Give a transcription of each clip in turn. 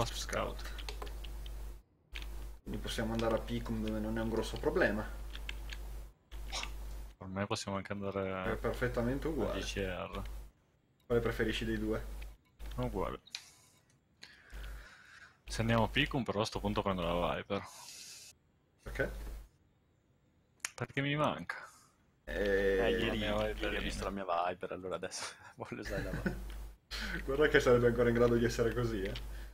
Wasp Scout. Quindi possiamo andare a Picum dove non è un grosso problema. Per me possiamo anche andare È perfettamente a uguale. DCR. Quale preferisci dei due? Uguale. Se andiamo a Picum però a sto punto prendo la Viper. Perché? Perché mi manca. Eh, Eh, ieri, ieri ho visto la mia Viper, allora adesso voglio usare la Viper. Guarda che sarebbe ancora in grado di essere così, eh.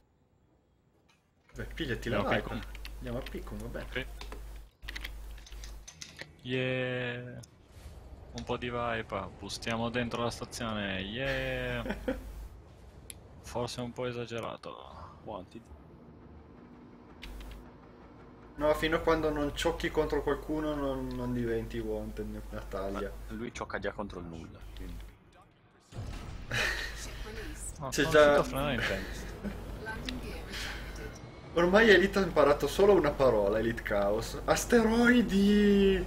Beh, pigliati la Andiamo Viper. Andiamo a Picum, vabbè. Ok. Yeah. Un po' di Viper. Bustiamo dentro la stazione. Yeah. Forse un po' esagerato. Wanted. No, fino a quando non ciocchi contro qualcuno non, non diventi wanted in battaglia. Lui ciocca già contro il nulla. quindi-. No, C'è già- riuscito a frenare in tempo. Landing gear retracted. Ormai Elite ha imparato solo una parola, Elite Chaos. Asteroidi!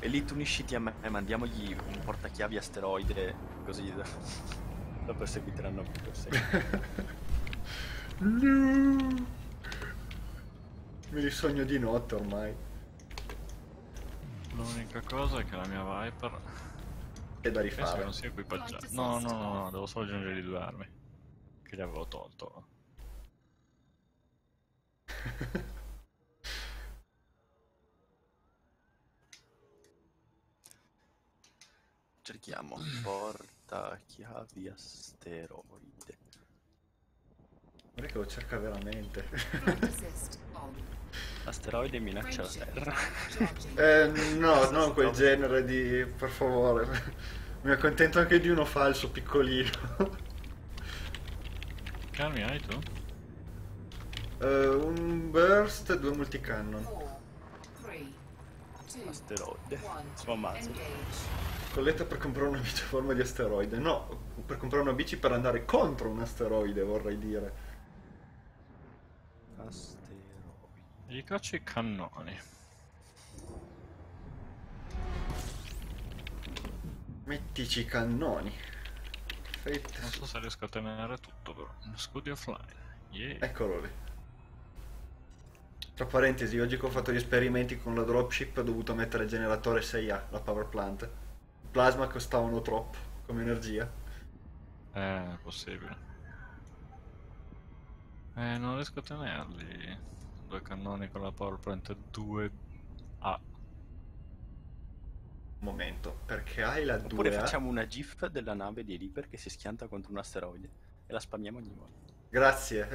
Elite unisciti a me e mandiamogli un portachiavi asteroide così da- lo perseguiteranno più per sempre. No! Me li sogno di notte ormai. L'unica cosa è che la mia Viper È da penso che rifare. non sia equipaggiata. No, no, no, no, devo solo aggiungere due armi. Che gli avevo tolto. Cerchiamo portachiavi asteroide. Guarda che lo cerca veramente. Asteroide minaccia la. Terra. Eh, no, non quel genere di... per favore. Mi accontento anche di uno falso piccolino. Che armi hai tu? Eh, un burst e due multicannon. Asteroide. Suo ammazzo. Engage. Colletta per comprare una bici a forma di asteroide. No, per comprare una bici per andare contro un asteroide, vorrei dire. Asteroide. Gli caccio i cannoni. Mettici i cannoni. Fate- Non so se riesco a tenere tutto però. Scudi offline. Yeah. Eccolo lì. Tra parentesi, oggi che ho fatto gli esperimenti con la dropship ho dovuto mettere il generatore 6A, la power plant. Il plasma costavano troppo come energia. Eh, è possibile. Eh, non riesco a tenerli. Due cannoni con la power plant 2A. Un momento, perché hai la 2A? Oppure facciamo una GIF della nave di Reaper che si schianta contro un asteroide e la spammiamo ogni volta. Grazie.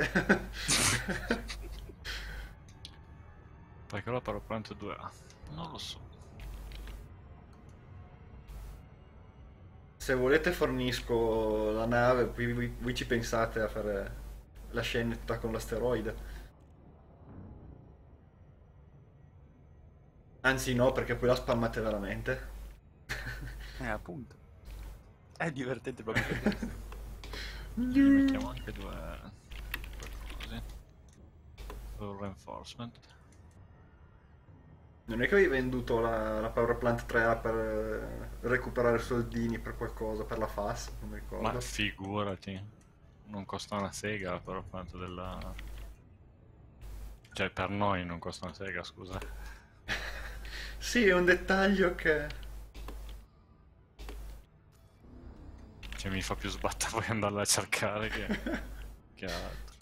Perché la power plant 2A? Non lo so. Se volete fornisco la nave, poi voi, voi ci pensate a fare la scenetta con l'asteroide. Anzi no, perché poi la spammate veramente. Eh, appunto. È divertente proprio per questo. Ci mettiamo anche due... due cose. Due reinforcement. Non è che avevi venduto la, la Power Plant 3A per eh, recuperare soldini per qualcosa, per la FAS, non mi ricordo. Ma figurati. Non costa una sega la power plant della... Cioè, per noi non costa una sega, scusa. Sì, è un dettaglio che... Cioè, mi fa più sbatta poi andarla a cercare che... che altro.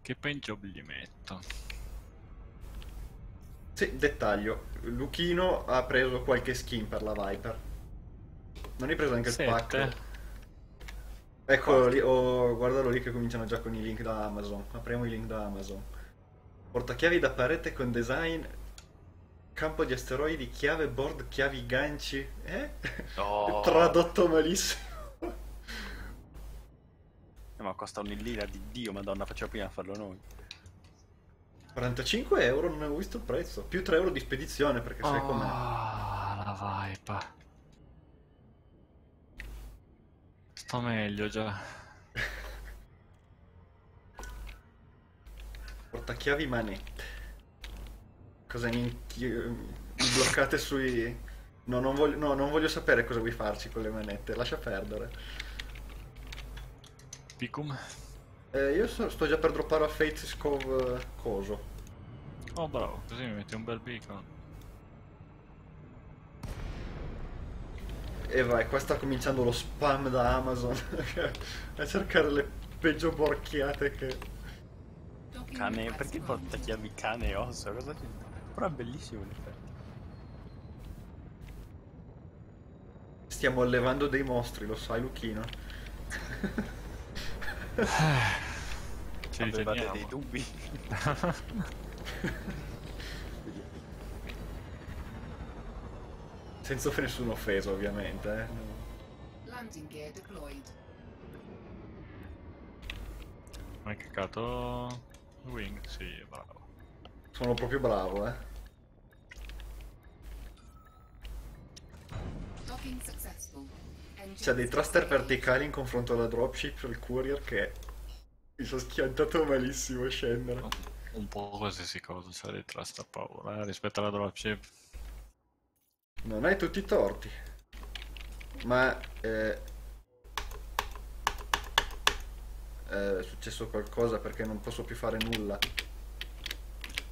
Che job gli metto? Sì, dettaglio. Luchino ha preso qualche skin per la Viper. Non hai preso anche il Sette. pacco? Eccolo lì, oh, guardalo lì che cominciano già con i link da Amazon. Apriamo i link da Amazon. Portachiavi da parete con design, campo di asteroidi, chiave, board, chiavi, ganci. Eh? Oh. Tradotto malissimo. Eh, ma costa un'illira di Dio, madonna, facciamo prima a farlo noi. 45 euro, non avevo visto il prezzo. Più 3 euro di spedizione perché sai com'è. Ah, la Viper. Sto meglio già. Portachiavi manette. Cosa mi, inchi- mi bloccate sui... No non, voglio, no, non voglio sapere cosa vuoi farci con le manette, lascia perdere. Picum? Eh, io so- sto già per droppare a Fates Cove eh, coso. Oh bravo, così mi metti un bel beacon. E vai, qua sta cominciando lo spam da Amazon a cercare le peggio borchiate che... Cane, perché porta chiavi cane e osso? Cosa c'è? Però è bellissimo in effetti. Stiamo allevando dei mostri, lo sai Luchino? Ci Avevate riteniamo. dei dubbi? Senza nessuno offeso ovviamente, eh. Landing gear deployed. Ma hai caccato Wing? Sì, bravo. Sono proprio bravo, eh. C'ha dei thruster verticali in confronto alla dropship, il courier che mi sono schiantato malissimo a scendere. Un po' qualsiasi cosa, c'è dei trust a paura, eh, rispetto alla dropship. Non hai tutti i torti. Ma eh, eh, è successo qualcosa perché non posso più fare nulla.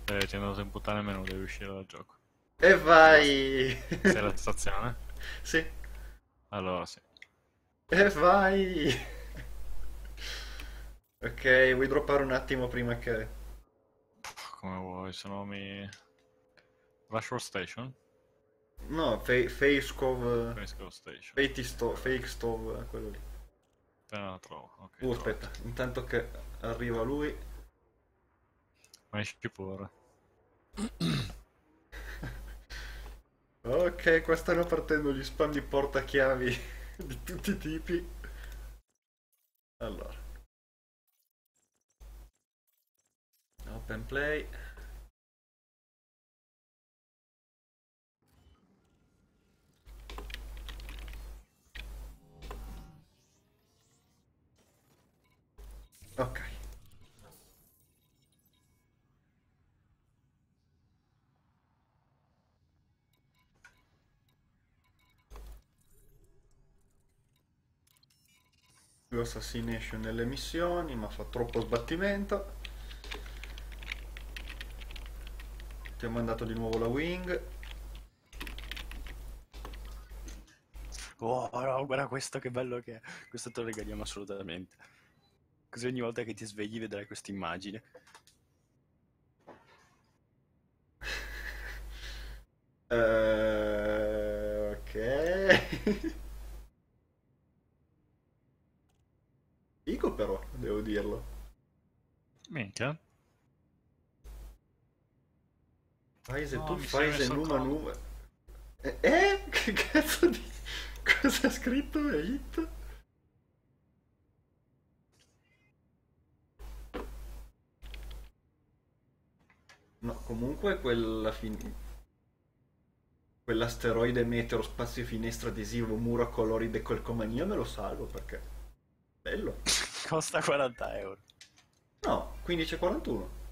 Eh, ti è andato in puttana e meno devi uscire dal gioco. E vai! Sei alla stazione? sì. Allora sì. E vai! Ok, vuoi droppare un attimo prima che... Come vuoi, se no mi... Rushford Station? No, fa- Face Cove... Finisco Station. Fate sto- fake Stove, quello lì. Appena la trovo, ok. Uh, aspetta, intanto che arriva lui... Ma esci pure. Ok, qua stanno partendo gli spam di portachiavi di tutti i tipi. Allora. Open play. Ok. Assassination nelle missioni, ma fa troppo sbattimento. Ti ho mandato di nuovo la wing. Oh, no, guarda questo che bello che è. Questo te lo regaliamo assolutamente. Così ogni volta che ti svegli vedrai questa immagine. Eh, ok. Figo però, devo dirlo. Minchia. Paese No, tu, messo numa numa. Eh, eh? Che cazzo di... Cosa ha scritto Hit? No, comunque quella fin... Quell'asteroide meteo spazio finestra adesivo muro a colori decolcomania me lo salvo perché... Bello. Costa 40 euro. No, 15,41.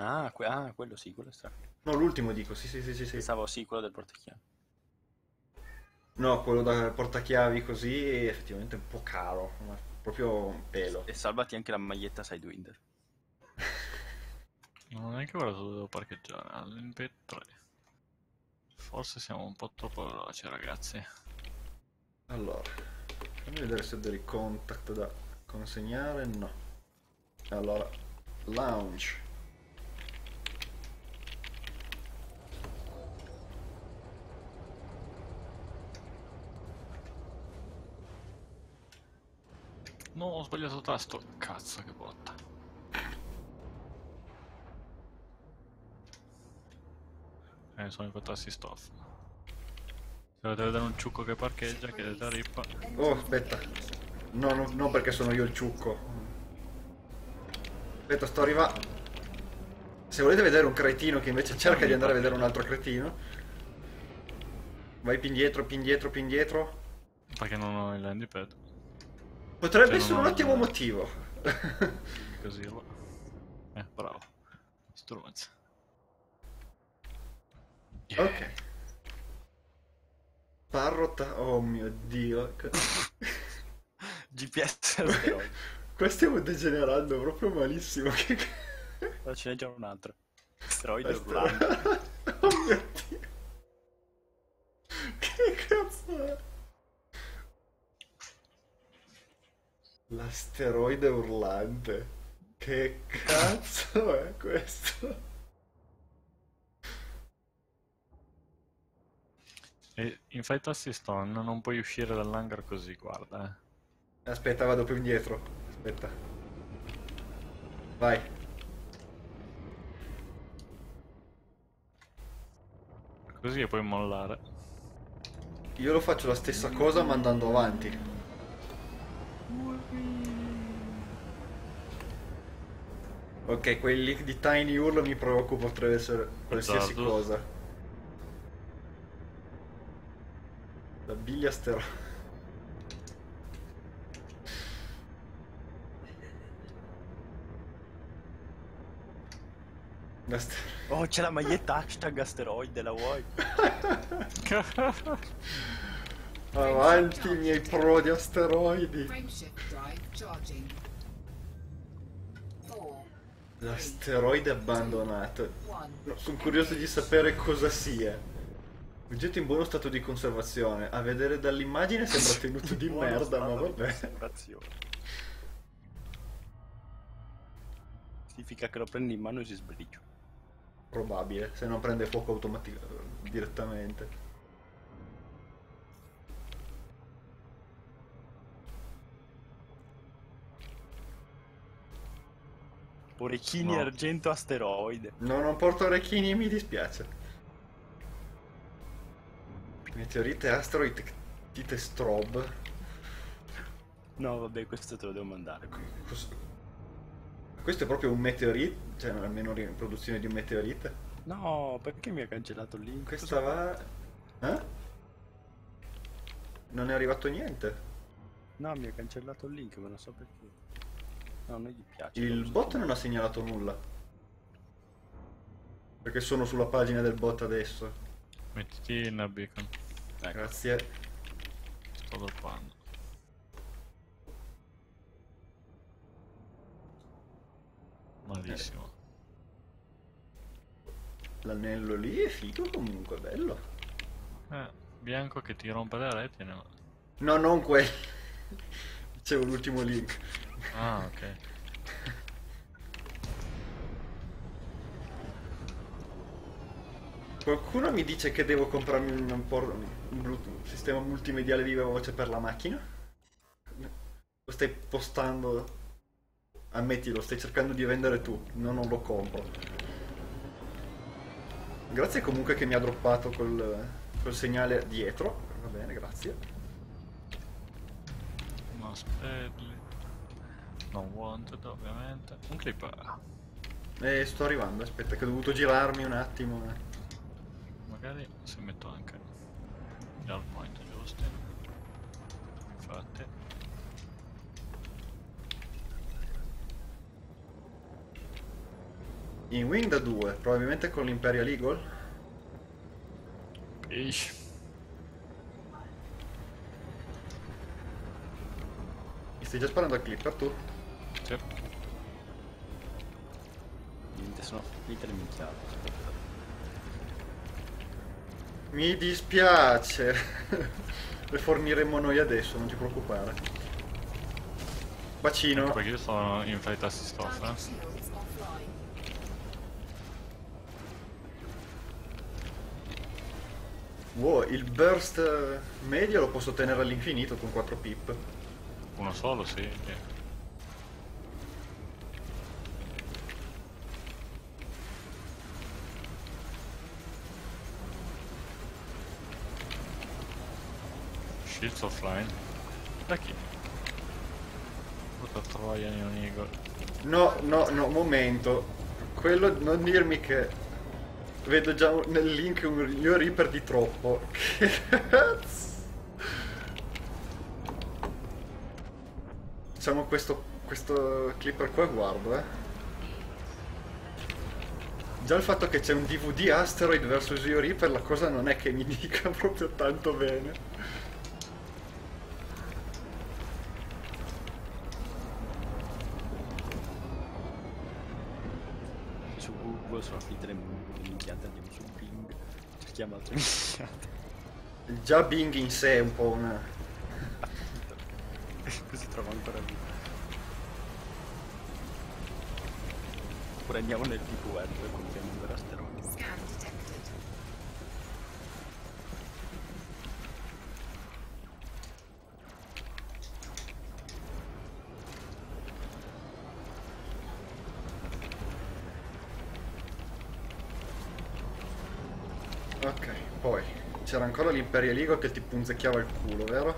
Ah, que- ah, quello sì, quello è strano. No, l'ultimo dico, sì sì sì sì. sì. Pensavo sì, quello del portachiavi. No, quello da portachiavi così è effettivamente un po' caro, ma proprio un pelo. E salvati anche la maglietta Sidewinder. Non ho neanche guardato dove devo parcheggiare. All'NP3. Forse siamo un po' troppo veloci, ragazzi. Allora, fammi vedere se ho dei contact da consegnare. No. Allora, lounge. No, ho sbagliato tasto. Cazzo, che botta. Eh, sono i contasti stuff. Se volete vedere un ciucco che parcheggia, chiedete a Rippa. Oh, aspetta. No, no, no perché sono io il ciucco. Aspetta, sto arrivando. Se volete vedere un cretino che invece cerca di andare a vedere un altro cretino. Vai più indietro, più indietro, più indietro. Perché non ho il handipad. Potrebbe Cioè, essere un ottimo motivo. Così lo... Eh, bravo. Struments. Yeah. Ok. Parrota, oh mio dio. GPS. Qua stiamo degenerando proprio malissimo. Ma ce n'è già un altro. Asteroide Astero- urlante. oh mio dio. Che cazzo è? L'asteroide urlante. Che cazzo è questo? E in Fight Assist On non puoi uscire dall'hangar così, guarda. eh. Aspetta, vado più indietro. Aspetta. Vai. Così puoi mollare. Io lo faccio la stessa cosa ma andando avanti. Ok, quel leak di Tiny Urlo mi preoccupa, potrebbe essere qualsiasi Azzardo. cosa. La biglia. L'aster- Oh, c'è la maglietta hashtag asteroide, la vuoi? Avanti i miei pro di asteroidi. L'asteroide abbandonato. No, sono curioso di sapere cosa sia. Oggetto in buono stato di conservazione. A vedere dall'immagine sembra tenuto di merda, ma vabbè. Significa che lo prendi in mano e si sbriccia. Probabile, se non prende fuoco automaticamente direttamente. Orecchini No. argento asteroide. No, non porto orecchini, mi dispiace. Meteorite asteroid tite strobe. No, vabbè, questo te lo devo mandare. Cos- Questo è proprio un meteorite, cioè almeno riproduzione di un meteorite. No, perché mi ha cancellato il link? Questa va... Eh? Non è arrivato niente. No, mi ha cancellato il link, ma non so perché. No, non gli piace. Il bot non ha segnalato nulla. Perché sono sulla pagina del bot adesso. Mettiti il beacon. Ecco. Grazie. Sto droppando. Malissimo. L'anello lì è figo comunque, bello. Eh, bianco che ti rompe le reti. No. No, non quello. Dicevo l'ultimo link. Ah, ok. Qualcuno mi dice che devo comprarmi un, un un sistema multimediale viva voce per la macchina? Lo stai postando? Ammetti, lo stai cercando di vendere tu, no non lo compro. Grazie comunque che mi ha droppato col, col segnale dietro. Va bene, grazie. No spelli. Non wanted ovviamente. Un clip. E sto arrivando, aspetta che ho dovuto girarmi un attimo. eh. Magari se metto anche all point giusti. Infatti. In Wing da 2, probabilmente con l'Imperial Eagle. Ish. Mi stai già sparando al clipper tu? Sono finite le minchiate. Mi dispiace. Le forniremo noi adesso, non ti preoccupare. Bacino. Perché io sono in flight assist off, eh. Wow, il burst medio lo posso tenere all'infinito con 4 pip. Uno solo, sì. Shields offline. Da chi? Puta troia un eagle. No, no, no, momento. Quello non dirmi che vedo già nel link un io Reaper di troppo. Che cazzo? Diciamo questo, questo clipper qua guardo, eh. Già il fatto che c'è un DVD Asteroid vs Io Reaper, la cosa non è che mi dica proprio tanto bene. su Google, sulla finta le minchiate, andiamo su Bing, cerchiamo altre minchiate. Già Bing in sé è un po' una... Così trovo ancora lì. Oppure andiamo nel web e compriamo un vero asteroide. Scan detected. Ok, poi c'era ancora l'Imperial Eagle che ti punzecchiava il culo, vero?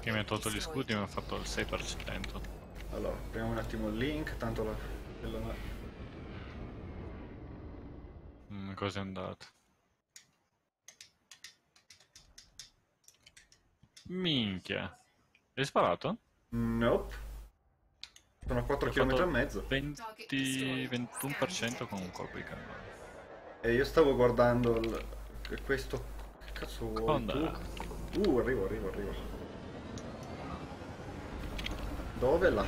Che mi ha tolto gli scudi e mi ha fatto il 6%. Allora, apriamo un attimo il link, tanto la... quella Mm, cosa è andato? Minchia. Hai sparato? Nope. Sono a 4 Ho km e mezzo. 20, 21% con un colpo di cannone. E io stavo guardando il... che questo... Cazzo vuoi Conda. tu? Uh, arrivo, arrivo, arrivo. Dove là?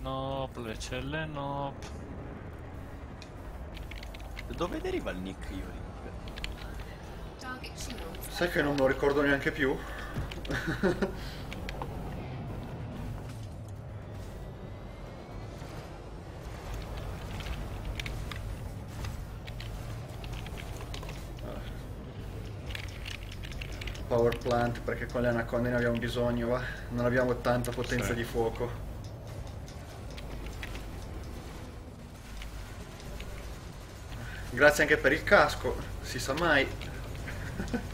Nope, le celle nope. Da dove deriva il nick Yuri? Sai che non me lo ricordo neanche più? Power plant perché con le anaconde ne abbiamo bisogno, va? Non abbiamo tanta potenza Sì. di fuoco. Grazie anche per il casco, si sa mai.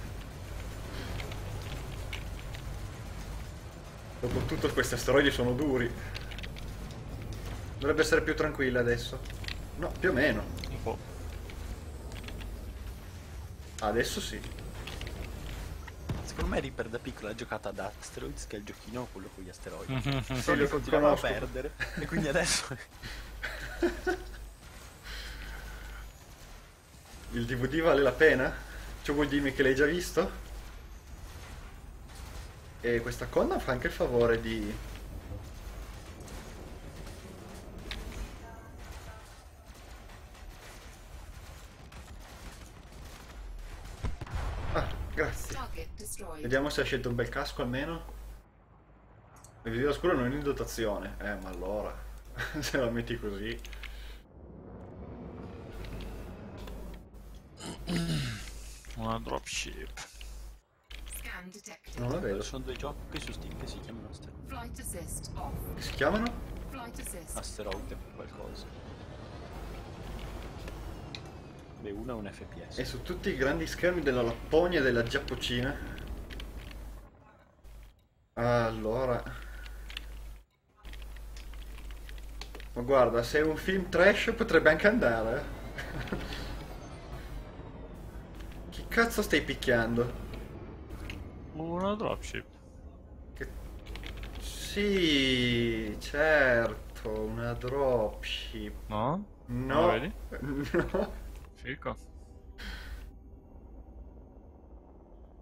Dopotutto questi asteroidi sono duri. Dovrebbe essere più tranquilla adesso. No, più o meno. Un po'. Adesso sì. Secondo me Reaper da piccola ha giocato ad Asteroids, che è il giochino quello con gli asteroidi. Solo lo che continuava a perdere. E quindi adesso... Il DVD vale la pena? Cioè vuol dirmi che l'hai già visto? E questa conna fa anche il favore di... grazie. Vediamo se ha scelto un bel casco almeno. Il video scuro non è in dotazione. Eh, ma allora. se la metti così. Una dropship. Non la vedo. Sono due giochi su Steam che si chiamano Aster- Flight assist off. Che si chiamano? Asteroid qualcosa. Beh, uno è un FPS. E su tutti i grandi schermi della Lapponia e della Giappocina. Allora. Ma guarda, se è un film trash potrebbe anche andare. eh. Chi cazzo stai picchiando? Una dropship. Che... Sì, certo, una dropship. No? No. Lo vedi? No. Fico.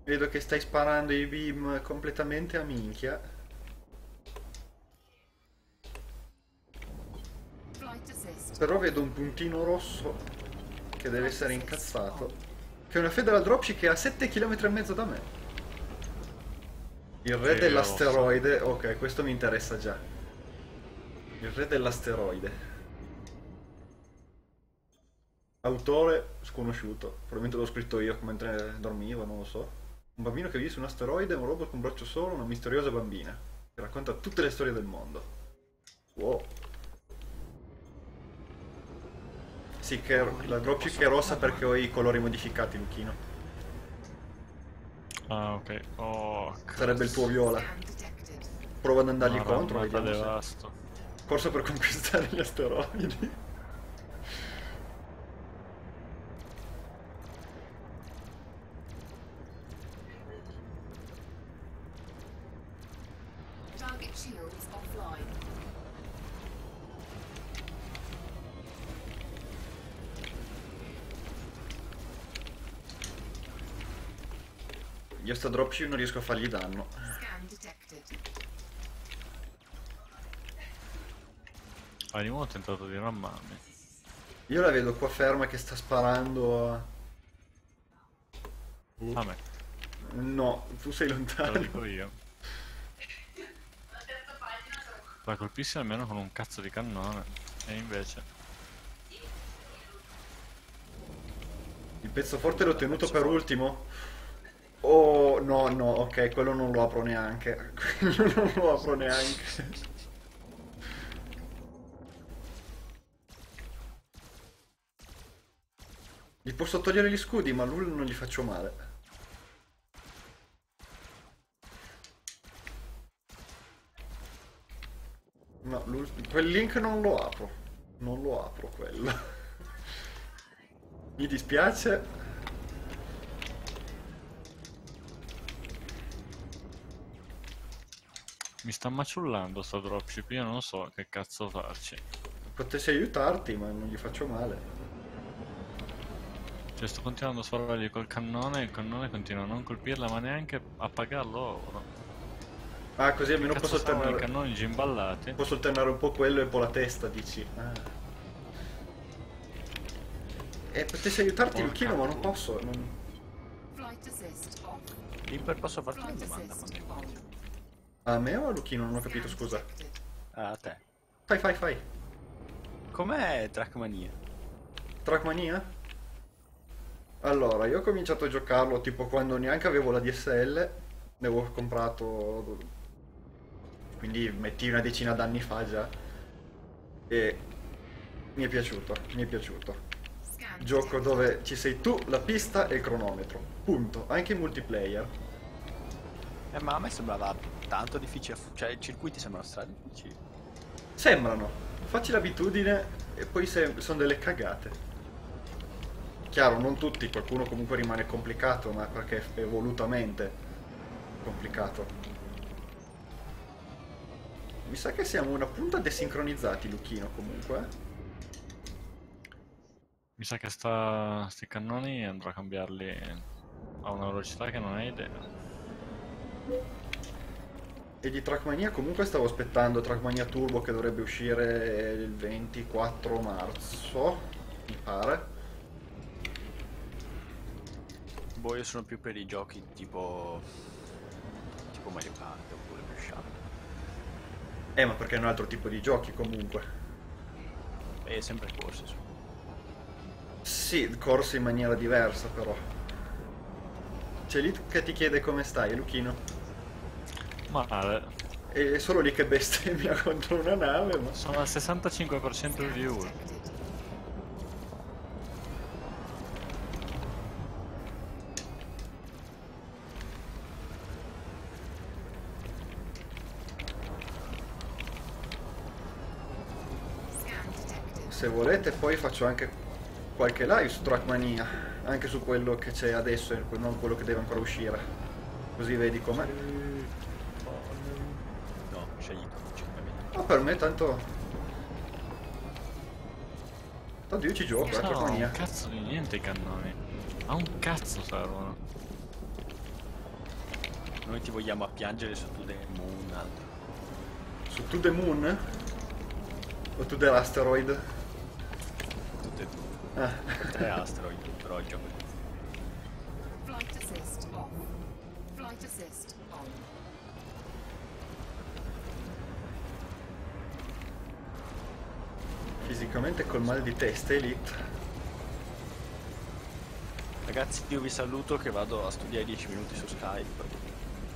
Vedo che stai sparando i beam completamente a minchia. Però vedo un puntino rosso che deve essere incazzato. Che è una Federal Dropship che è a 7 km e mezzo da me. Il re dell'asteroide. Ok, questo mi interessa già. Il re dell'asteroide. Autore sconosciuto. Probabilmente l'ho scritto io mentre dormivo, non lo so. Un bambino che vive su un asteroide, un robot con un braccio solo, una misteriosa bambina. Che racconta tutte le storie del mondo. Wow. Sì, che la dropship è rossa perché ho i colori modificati, Luchino. Ah, ok. Oh, Sarebbe il tuo viola. Prova ad andargli contro, vediamo se... devasto. Corso per conquistare gli asteroidi. Io sto dropship non riesco a fargli danno. Detected. Ah, ho tentato di rammarmi. Io la vedo qua ferma che sta sparando a... A me, No, tu sei te lo lontano. dico io. La colpissi almeno con un cazzo di cannone. E invece... Il pezzo forte l'ho tenuto per ultimo. Oh, no, no, ok, quello non lo apro neanche. Quello non lo apro neanche. Gli posso togliere gli scudi, ma lui non gli faccio male. No, quel link non lo apro. Non lo apro quello. Mi dispiace. Mi sta maciullando sto dropship, io non so che cazzo farci. Potessi aiutarti, ma non gli faccio male. Cioè sto continuando a sparargli col cannone il cannone continua a non colpirla ma neanche a pagarlo oro. Ah, così almeno posso stavano i alternare, cannoni gimballati. posso alternare un po' quello e un po' la testa, dici. Ah. E potessi aiutarti, Porca Lucchino, ma non posso. non- Flight assist off. Limper posso farti una domanda? quando-. A me o a Lucchino? Non ho capito, scusa. a te. Fai, fai, fai. Com'è Trackmania? Trackmania? Allora, io ho cominciato a giocarlo tipo quando neanche avevo la DSL. Ne avevo comprato. Quindi metti una decina d'anni fa già. E mi è piaciuto, mi è piaciuto. Gioco dove ci sei tu, la pista e il cronometro. Punto. Anche in multiplayer. Eh, ma a me sembrava tanto difficile. Cioè, i circuiti sembrano stra difficili. Sembrano. Facci l'abitudine e poi se- sono delle cagate. Chiaro, non tutti, qualcuno comunque rimane complicato, ma perché è volutamente complicato. Mi sa che siamo una punta desincronizzati, Lucchino, comunque. eh. Mi sa che sta... sti cannoni andrò a cambiarli a una velocità che non hai idea. E di Trackmania comunque stavo aspettando Trackmania Turbo che dovrebbe uscire il 24 marzo, mi pare. Boh, io sono più per i giochi tipo. tipo Mario Kart oppure più sciallo. Eh, ma perché è un altro tipo di giochi comunque. E sempre corse su. Sì, corso in maniera diversa però. C'è lì che ti chiede come stai, Luchino. Male. E solo lì che bestemmia contro una nave, ma... Sono al 65% di view. Se volete poi faccio anche qualche live su Trackmania, anche su quello che c'è adesso e non quello che deve ancora uscire. Così vedi com'è. Ma per me tanto... Tanto io ci gioco, eh, No, un Trackmania. cazzo di niente i cannoni. A un cazzo servono. Noi ti vogliamo a piangere sotto The Moon. altro. Su To The Moon? O To The Asteroid? Tutte e due. Ah. Tre asteroidi, però il gioco. Flight assist off. Flight assist on. Fisicamente col mal di testa, Elite. Ragazzi, io vi saluto che vado a studiare 10 minuti su Skype.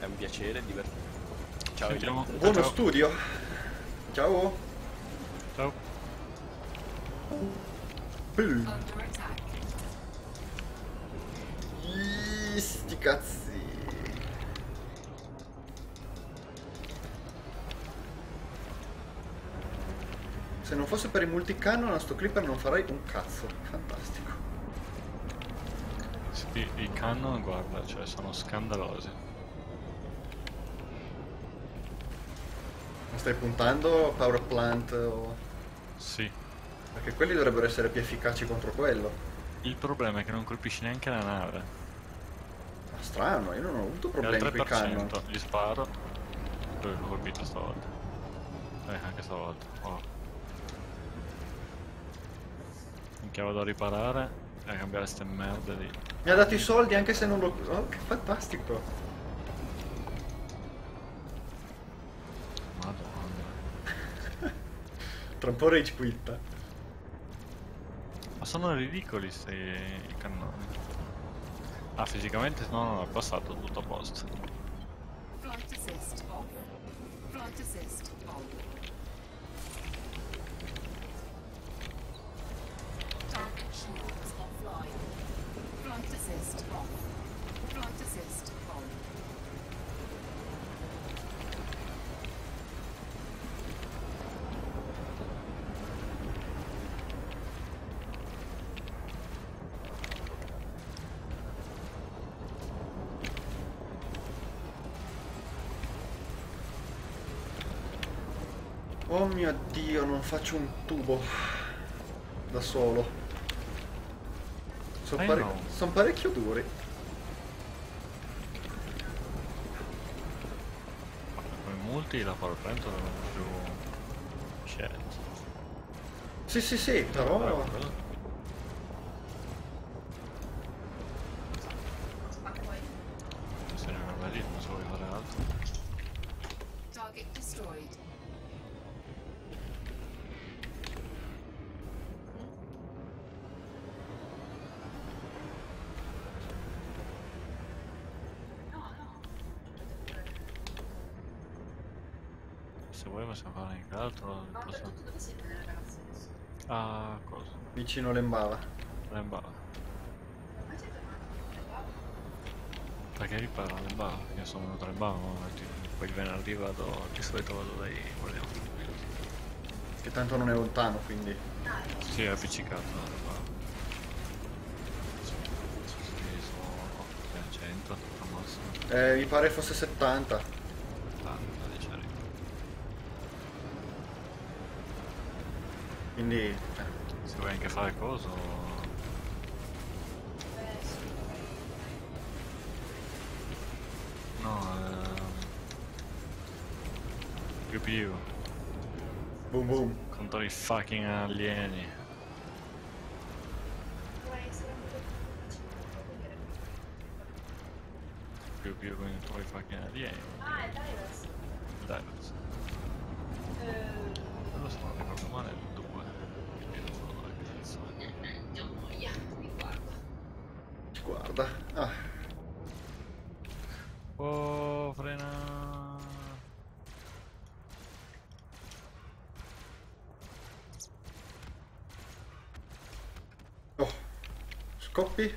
È un piacere, divertente. Ciao. Elite. Buono Ciao. studio. Ciao. Ciao. Sti cazzi. Se non fosse per i multicannon a sto clipper non farei un cazzo. Fantastico. Sì, i cannon, guarda, cioè sono scandalosi. Non stai puntando Power Plant o... Sì. Perché quelli dovrebbero essere più efficaci contro quello. Il problema è che non colpisci neanche la nave. strano, io non ho avuto problemi con i cannon. 3% gli sparo. L'ho colpito stavolta. Eh, anche stavolta. Oh. Minchia vado a riparare e a cambiare ste merde di... Mi ha dato i soldi anche se non lo... Oh, che fantastico. Madonna. Tra un po' rage quitta. Ma sono ridicoli sti i cannoni. Ah, fisicamente no, no, è passato tutto a posto. Flight assist mio dio, non faccio un tubo. Da solo. Sono I pare- son parecchio duri. Con i multi la Power Plant non è più... Shit. Sì, sì, sì, però... Bravo, quello. Bisogna Se vuoi possiamo fare anche altro. No, per posso- tutto dove siete le ragazze adesso? Ah, cosa? Vicino all'embava. Lembava. Ma? Perché ripara Lembava? Io sono venuto a Lembava, ma ti- poi il venerdì vado, di solito vado dai volevo. Che tanto non è lontano, quindi... Sì, è appiccicato a Lembava. Sì, sono a 100 al massimo. Eh, mi pare fosse 70. Ah, dice arriva. Quindi... eh, Se vuoi anche fare coso... Eh, sì. No, ehm... Più più. boom boom. Contro i fucking alieni. Più. Più contro i fucking alieni. Ah, è Divers. Divers. Eh, Quello se non ricordo male è il 2. Io non so dove cazzo è. non noia, mi guarda. Guarda. Ah, Oh, frena. oh. Scoppi.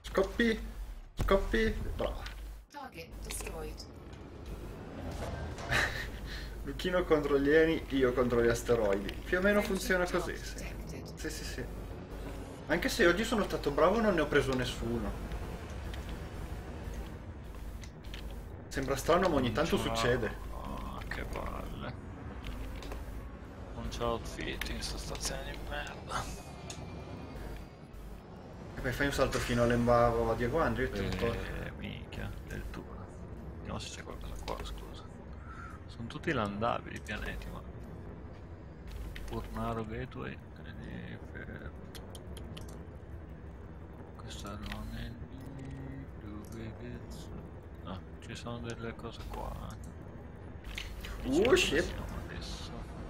Scoppi. Scoppi. Brava. Target destroyed. Lucchino contro gli alieni, io contro gli asteroidi. Più o meno funziona così, sì. Sì, sì, sì. Anche se oggi sono stato bravo non ne ho preso nessuno. Sembra strano ma ogni tanto succede. Oh, che palle. Non c'è outfit in sta stazione di merda. E poi fai un salto fino all'embavo a Diego Andri e tutto. Eh, minchia, del tour. Vediamo se c'è qualcosa qua, scusa. Sono tutti landabili i pianeti, ma... Purnaro Gateway... eh, per- Questo è l'anelli... Dove cazzo... No, ci sono delle cose qua. eh. Uh, Dicevo dove shit.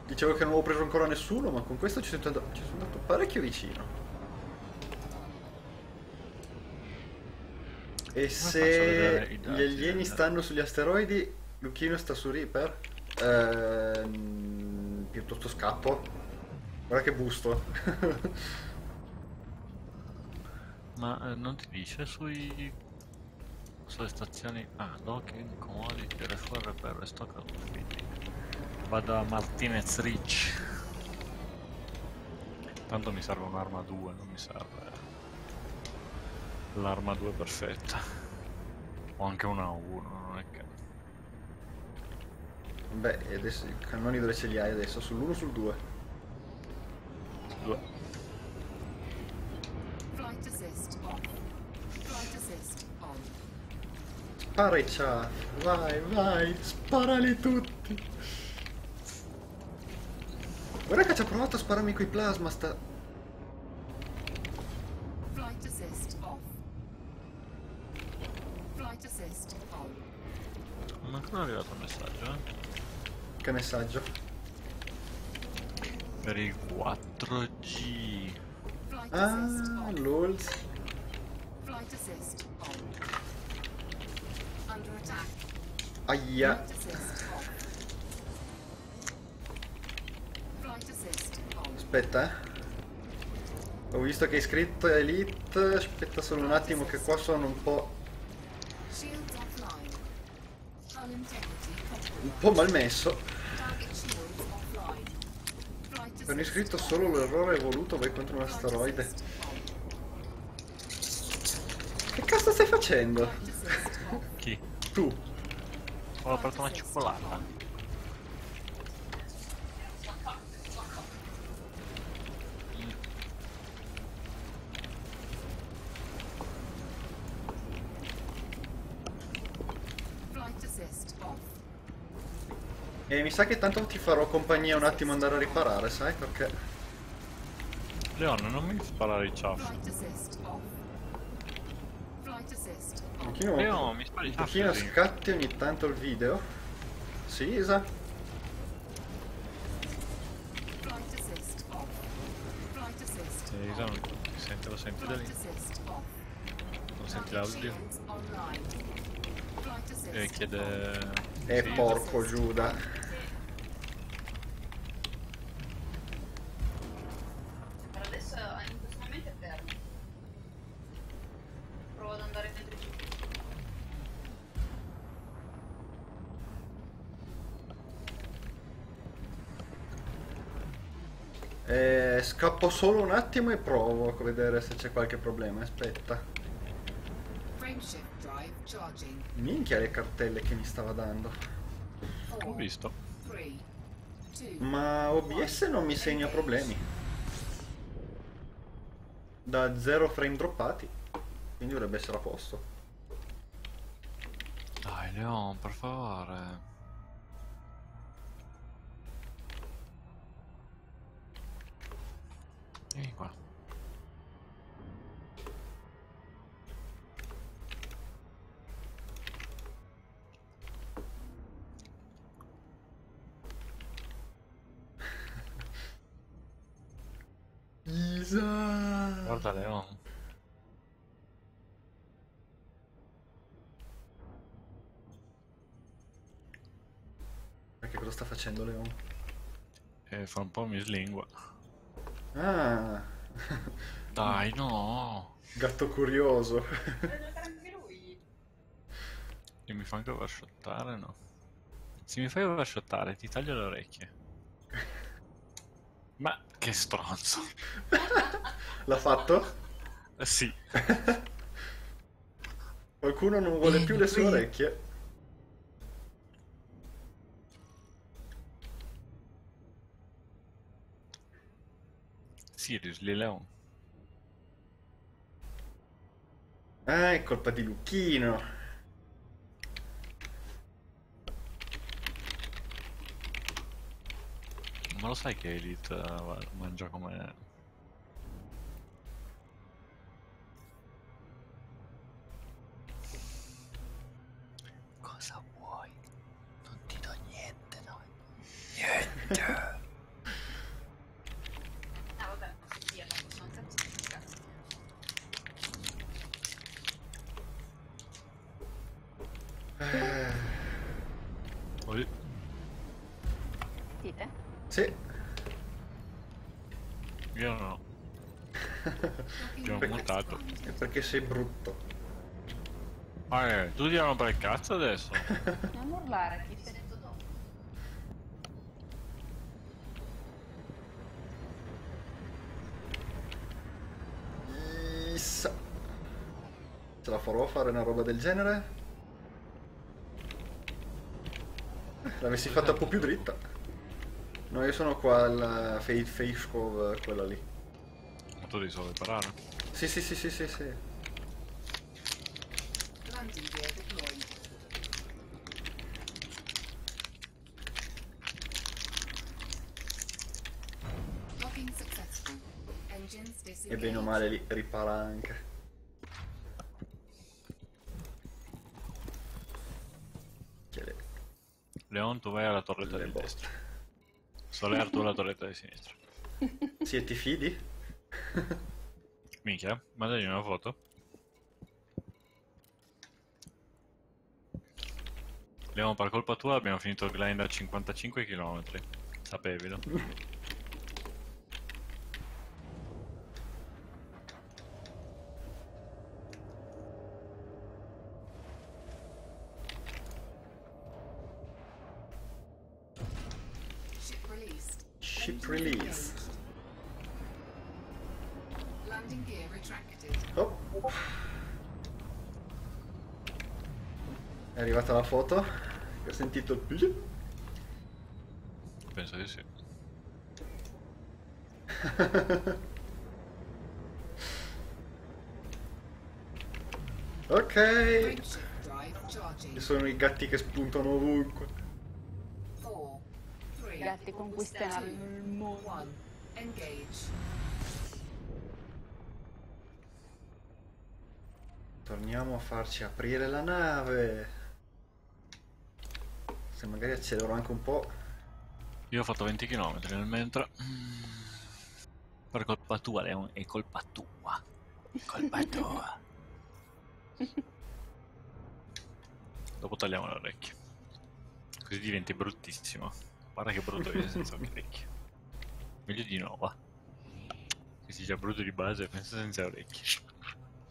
Dicevo che non avevo preso ancora nessuno, ma con questo ci sono andato, ci sono andato parecchio vicino. E se gli alieni del- stanno sugli asteroidi, Lucchino sta su Reaper, ehm, piuttosto scappo. Guarda che busto. Ma eh, non ti dice sui... sulle stazioni... Ah, docking, commodity, refuel, repair, stock outfitting. Vado a Martinez Rich. Tanto mi serve un'arma 2, non mi serve l'arma 2 perfetta. O anche una 1, non è che... Beh, e adesso i cannoni dove ce li hai adesso? Sull'1 o sul 2? Due. Flight assist off. Flight assist on. Spara i ciaf. Vai, vai, sparali tutti. Guarda che ci ha provato a spararmi coi plasma sta... Che messaggio. Per il 4G. Flight assist Ah, lol. Aia. Aspetta, eh. Ho visto che hai scritto Elite. Aspetta solo un attimo che qua sono un po'... Un po' malmesso. Target shields offline. Assist scritto solo l'errore voluto vai contro un asteroide. Che cazzo stai facendo? Chi? Tu. Ho aperto una cioccolata. Flight assist off. E mi sa che tanto ti farò compagnia un attimo andare a riparare, sai? Perché... Leon, non mi sparare i ciaffi. Un pochino, Leon, mi spari i un ciaffi pochino così. scatti ogni tanto il video. Sì, Isa. Sì, Isa, non ti senti, lo senti da lì? Non senti l'audio? E chiede... E sì, porco Giuda. Scappo solo un attimo e provo a vedere se c'è qualche problema. Aspetta. Minchia le cartelle che mi stava dando. Ho visto. Ma OBS non mi segna problemi. Da zero frame droppati. Quindi dovrebbe essere a posto. Dai, Leon, per favore. Vieni qua. Isa! Guarda Leon. Perché cosa sta facendo Leon? E fra un po' mi slingua. Ah! Dai, no. Gatto curioso. E mi fa anche overshottare, no? Se mi fai overshottare ti taglio le orecchie. Ma che stronzo. L'ha fatto? Sì. Qualcuno non vuole più le sue orecchie. Seriously, Leon. Ah, è colpa di Lucchino. Ma lo sai che Elite eh, mangia come... sei brutto. Ah, eh, tu ti rompere il cazzo adesso? Non urlare, chi si è detto dopo. Issa. Ce la farò a fare una roba del genere? Eh, L'avessi fatta un po' più dritta. No, io sono qua al Fate Face Cove, quella lì. Ma tu devi solo riparare. Sì, sì, sì, sì, sì, sì. landing gear deployed. E bene o male li ripara anche. Chiede- Leon, tu vai alla torretta Le di botte. destra. Soler, tu alla torretta di sinistra. Sì, e ti fidi? Minchia, mandagli una foto. Leon, per colpa tua abbiamo finito il grind a 55 km. Sapevilo. Release. Landing gear retracted. Oh. È arrivata la foto. Ho sentito il. Penso di sì. Ok. Ci sono i gatti che spuntano ovunque. Gatti conquisteranno il mondo. Torniamo a farci aprire la nave. Se magari accelero anche un po'. Io ho fatto 20 km nel mentre. Per colpa tua, Leon, è colpa tua. Colpa tua. Dopo tagliamo le orecchie. Così diventi bruttissimo. Guarda che brutto viene senza orecchie. Meglio di no, va. Che sia già brutto di base, pensa senza orecchie.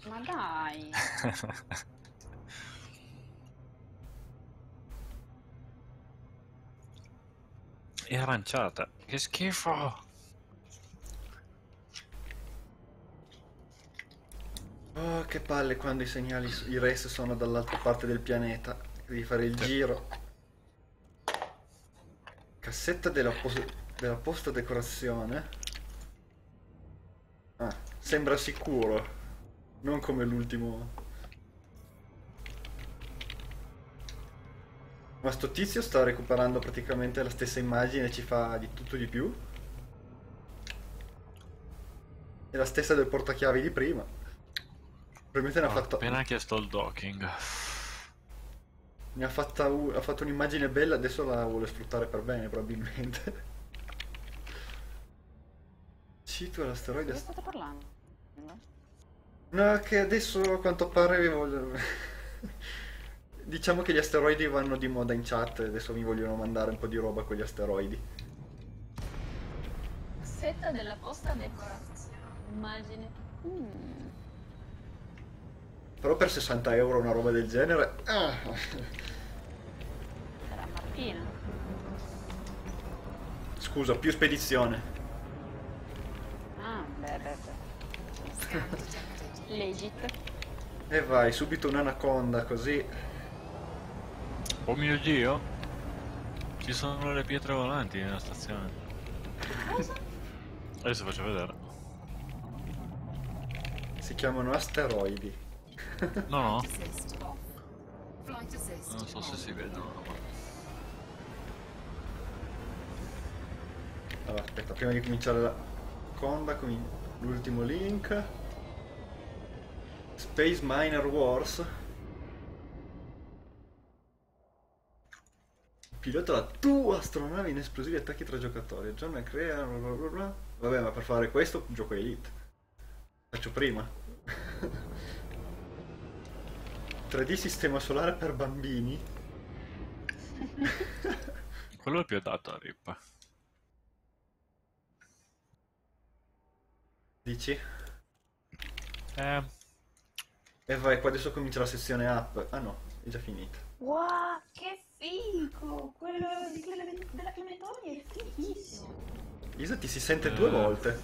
Ma dai. È aranciata. Che schifo. Oh, che palle quando i segnali, i res sono dall'altra parte del pianeta. Devi fare il Sì. giro. Cassetta della, pos- della posta decorazione. Ah, sembra sicuro. Non come l'ultimo. Ma sto tizio sta recuperando praticamente la stessa immagine ci fa di tutto di più. È la stessa del portachiavi di prima. Probabilmente ne ha Ho fatta, appena chiesto il docking. Ne ha fatta ha fatto un'immagine bella, adesso la vuole sfruttare per bene probabilmente. Cito l'asteroide. Di che state parlando? No, che adesso a quanto pare vi voglio... Diciamo che gli asteroidi vanno di moda in chat e adesso mi vogliono mandare un po' di roba con gli asteroidi. Setta della posta decorazione. Immagine. Mm. Però per 60 euro una roba del genere... Ah. Sarà Martina. Scusa, più spedizione. Ah, beh, beh, beh. Legit. E vai, subito un'anaconda così. Oh mio dio! Ci sono le pietre volanti nella stazione. Adesso faccio vedere. Si chiamano asteroidi. No, no, non so se si vedono. ma- Allora, aspetta, prima di cominciare la conda, l'ultimo link. Space Miner Wars. Pilota la tua astronave in esplosivi attacchi tra giocatori. John crea. bla bla bla bla. Vabbè, ma per fare questo gioco Elite. Faccio prima. 3D sistema solare per bambini. Quello è più adatto a Rip. Dici? Eh, E vai, qua adesso comincia la sezione app. Ah no, è già finita. Wow, che figo! Quello di Clemen- della Clementoni è fighissimo. Isa ti si sente due Eh. volte.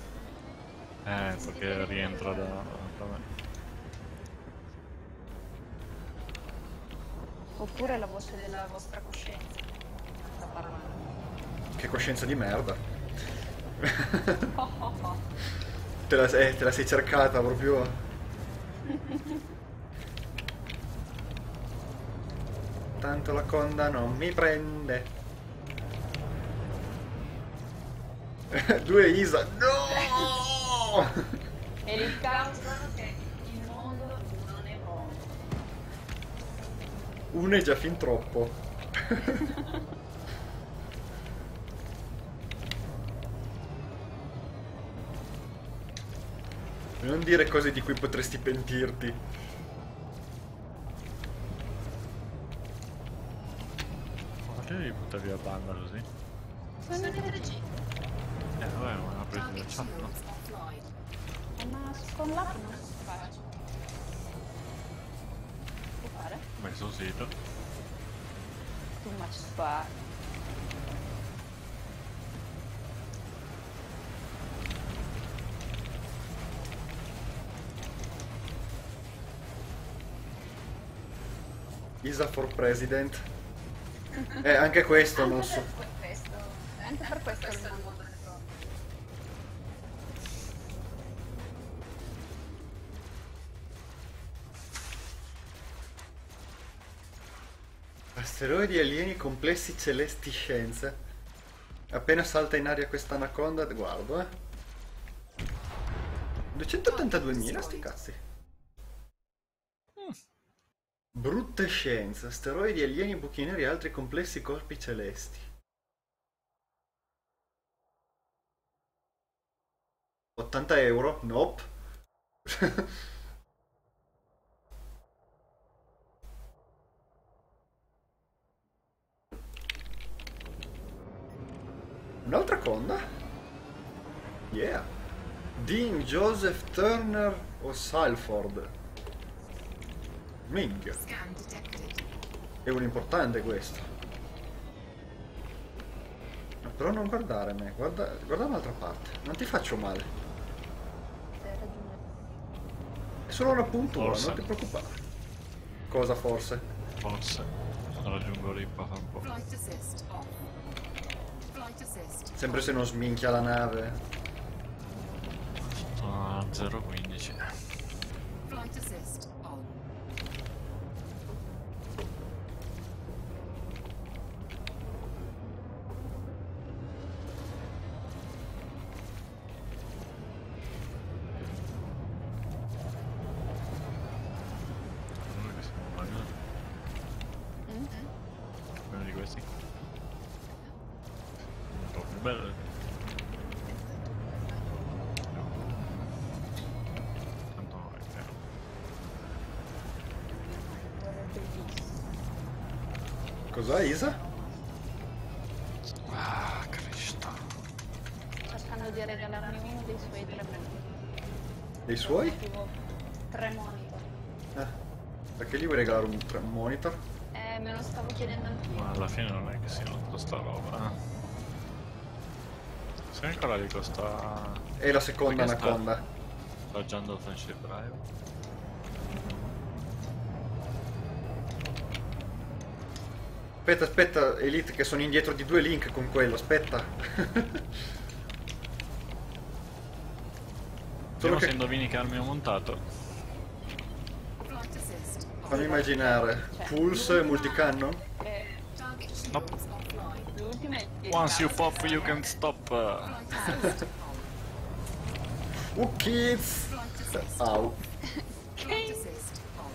eh, perché rientra da, da me. Oppure la voce della vostra coscienza. Sta parlando. Che coscienza di merda. Oh, oh, oh. Te la, eh, te la sei cercata proprio. Tanto la conda non mi prende. Due Isa. No! E il caos Uno è già fin troppo. Non dire cose di cui potresti pentirti. Ma perché devi buttare via banda così? Sono. Eh vabbè, ma l'ha preso da chat, no? Ma con l'app non si fa. Può fare? Ho messo un sito. Too much spar. Isa for president. Eh, anche questo non so. Per questo, anche per questo Asteroidi alieni complessi celesti scienze. Appena salta in aria questa anaconda, guardo, eh. 282.000 sti cazzi. Brutte scienze, asteroidi, alieni, buchi neri e altri complessi corpi celesti. 80 euro? Nope. Un'altra conda? Yeah. Dean Joseph Turner o Salford? Minchia. Scan detected. È un importante questo. No, Però non guardare me, guarda, guarda un'altra parte. Non ti faccio male. È solo una puntura, Forse. non ti preoccupare. Cosa forse? Forse. Raggiungo Rippa fra un po'. Sempre se non sminchia la nave. Sono a 0.15. Se ancora gli costa... E la seconda Perché anaconda. Sta già andando Friendship Drive. Aspetta, aspetta, Elite, che sono indietro di due link con quello, aspetta. Solo Vediamo se che indovini che armi ho montato. Fammi immaginare. Pulse e multicannon? E Target shields Nope. offline. l'ultima è il Once you caos. pop, you can stop. Flight assist on. Uh, kids! Flight assist. Au. Flight assist on.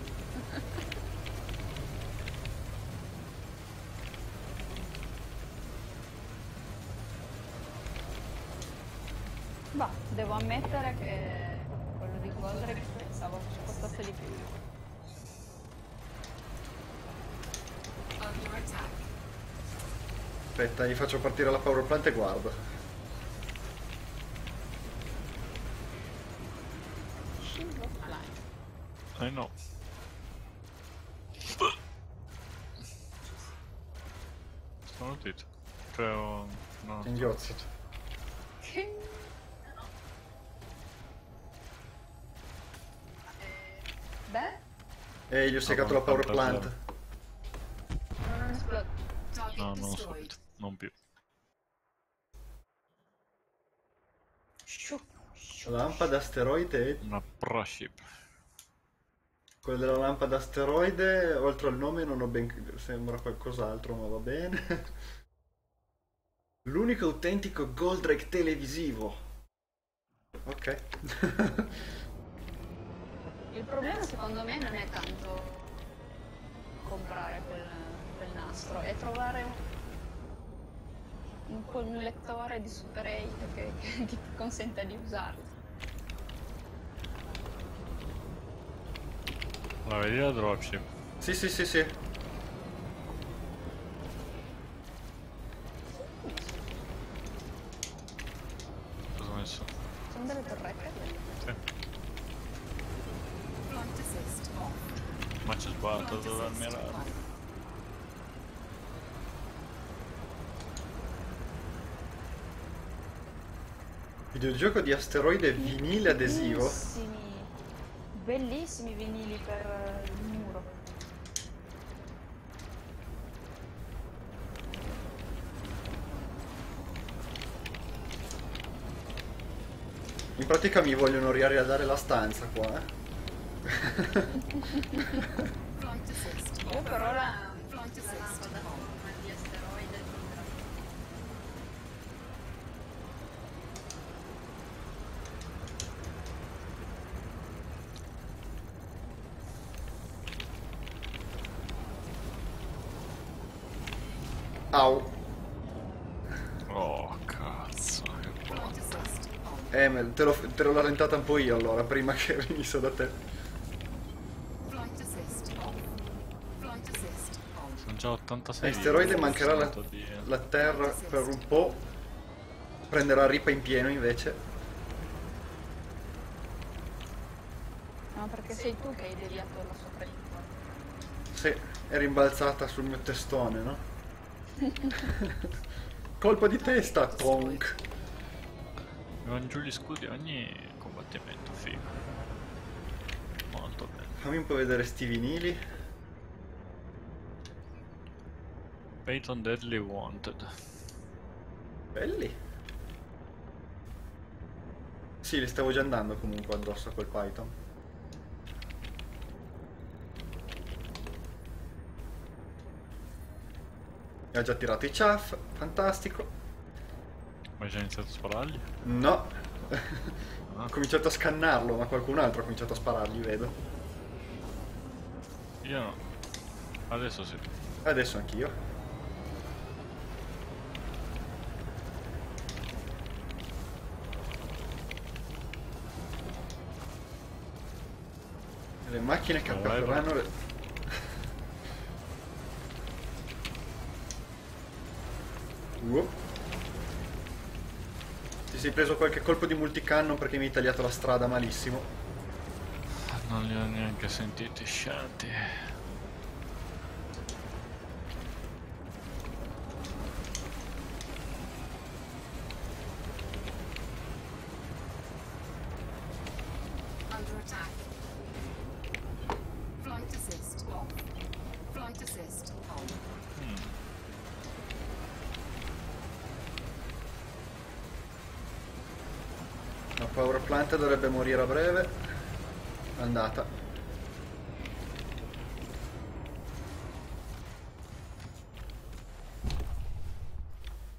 Bah, devo ammettere che quello di Goldrake pensavo ci costasse di più. Under attack. Aspetta, gli faccio partire la power plant e guardo. Offline. Eh no. Sono utito. Cioè, ho... no. Inghiozzo. Beh, E gli ho segato la power plant. non esplode. Target No, non ho destroyed. subito. Non più. Sciù, sciù. Lampada asteroide e Una pro ship. quella della lampada asteroide, oltre al nome non ho ben... sembra qualcos'altro, ma va bene. L'unico autentico Goldrake televisivo. Ok. Il problema secondo me non è tanto comprare quel, quel nastro, è trovare un, un, un lettore di Super 8 che, che ti consenta di usarlo. La vedi la dropship? Sì, sì, sì, sì. Cosa ho messo? Sono delle torrette. Sì. Ma c'è sbagliato dove ammirare. Videogioco di asteroide vinile adesivo. Bellissimi, bellissimi vinili per eh, il muro. In pratica mi vogliono riarredare la stanza qua. eh. Io per ora Flight la assist lampada off. di asteroide Au. Oh cazzo, che Flight botta. assist on. Eh, me- te l'ho, te l'ho rallentata un po' io allora, prima che venisse da te. Sono già 86 Asteroide video, mancherà la, la Terra per un po'. Prenderà ripa in pieno invece. No, perché sei tu che hai deviato la sopra. Sì, è rimbalzata sul mio testone, no? Colpo di testa, tonk. Vanno giù gli scudi ogni combattimento, figo. Molto bene. Fammi un po' vedere sti vinili. Peyton Deadly Wanted. Belli. Sì, li stavo già andando comunque addosso a quel Python. E ha già tirato i chaff, fantastico. Hai già iniziato a sparargli? No. Ah. ho cominciato a scannarlo, ma qualcun altro ha cominciato a sparargli, vedo. Io no. Adesso sì. Adesso anch'io. Le macchine che Vai, appareranno le... Uh. Sei preso qualche colpo di multicannon perché mi hai tagliato la strada malissimo. Non li ho neanche sentiti sciati. Under attack. Flight assist off. Flight assist on. La plant dovrebbe morire a breve. Andata.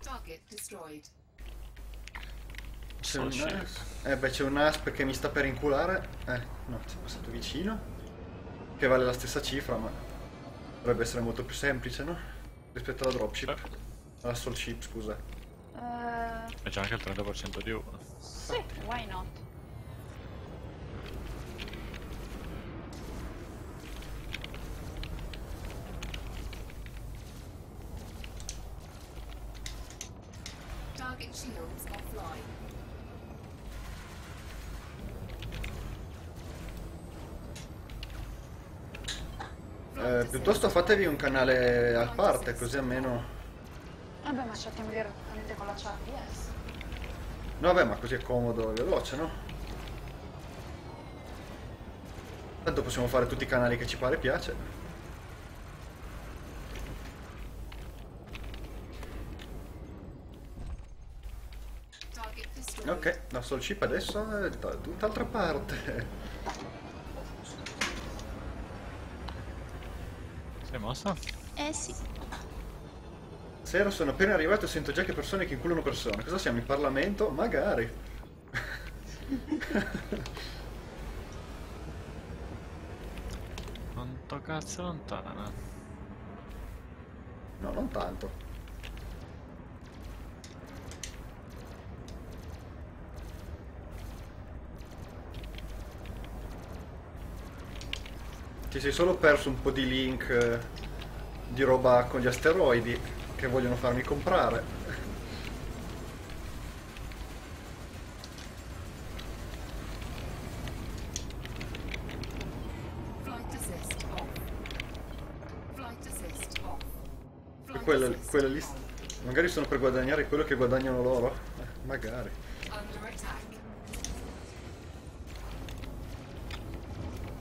Target destroyed. C'è un asp. Eh beh, c'è un asp che mi sta per inculare. Eh, no, è passato vicino. Che vale la stessa cifra, ma dovrebbe essere molto più semplice, no? Rispetto alla dropship. Alla soul ship, scusa. Eh, E c'è anche il 30% di uno. sì, why not? Target shields offline. Eh, piuttosto fatevi un canale a parte, così almeno... Vabbè, ma chattiamo direttamente con la chat, yes. No, vabbè, ma così è comodo e veloce, no? Tanto possiamo fare tutti i canali che ci pare piace. Ok, la soul ship adesso è da tutt'altra parte. Mossa? Eh sì. Sera sono appena arrivato e sento già che persone che inculano persone. Cosa siamo in Parlamento? Magari. Quanto cazzo è lontana? No, non tanto. Ti sei solo perso un po' di link eh, di roba con gli asteroidi che vogliono farmi comprare. Flight assist off. Flight assist off. Flight quella, quella lì... Magari sono per guadagnare quello che guadagnano loro. Eh, magari. Under attack.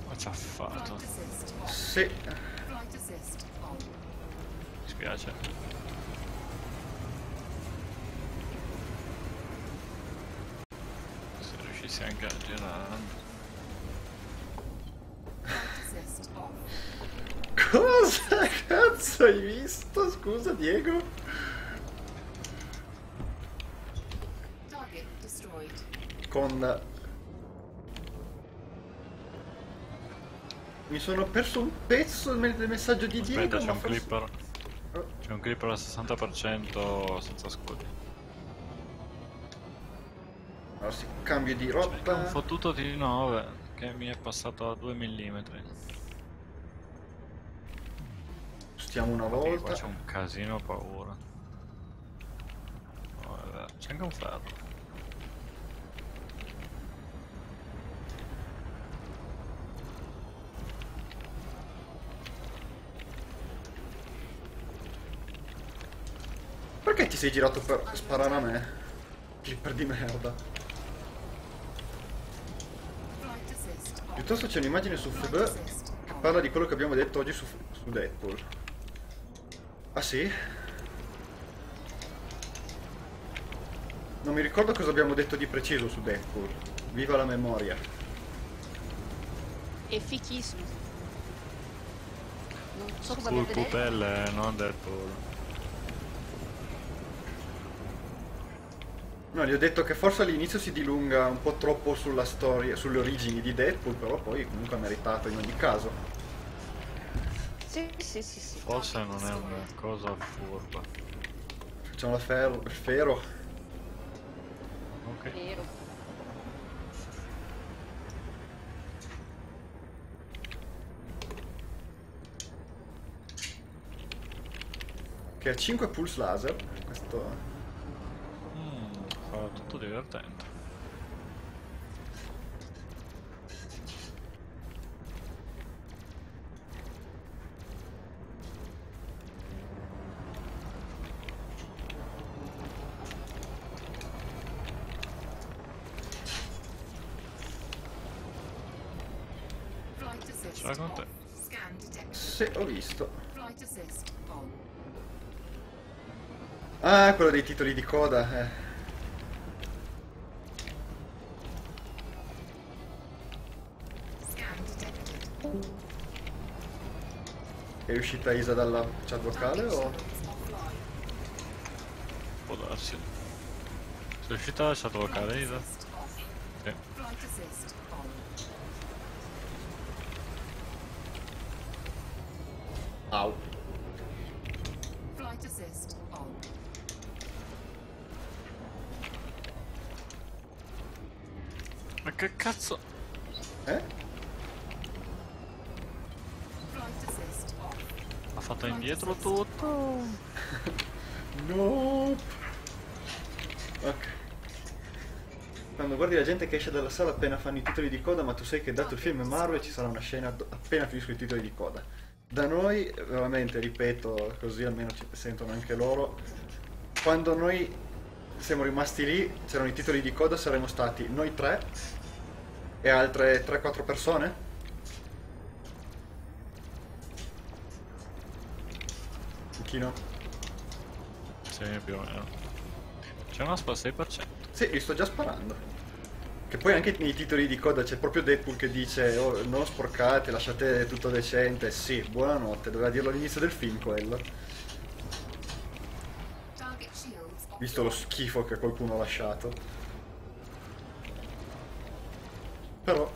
Ma ci ha fatto? Flight assist off. Sì. Flight assist on. Mi spiace. Se riuscissi anche a girare. Cosa cazzo hai visto? Scusa Diego. Target destroyed. Con... Mi sono perso un pezzo del me- del messaggio di Diego. Aspetta, c'è un forse- clipper. C'è un clipper al 60% senza scudi. allora sì, cambio di rotta. un fottuto di 9 che mi è passato a 2 mm. Stiamo una Qua volta. c'è un casino paura. C'è anche un ferro. Perché ti sei girato per sparare a me? Clipper di merda. Piuttosto c'è un'immagine su FB che parla di quello che abbiamo detto oggi su, su Deadpool. Ah sì? Non mi ricordo cosa abbiamo detto di preciso su Deadpool. Viva la memoria. È fichissimo. Non so volete vedere. pupelle, non Deadpool. No, gli ho detto che forse all'inizio si dilunga un po' troppo sulla storia, sulle origini di Deadpool, però poi comunque ha meritato in ogni caso. Sì, sì, sì, sì. Forse non è una cosa furba. Facciamo la ferro, il fero. Ok. Vero. Che ha 5 pulse laser. Questo. Tutto divertente. Ce con te. Se ho visto. Flight assist on. Ah, quello dei titoli di coda. Eh. Uscita Isa dalla chat vocale o. Può darsi. Sei uscita dalla chat vocale, Isa? Assist off. Sì. Flight assist on. Au. Flight assist on. Ma che cazzo? Eh? Flight assist off. Ha fatto indietro tutto? No. Ok. Quando guardi la gente che esce dalla sala appena fanno i titoli di coda, ma tu sai che dato il film è Marvel ci sarà una scena do- appena finiscono i titoli di coda. Da noi, veramente, ripeto, così almeno ci sentono anche loro. Quando noi siamo rimasti lì, c'erano i titoli di coda, saremmo stati noi tre e altre 3-4 persone. Pochino. Sì, più o meno. C'è una spa 6%. Sì, li sto già sparando. Che poi anche nei titoli di coda c'è proprio Deadpool che dice oh, non sporcate, lasciate tutto decente. Sì, buonanotte, doveva dirlo all'inizio del film quello. Visto lo schifo che qualcuno ha lasciato. Però...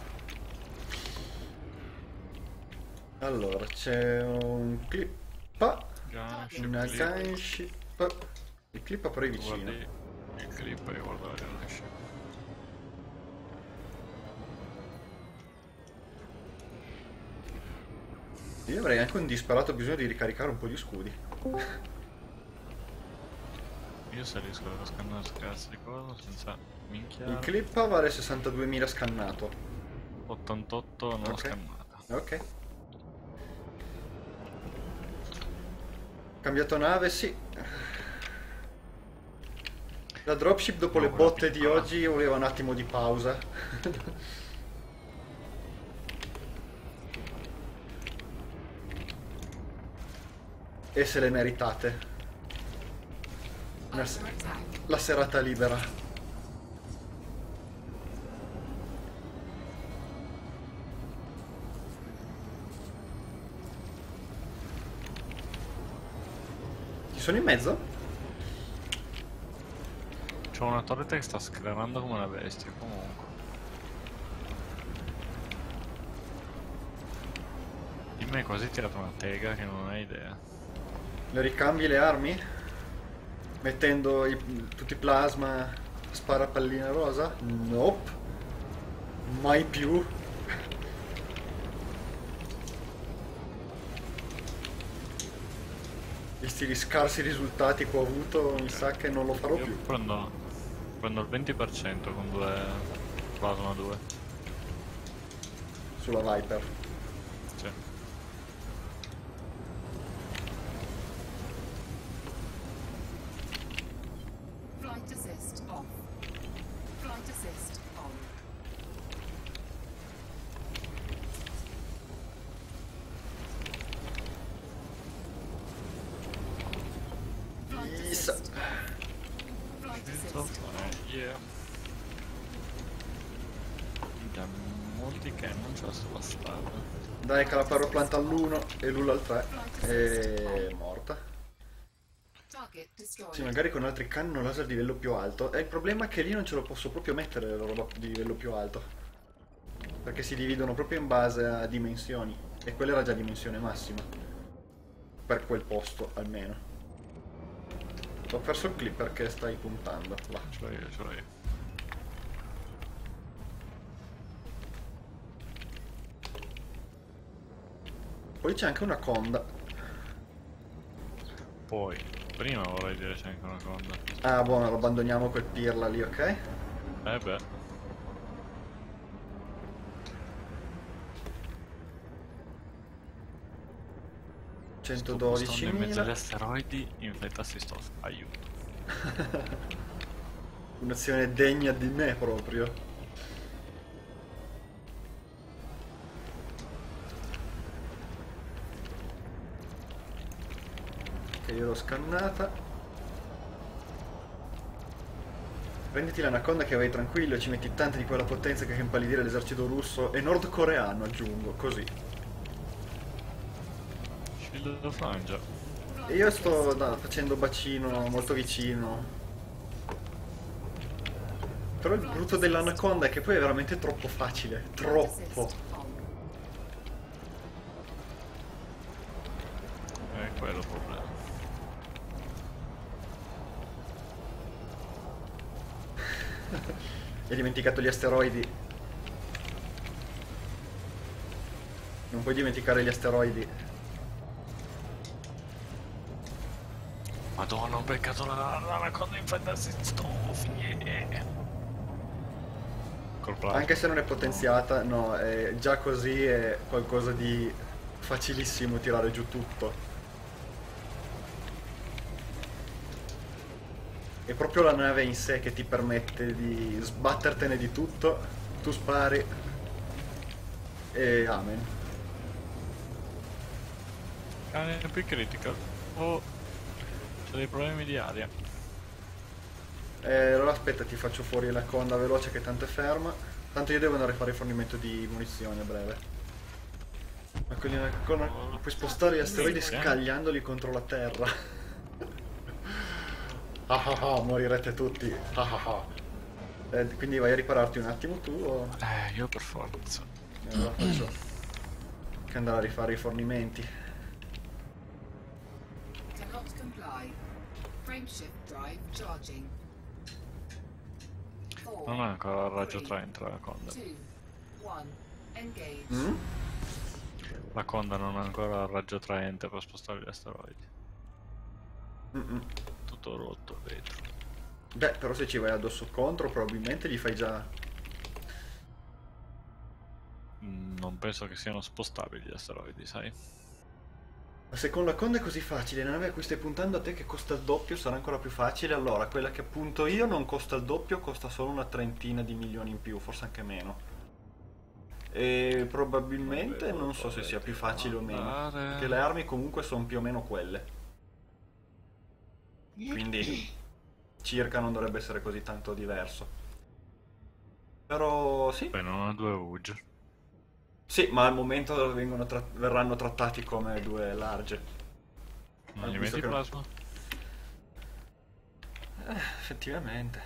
Allora, c'è un clip, Gunship, una clip. gunship. Il clip è vicino. Guardi il clip e guarda la gunship. Io avrei anche un disperato bisogno di ricaricare un po' di scudi. Io se riesco a scannare sto cazzo di cosa senza minchiare. Il clip vale 62.000 scannato. 88 non Ok. scannata. Ok. Cambiato nave, sì. La dropship dopo No, le botte di piccola. oggi voleva un attimo di pausa. E se le meritate. Attack. la serata libera. Ci sono in mezzo? C'ho una torretta che sta sclerando come una bestia comunque. Di me è quasi tirato una tega che non hai idea. Le ricambi le armi? Mettendo i- tutti i plasma spara pallina rosa? Nope. Mai più. Visti gli scarsi risultati che ho avuto, mi sa che non lo farò Io più. prendo, prendo il 20% con due plasma 2. Sulla Viper. Cioè, Flight assist off. Flight assist on. Flight Isa. assist. Flight Stop. assist. Eh, yeah. Da molti che non c'è sulla strada. Dai, Calaparo planta all'1 e Lula al 3. E morta. Sì, magari con altri cannon laser di livello più alto. E il problema è che lì non ce lo posso proprio mettere la roba di livello più alto. Perché si dividono proprio in base a dimensioni. E quella era già dimensione massima. Per quel posto, almeno. Ho perso il clip perché stai puntando. Va. Ce l'ho io, ce l'ho Poi c'è anche una conda. Poi, prima vorrei dire c'è anche una cosa. Ah, buono, lo abbandoniamo quel pirla lì, ok? Eh beh, 112 Sto in mezzo agli asteroidi, infettassi sto aiuto. Un'azione degna di me proprio. Che io l'ho scannata. Prenditi l'anaconda che vai tranquillo e ci metti tante di quella potenza che fa impallidire l'esercito russo e nordcoreano aggiungo, così. Shield of Frangia. E io sto da- facendo bacino molto vicino. Però il brutto dell'anaconda è che poi è veramente troppo facile. Troppo. assist on. È quello il problema. Hai dimenticato gli asteroidi. Non puoi dimenticare gli asteroidi. Madonna, ho beccato la, l'anaconda infettassi sto yeah. Col plasma. Anche se non è potenziata, no, è già così è qualcosa di facilissimo tirare giù tutto. È proprio la nave in sé che ti permette di sbattertene di tutto, tu spari e amen. Cane più critical. Oh, c'è dei problemi di aria. Eh, allora aspetta, ti faccio fuori la conda veloce che tanto è ferma. Tanto io devo andare a fare rifornimento di munizioni a breve. Ma quelli con... puoi spostare gli asteroidi scagliandoli contro la Terra. Ah ah ah, morirete tutti. Ah ah ah. Eh, quindi vai a ripararti un attimo tu o... Eh, io per forza. Eh, allora faccio... che andare a rifare i fornimenti. Non ha ancora il raggio three, 30 la Conda. Mm? La Conda non ha ancora il raggio traente per spostare gli asteroidi. Mm-mm. Tutto rotto il vetro. Beh, però se ci vai addosso contro, probabilmente gli fai già. Mm, Non penso che siano spostabili gli asteroidi, sai? Ma se con la Conda è così facile, la nave a cui stai puntando a te che costa il doppio sarà ancora più facile, allora quella che appunto io non costa il doppio, costa solo una trentina di milioni in più, forse anche meno. E probabilmente non so se sia più facile o meno. Che le armi comunque sono più o meno quelle. Quindi circa non dovrebbe essere così tanto diverso. Però sì. Beh, non ha due UG. Sì, ma al momento vengono tra- verranno trattati come due large. Non gli metti che- plasma? Eh, effettivamente.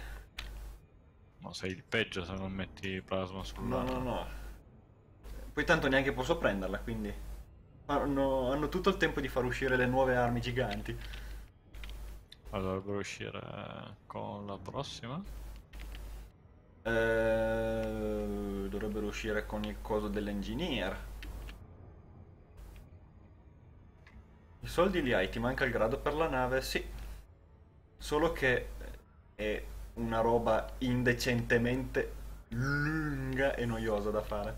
No, sei il peggio se non metti plasma sul No, no, no. Poi tanto neanche posso prenderla, quindi... Hanno, hanno tutto il tempo di far uscire le nuove armi giganti. Allora dovrebbero uscire con la prossima. Eh, dovrebbero uscire con il coso dell'engineer. I soldi li hai, ti manca il grado per la nave? Sì. Solo che è una roba indecentemente lunga e noiosa da fare.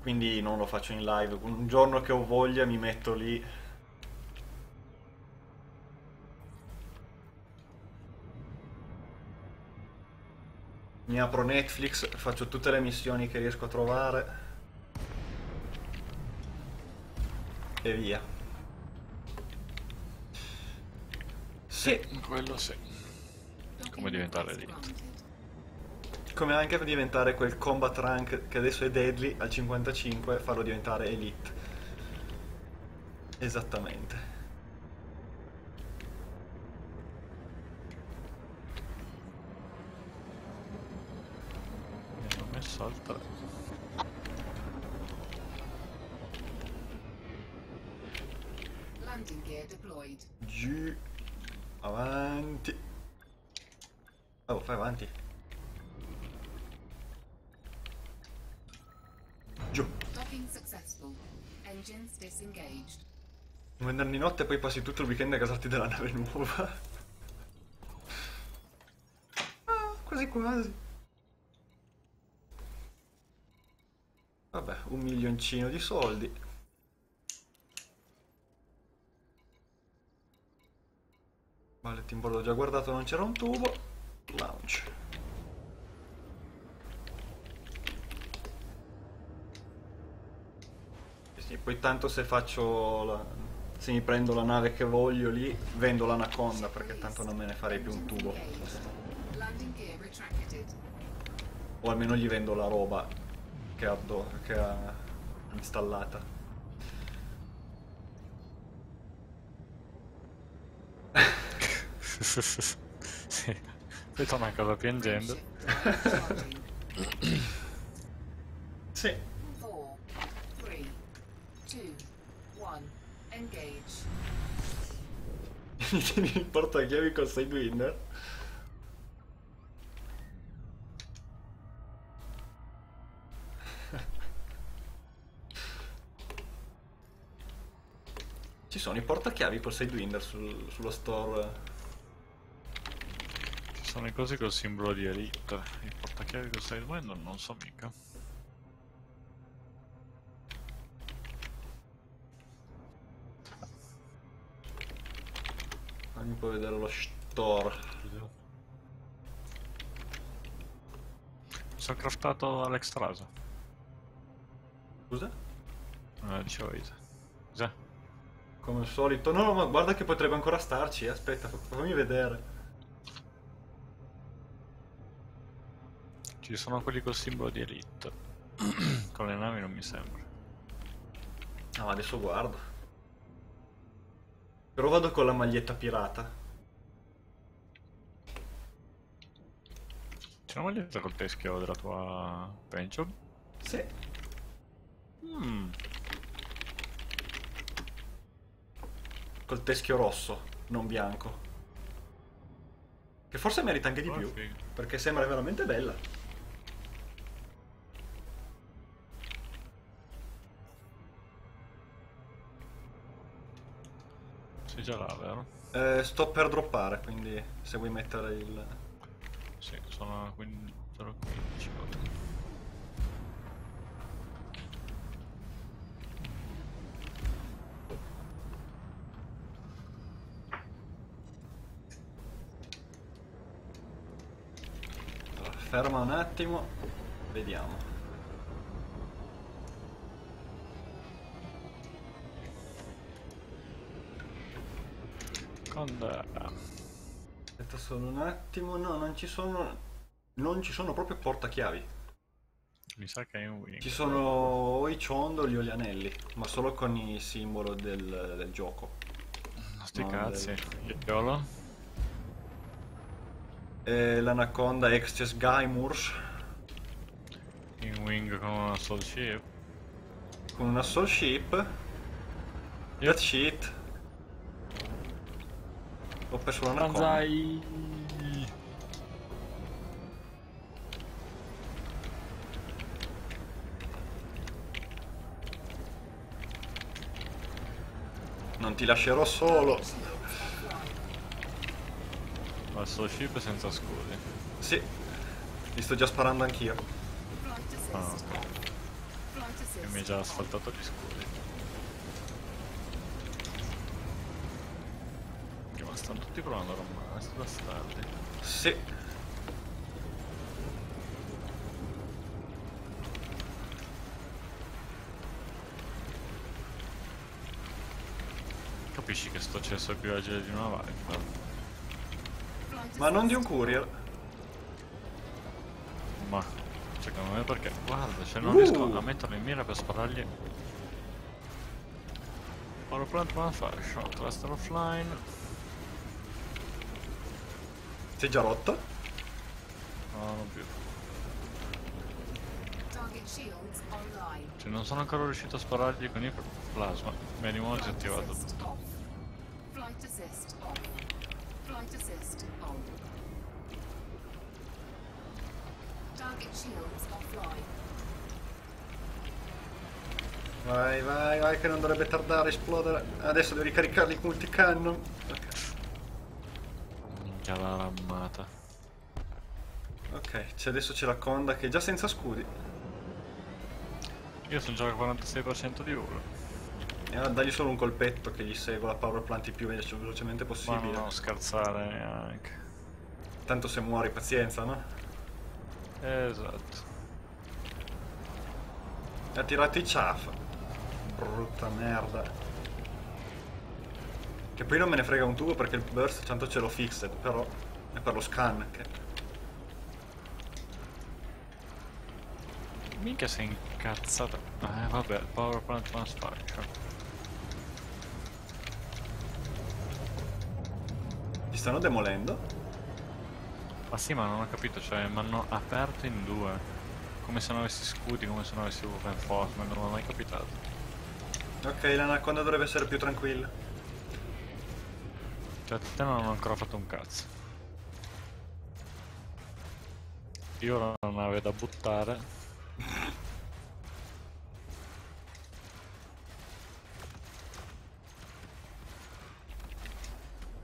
Quindi non lo faccio in live. Un giorno che ho voglia mi metto lì. Mi apro Netflix, faccio tutte le missioni che riesco a trovare. E via. Sì, Quello sì. Come diventare granted. come anche per diventare quel combat rank che adesso è deadly al 55, farlo diventare elite. Esattamente. Notte e poi passi tutto il weekend a casarti della nave nuova. Ah, quasi quasi. Vabbè, un milioncino di soldi. Ballet in bordo ho già guardato, non c'era un tubo. Launch. Sì, poi tanto se faccio la... se mi prendo la nave che voglio lì, vendo l'anaconda perché tanto non me ne farei più un tubo. O almeno gli vendo la roba che ha, che ha installata. sì. Poi torna a casa piangendo. Sì. Four, three, two, one. Engage. Mi tieni il portachiavi col Sidewinder? Ci sono i portachiavi col Sidewinder sul- sullo store. Ci sono i cosi col simbolo di Elite. I portachiavi col Sidewinder non so mica. Fammi un po' vedere lo store. Mi sono craftato all'extrasa. Scusa? Eh, dicevo Isa. Isa? Come al solito. No, no, ma guarda che potrebbe ancora starci. eh. Aspetta, fa- fammi vedere. Ci sono quelli col simbolo di Elite. Con le navi non mi sembra. Ah, ma adesso guardo. Però vado con la maglietta pirata. C'è una maglietta col teschio della tua pension? Sì. Mm. Col teschio rosso, non bianco. Che forse merita anche di Oh, più. figo. Perché sembra veramente bella. Sei già là, vero? Eh, sto per droppare, quindi se vuoi mettere il... Sì, sono a 15. 015. vabbè. Allora, ferma un attimo. Vediamo. Conda. Aspetta solo un attimo. No, non ci sono... Non ci sono proprio portachiavi. Mi sa che è un wing. Ci sono o i ciondoli o gli anelli, ma solo con il simbolo del, del gioco. Sti cazzi. del- Iolo? E l'anaconda Excess Gaimurs In wing con una soul ship. con una soul ship. That shit. Ho perso l'anaconda. Banzai! Non ti lascerò solo. Soul ship senza scudi. Sì. Li sto già sparando anch'io. Ah, ok. E mi hai già asfaltato gli scudi. Che ma stanno tutti provando a rompere, sti bastardi. Sì. Capisci che sto cesso è più agile di una Viper. Ma non di un courier. Ma secondo me perché guarda, cioè non Uh. riesco a metterlo in mira per sparargli. Power plant one shot, cluster offline. Sei già rotto? No, non più. Target shields online. Cioè non sono ancora riuscito a sparargli con il plasma. Mi animo Flight disattivato assist tutto. off. Flight assist off. Flight assist on. Target shields offline. Vai, vai, vai, che non dovrebbe tardare a esplodere. Adesso devo ricaricarli con multicannon. Minchia la rammata. Ok, c'è adesso c'è la Conda che è già senza scudi. Io sono già al 46% di oro. E allora dagli solo un colpetto che gli segua la power plant il più veloce- velocemente Ma possibile. non scherzare neanche. Tanto se muori, pazienza, no? Esatto. Ha tirato i ciaf. Brutta merda. Che poi non me ne frega un tubo perché il burst tanto ce l'ho fixed, però è per lo scan che... Minchia sei incazzata. Eh vabbè, power plant one spark. Ti stanno demolendo? Ma sì, ma non ho capito, cioè mi hanno aperto in due. Come se non avessi scudi, come se non avessi reinforcement, non l'ho mai capitato. Ok, l'anaconda dovrebbe essere più tranquilla. Cioè, te non hanno ancora fatto un cazzo. Io ho una nave da buttare.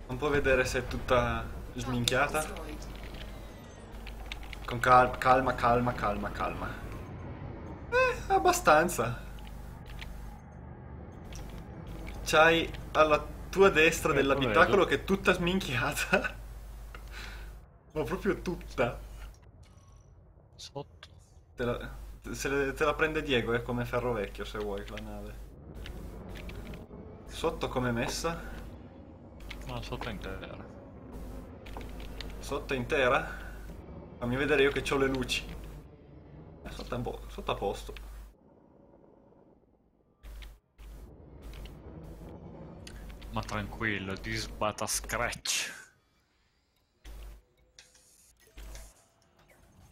Non può vedere se è tutta sminchiata? Con calma, calma, calma, calma, calma. Eh, abbastanza. C'hai alla tua destra Eh, dell'abitacolo che è tutta sminchiata. Ma proprio tutta. Sotto. Te la, se le- te la prende Diego, è come ferro vecchio se vuoi la nave. Sotto come messa? No, sotto intera. Sotto intera? Fammi vedere io che ho le luci. Eh, sotto, sotto a posto. Ma tranquillo, disbata scratch.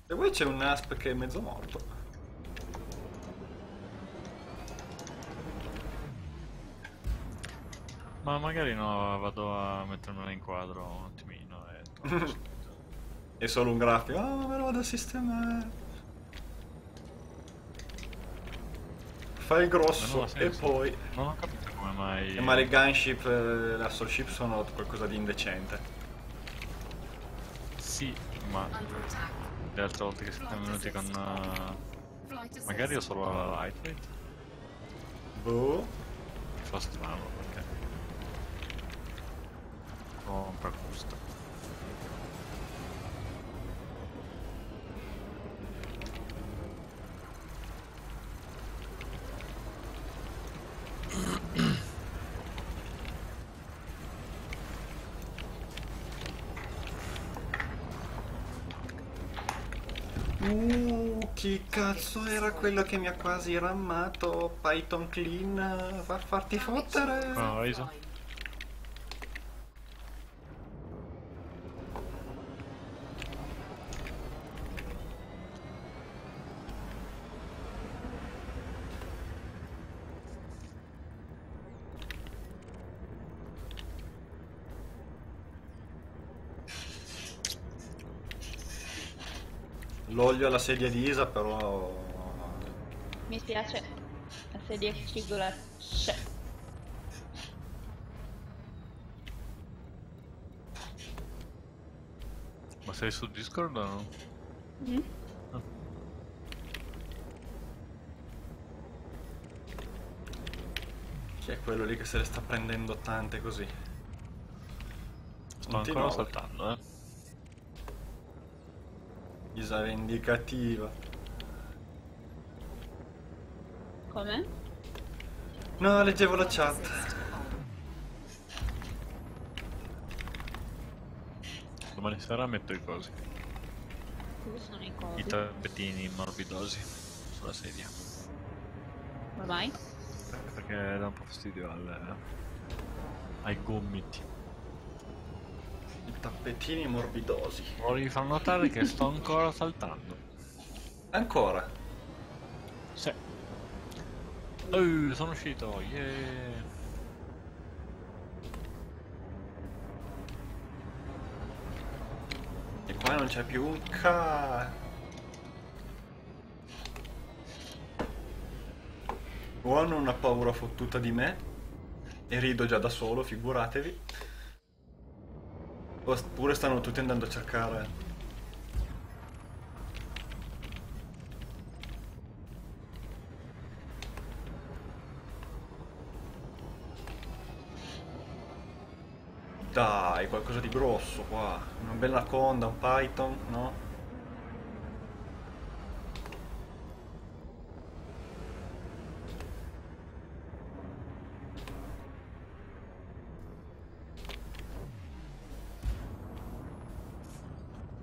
E poi c'è un Asp che è mezzo morto. Ma magari no, vado a mettermela in quadro un attimino e... è solo un grafico. Oh, me lo vado a sistemare. Fai il grosso e poi... Non ho capito come mai... ma le gunship e la soulship sono qualcosa di indecente. Sì, ma le altre volte che siamo venuti con... uh. Magari ho solo la lightweight? Boh. Fa strano perché... Po' gusto. Uh, chi cazzo era quello che mi ha quasi rammato? Python clean, va a farti fottere. Oh, L'olio alla sedia di Isa, però... Mi spiace, la sedia frigola c'è. Ma sei su Discord o no? Mm? Chi è quello lì che se le sta prendendo tante così? Sto ancora saltando, eh. Isa vendicativa. Come? No, leggevo la chat. Domani sera metto i cosi. Dove sono i cosi? I tappetini morbidosi sulla sedia. Come mai? Perché dà un po' fastidio al- ai gomiti. I tappetini morbidosi. Volevi far notare che sto ancora saltando. Ancora. Sì. Oh, sono uscito, yeah. E qua non c'è più un ca... O hanno una paura fottuta di me e rido già da solo, figuratevi. Oppure stanno tutti andando a cercare. Dai, qualcosa di grosso qua. Una bella conda, un python, no?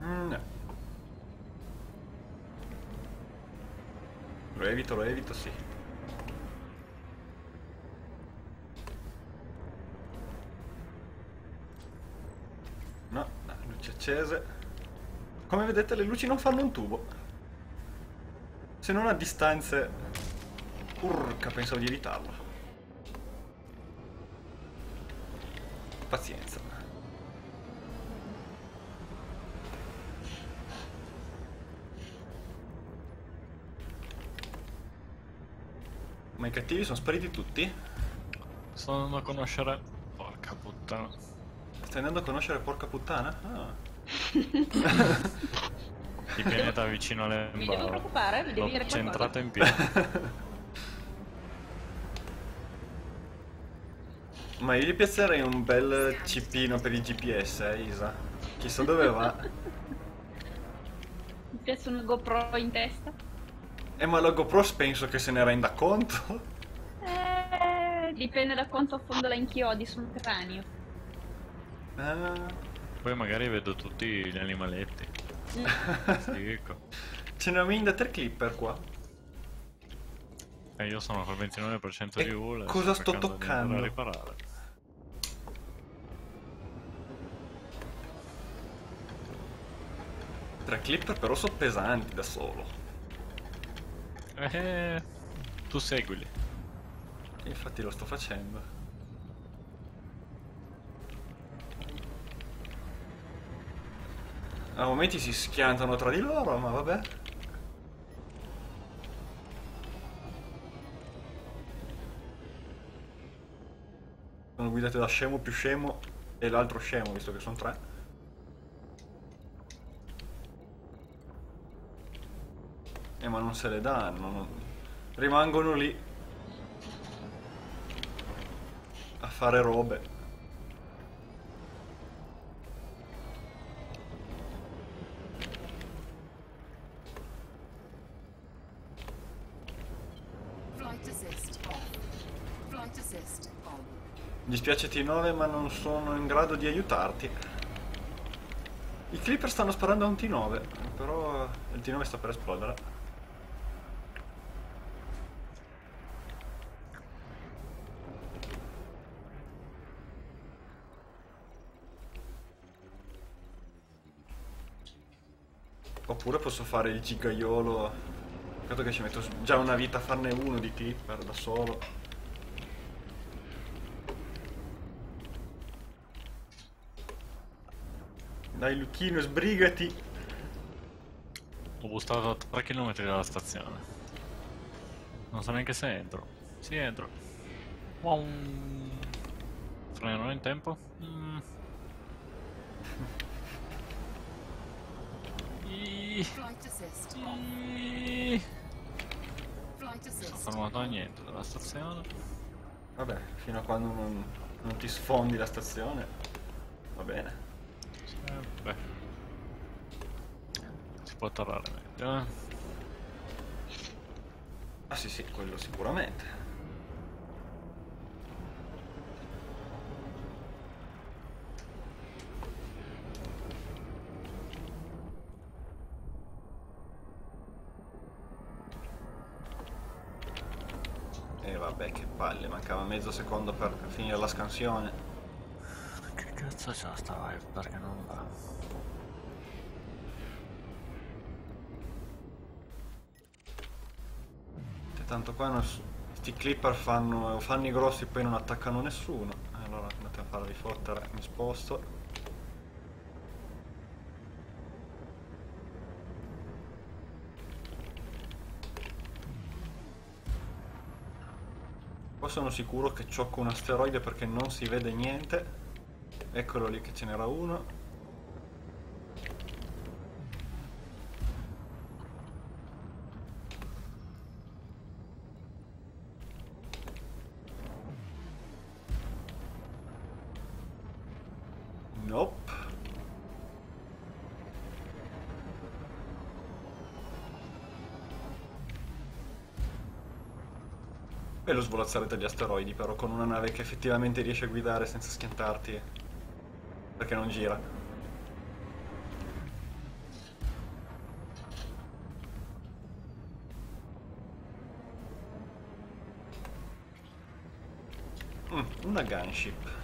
Mm, no. Lo evito, lo evito, sì. No, luci accese. Come vedete le luci non fanno un tubo. Se non a distanze... Urca, pensavo di evitarlo. Pazienza. Ma i cattivi sono spariti tutti? Sto andando a conoscere... Porca puttana. Stai andando a conoscere porca puttana? Ah. Il pianeta vicino alle Mi devo preoccupare? Mi devi dire centrato in piedi. Ma io gli piazzerei un bel cipino per il GPS, eh, Isa. Chissà dove va. Mi piace una GoPro in testa? Eh, ma la GoPro penso che se ne renda conto. Eh, dipende da quanto affondo la inchiodi sul cranio. Ah, Poi magari vedo tutti gli animaletti. Mm. Sì, ecco. ce n'è un Indater Clipper qua. E io sono col 29% E di UL. cosa sto toccando? Riparare. Tre Clipper però sono pesanti da solo. Eh, tu seguili. Infatti lo sto facendo. A momenti si schiantano tra di loro, ma vabbè. Sono guidate da scemo più scemo e l'altro scemo, visto che sono tre. Eh, ma non se le danno. non- Rimangono lì. A fare robe. Flight assist off. Flight assist on. Mi dispiace T9 ma non sono in grado di aiutarti. I Clipper stanno sparando a un T9, però il T9 sta per esplodere. Oppure posso fare il gigaiolo. Credo che ci metto già una vita a farne uno di Clipper da solo. Dai Lucchino, sbrigati. Ho bustato a 3 km dalla stazione. Non so neanche se entro. Sì, entro. Wow. Freno in tempo? Mm. Flight Sono fermato a niente dalla stazione. Vabbè, fino a quando non, non ti sfondi la stazione. Va bene. Eh, beh. Si può atterrare meglio, eh. Ah sì sì, quello sicuramente. E vabbè, che palle, mancava mezzo secondo per finire la scansione. Cazzo c'ha sta Viper che non va? E tanto qua non sti clipper fanno, fanno i grossi e poi non attaccano nessuno. Allora andate a farvi fottere, mi sposto. Qua sono sicuro che ciocco un asteroide perché non si vede niente. Eccolo lì che ce n'era uno. Nope. Bello svolazzare degli asteroidi però con una nave che effettivamente riesce a guidare senza schiantarti. Perché non gira. Mm, una gunship.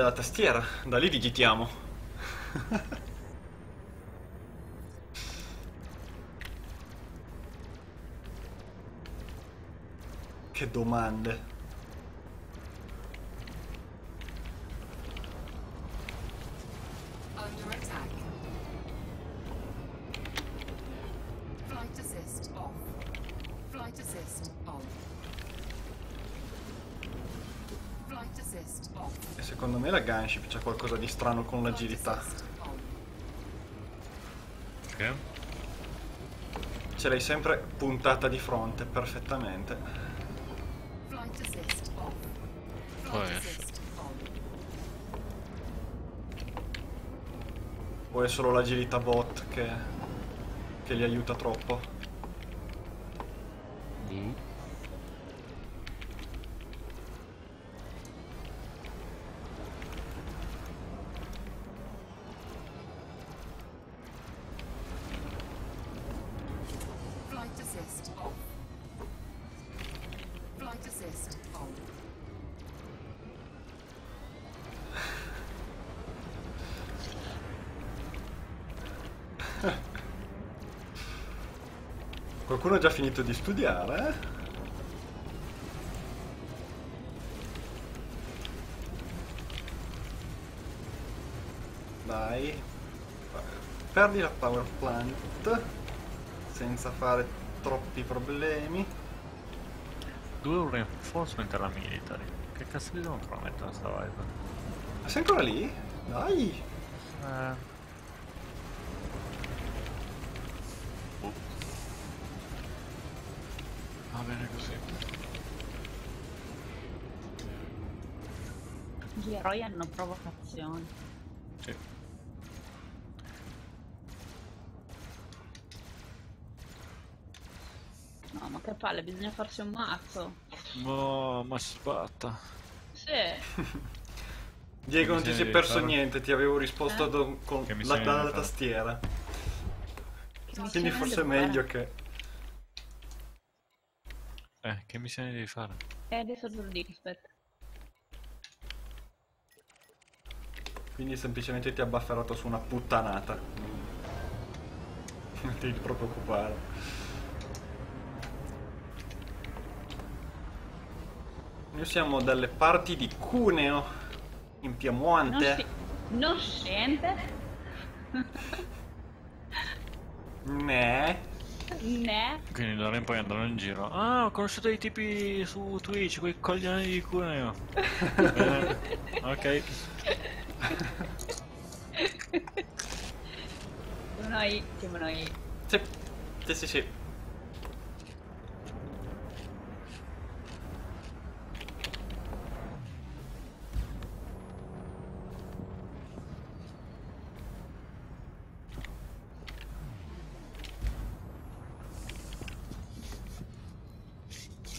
Dalla tastiera, da lì digitiamo. che domande. Gunship c'è qualcosa di strano con l'agilità. Che? Ce l'hai sempre puntata di fronte, perfettamente. Poi esce. O è solo l'agilità bot che, che li aiuta troppo? Qualcuno ha già finito di studiare? Dai. Perdi la power plant senza fare troppi problemi. Due un reinforcement alla military. Che cazzo di devo ancora mettere sta vibe? Ma sei ancora lì? Dai. Eh. Gli eroi hanno provocazioni. Sì. No, ma che palle, bisogna farsi un mazzo. No, ma si sbatta. Sì. Diego, non ti sei perso fare? niente, ti avevo risposto Eh? do- con la, dalla tastiera. Che Quindi forse è fare? meglio che. Eh, che missione devi fare? Eh, adesso te lo dico, aspetta. Quindi semplicemente ti ha bafferato su una puttanata. Non ti preoccupare. Noi siamo dalle parti di Cuneo, in Piemonte. si... Non si sente? Ne? Ne? Quindi d'ora in poi andranno in giro. Ah, ho conosciuto dei tipi su Twitch, quei coglioni di Cuneo. Bene, ok. Siamo noi, siamo noi. Sì, sì, sì. sì.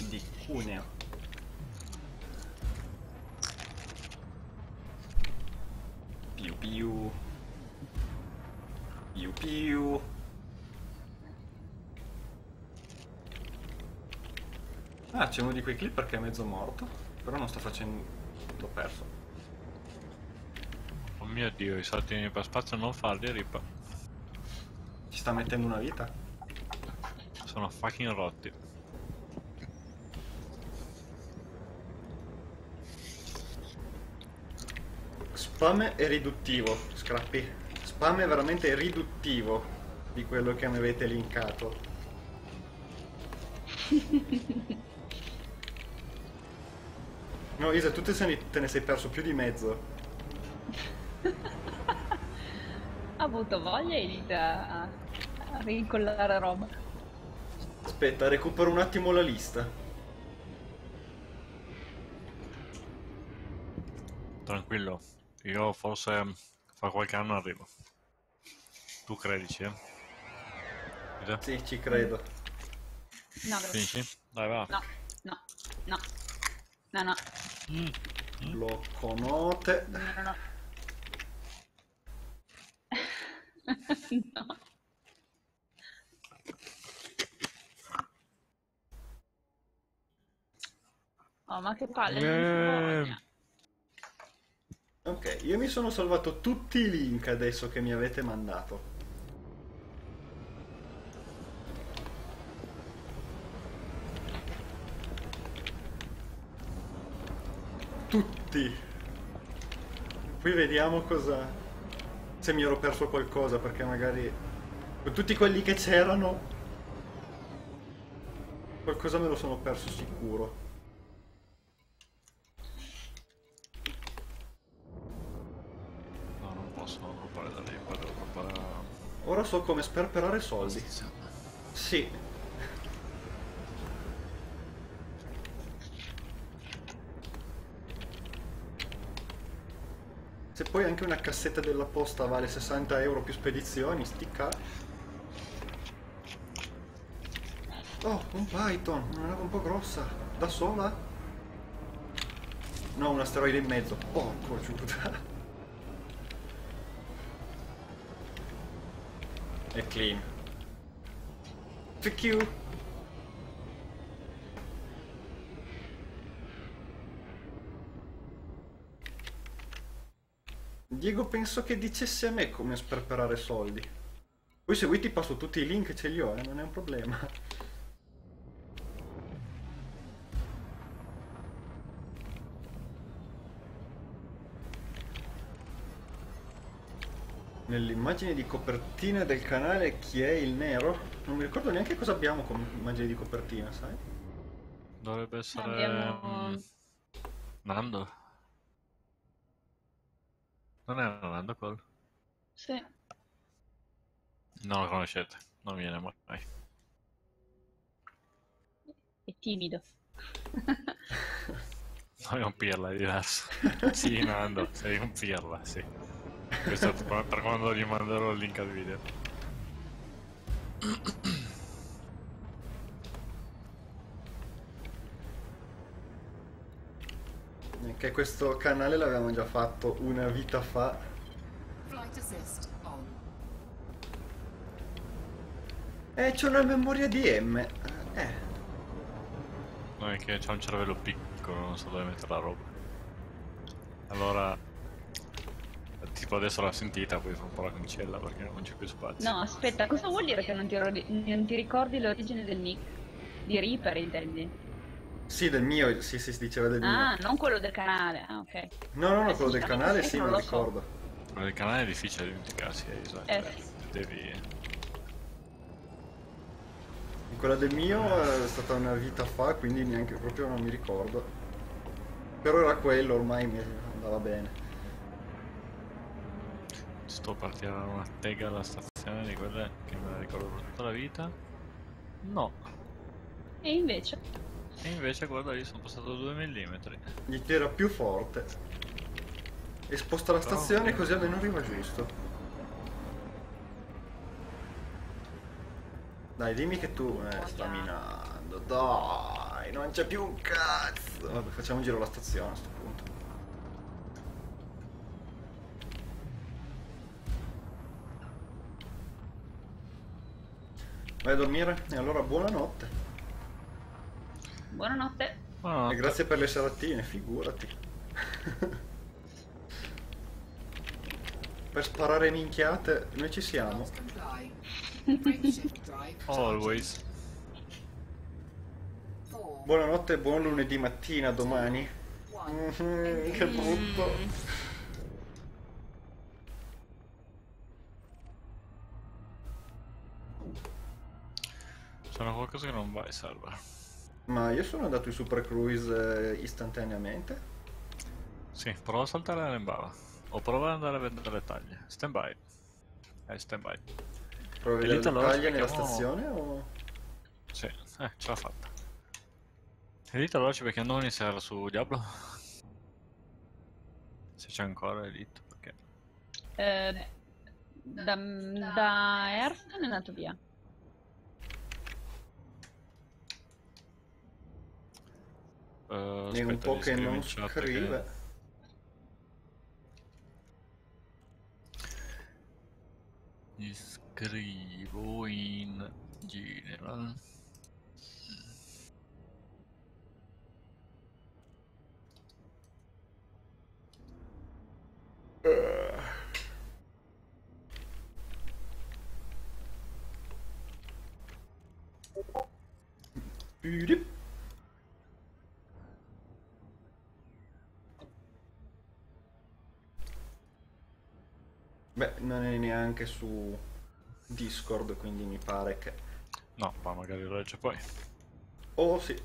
Di Cuneo. Piu piu. Piu piu. Ah, c'è uno di quei clip perché è mezzo morto. Però non sta facendo. L'ho perso. Oh mio dio, i saltini per spazio non farli, ripa. Ci sta mettendo una vita. Sono fucking rotti. Spam è riduttivo, Scrappy. Spam è veramente riduttivo di quello che mi avete linkato. No, Isa, tu te, ne- te ne sei perso più di mezzo. Ha avuto voglia e inizia a, a rincollare roba. Aspetta, recupero un attimo la lista. Tranquillo. Io forse fra qualche anno arrivo. Tu credici, eh? Ida? Sì, ci credo. No, grazie. Finisci? Dai, va. No, no, no. No, no. Blocco note. no, no, no. no. Oh, ma che palle, Eh. Ok, io mi sono salvato tutti i link adesso che mi avete mandato. Tutti. Qui vediamo cosa... Se mi ero perso qualcosa, perché magari... Con tutti quelli che c'erano... Qualcosa me lo sono perso sicuro. No, non posso droppare da lì, poi devo droppare a... Ora so come sperperare soldi. Sì. Se poi anche una cassetta della posta vale 60 euro più spedizioni, sticca. Oh, un Python, una nave un po' grossa. Da sola? No, un asteroide in mezzo. Porco Giuda. È clean. Fuck you. Diego penso che dicesse a me come sperperare soldi. Poi se vuoi ti passo tutti i link, ce li ho, eh, non è un problema. Nell'immagine di copertina del canale chi è il nero? Non mi ricordo neanche cosa abbiamo come immagine di copertina, sai? Dovrebbe essere... Abbiamo- mm, Nando? Non è Nando quello? Sì. Non lo conoscete, non viene mai. È timido. È un pirla, diverso. sì, Nando, sei un pirla, sì. Questo per quando gli manderò il link al video. Che questo canale l'avevamo già fatto una vita fa. Flight assist on. Eh, c'è una memoria di M. Eh, Non è che c'ha un cervello piccolo, non so dove mettere la roba. Allora, tipo adesso l'ha sentita, poi fa un po' la cancella perché non c'è più spazio. No, aspetta, cosa vuol dire che non ti, non ti ricordi l'origine del nick? Di Reaper intendi? Sì, del mio, sì, sì, si diceva del Ah, mio. non quello del canale. Ah, ok. No, no, no, eh, quello del sì, canale sì, sì, non non lo so. ricordo. Quello del canale è difficile dimenticarsi, eh, esatto. Eh, Devi... Quella del mio è stata una vita fa, quindi neanche proprio non mi ricordo. Però era quello, ormai mi andava bene. Sto per tirare una tega alla stazione di quelle che me la ricordo per tutta la vita. No. E invece? E invece guarda lì sono passato 2 mm. Gli tira più forte. E sposta la stazione così almeno arriva giusto. Dai, dimmi che tu eh, sta minando. Dai, non c'è più un cazzo. Vabbè, facciamo un giro alla stazione a sto punto. Vai a dormire? E allora buonanotte. Buonanotte. Ah, E grazie per le seratine, figurati. per sparare minchiate, noi ci siamo. Always. Buonanotte e buon lunedì mattina domani. Mhm, che brutto. C'è qualcosa che non va in server. Ma io sono andato in Super Cruise eh, istantaneamente. Sì, prova a saltare la bava. O prova ad andare a vedere le taglie. Stand by. Eh, stand by. Provo a vedere le taglie nella stazione o... Sì, eh, ce l'ha fatta. E allora ci becchiamo domani sera su Diablo? Se c'è ancora Elite, perché... Eh, da, da Airstone è andato via. Uh, È un po' che non scrive. Gli scrivo in general. Pidip. Beh, non è neanche su Discord, quindi mi pare che... No, ma magari lo legge poi. Oh sì.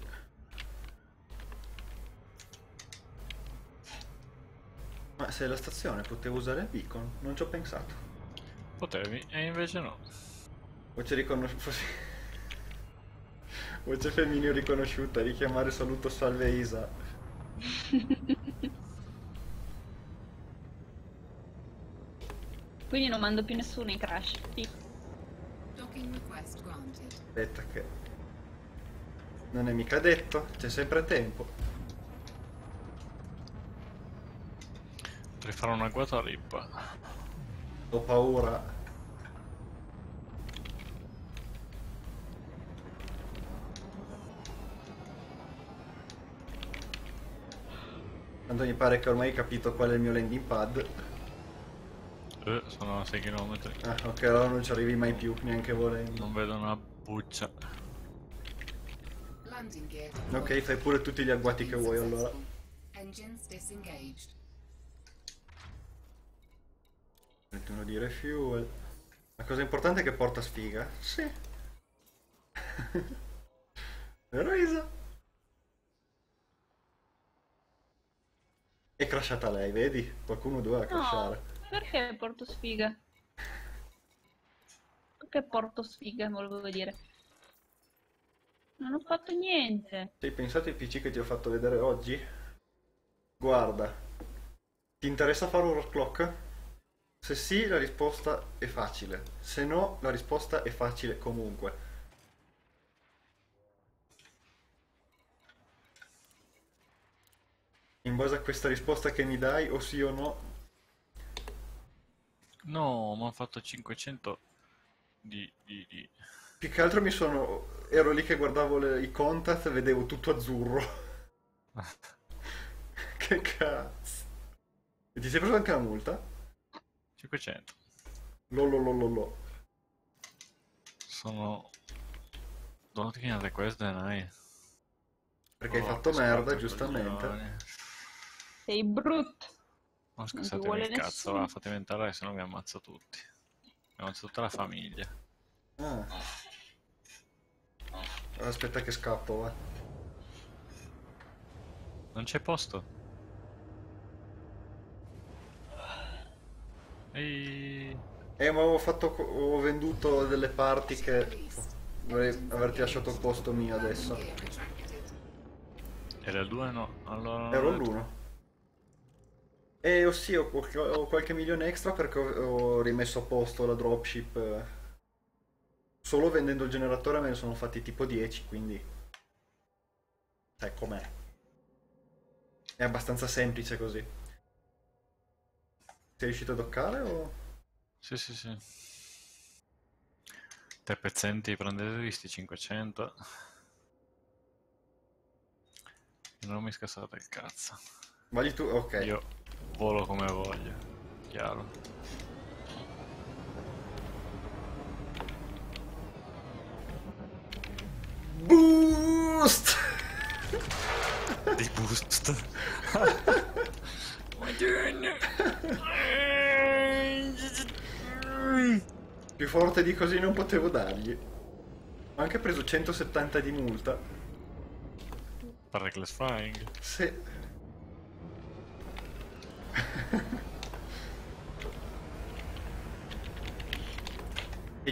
Ma se è la stazione potevo usare il beacon, non ci ho pensato. Potevi, e invece no. Voce riconosciuta. Voce femminile riconosciuta, richiamare saluto salve Isa. Quindi non mando più nessuno in crash. Sì. Docking request granted. Aspetta che... Non è mica detto, c'è sempre tempo. Potrei fare una guata rippa. Ho paura. Tanto mi pare che ormai hai capito qual è il mio landing pad. Eh, sono a 6 km. Ah, ok, allora non ci arrivi mai più, neanche volendo. Non vedo una buccia. Ok, fai pure tutti gli agguati che vuoi allora. Disengaged. Mettono di refuel. La cosa importante è che porta sfiga. Sì. Vero Isa? È crashata lei, vedi? Qualcuno doveva crashare. Perché porto sfiga? Perché porto sfiga, volevo dire. Non ho fatto niente. Hai pensato ai PC che ti ho fatto vedere oggi? Guarda. Ti interessa fare un clock? Se sì, la risposta è facile. Se no, la risposta è facile comunque. In base a questa risposta che mi dai, o sì o no, No, mi ha fatto 500 di, di, di... più che altro mi sono... Ero lì che guardavo le- i contact e vedevo tutto azzurro. che cazzo. E ti sei preso anche la multa? 500. Lololololo. Sono... Don't think request deny. Perché hai Oh, fatto che merda, giustamente. Sei brutto. Ma scassatemi il cazzo, va, fatemi entrare se no vi ammazzo tutti. Mi ammazzo tutta la famiglia. Ah. Aspetta che scappo, va. Non c'è posto. Ehi... Eh, ma avevo fatto... ho venduto delle parti che... Vorrei averti lasciato il posto mio adesso. Era il 2 no? Allora... Ero l'1. E oh sì, ho, qualche- ho qualche milione extra perché ho, ho rimesso a posto la dropship. eh. Solo vendendo il generatore me ne sono fatti tipo 10, quindi... Sai com'è. È abbastanza semplice così. Sei riuscito a doccare o... Sì, sì, sì. Tre pezzenti prendete sti 500. E non mi scassate il cazzo. Vogli tu? Ok. Io volo come voglio. Chiaro. Boost! Di boost. Più forte di così non potevo dargli. Ho anche preso 170 di multa. Reckless flying. Sì.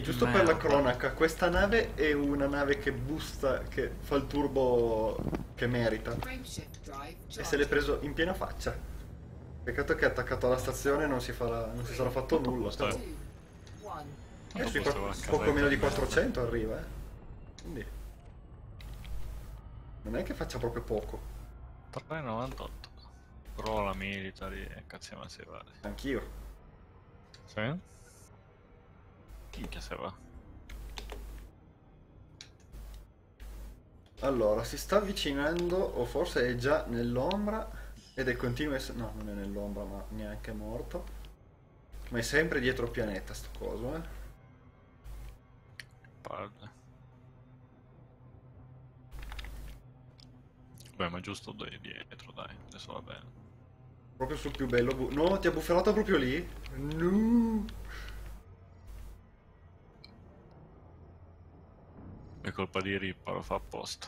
Giusto per la cronaca, questa nave è una nave che busta, che fa il turbo che merita. E se l'è preso in piena faccia. Peccato che è attaccato alla stazione e non si, farà, non si sarà fatto nulla. One. Eh, a casa poco meno di merda. 400 arriva, eh. Quindi... Non è che faccia proprio poco. 3,98. Però la military e cazzo ma se vale. Anch'io. Sì? Minchia se va. Allora, si sta avvicinando, o forse è già nell'ombra, ed è continuo essere... No, non è nell'ombra, ma neanche morto. Ma è sempre dietro il pianeta, sto coso, eh. Palle. Beh, ma giusto dietro, dai. Adesso va bene. Proprio sul più bello... no, ti ha bufferato proprio lì? No! È colpa di Rippa, lo fa apposta.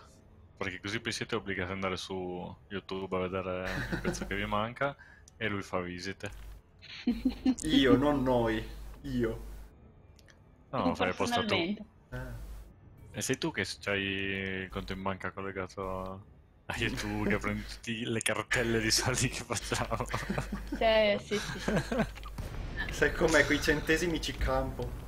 Perché così poi siete obbligati ad andare su YouTube a vedere il pezzo che vi manca e lui fa visite. Io, non noi. Io. No, fai apposta tu. Ah. E sei tu che c'hai il conto in banca collegato a YouTube che prendi tutte le cartelle di soldi che facciamo. Sì, sì, sì, sì. Sai com'è, quei centesimi ci campo.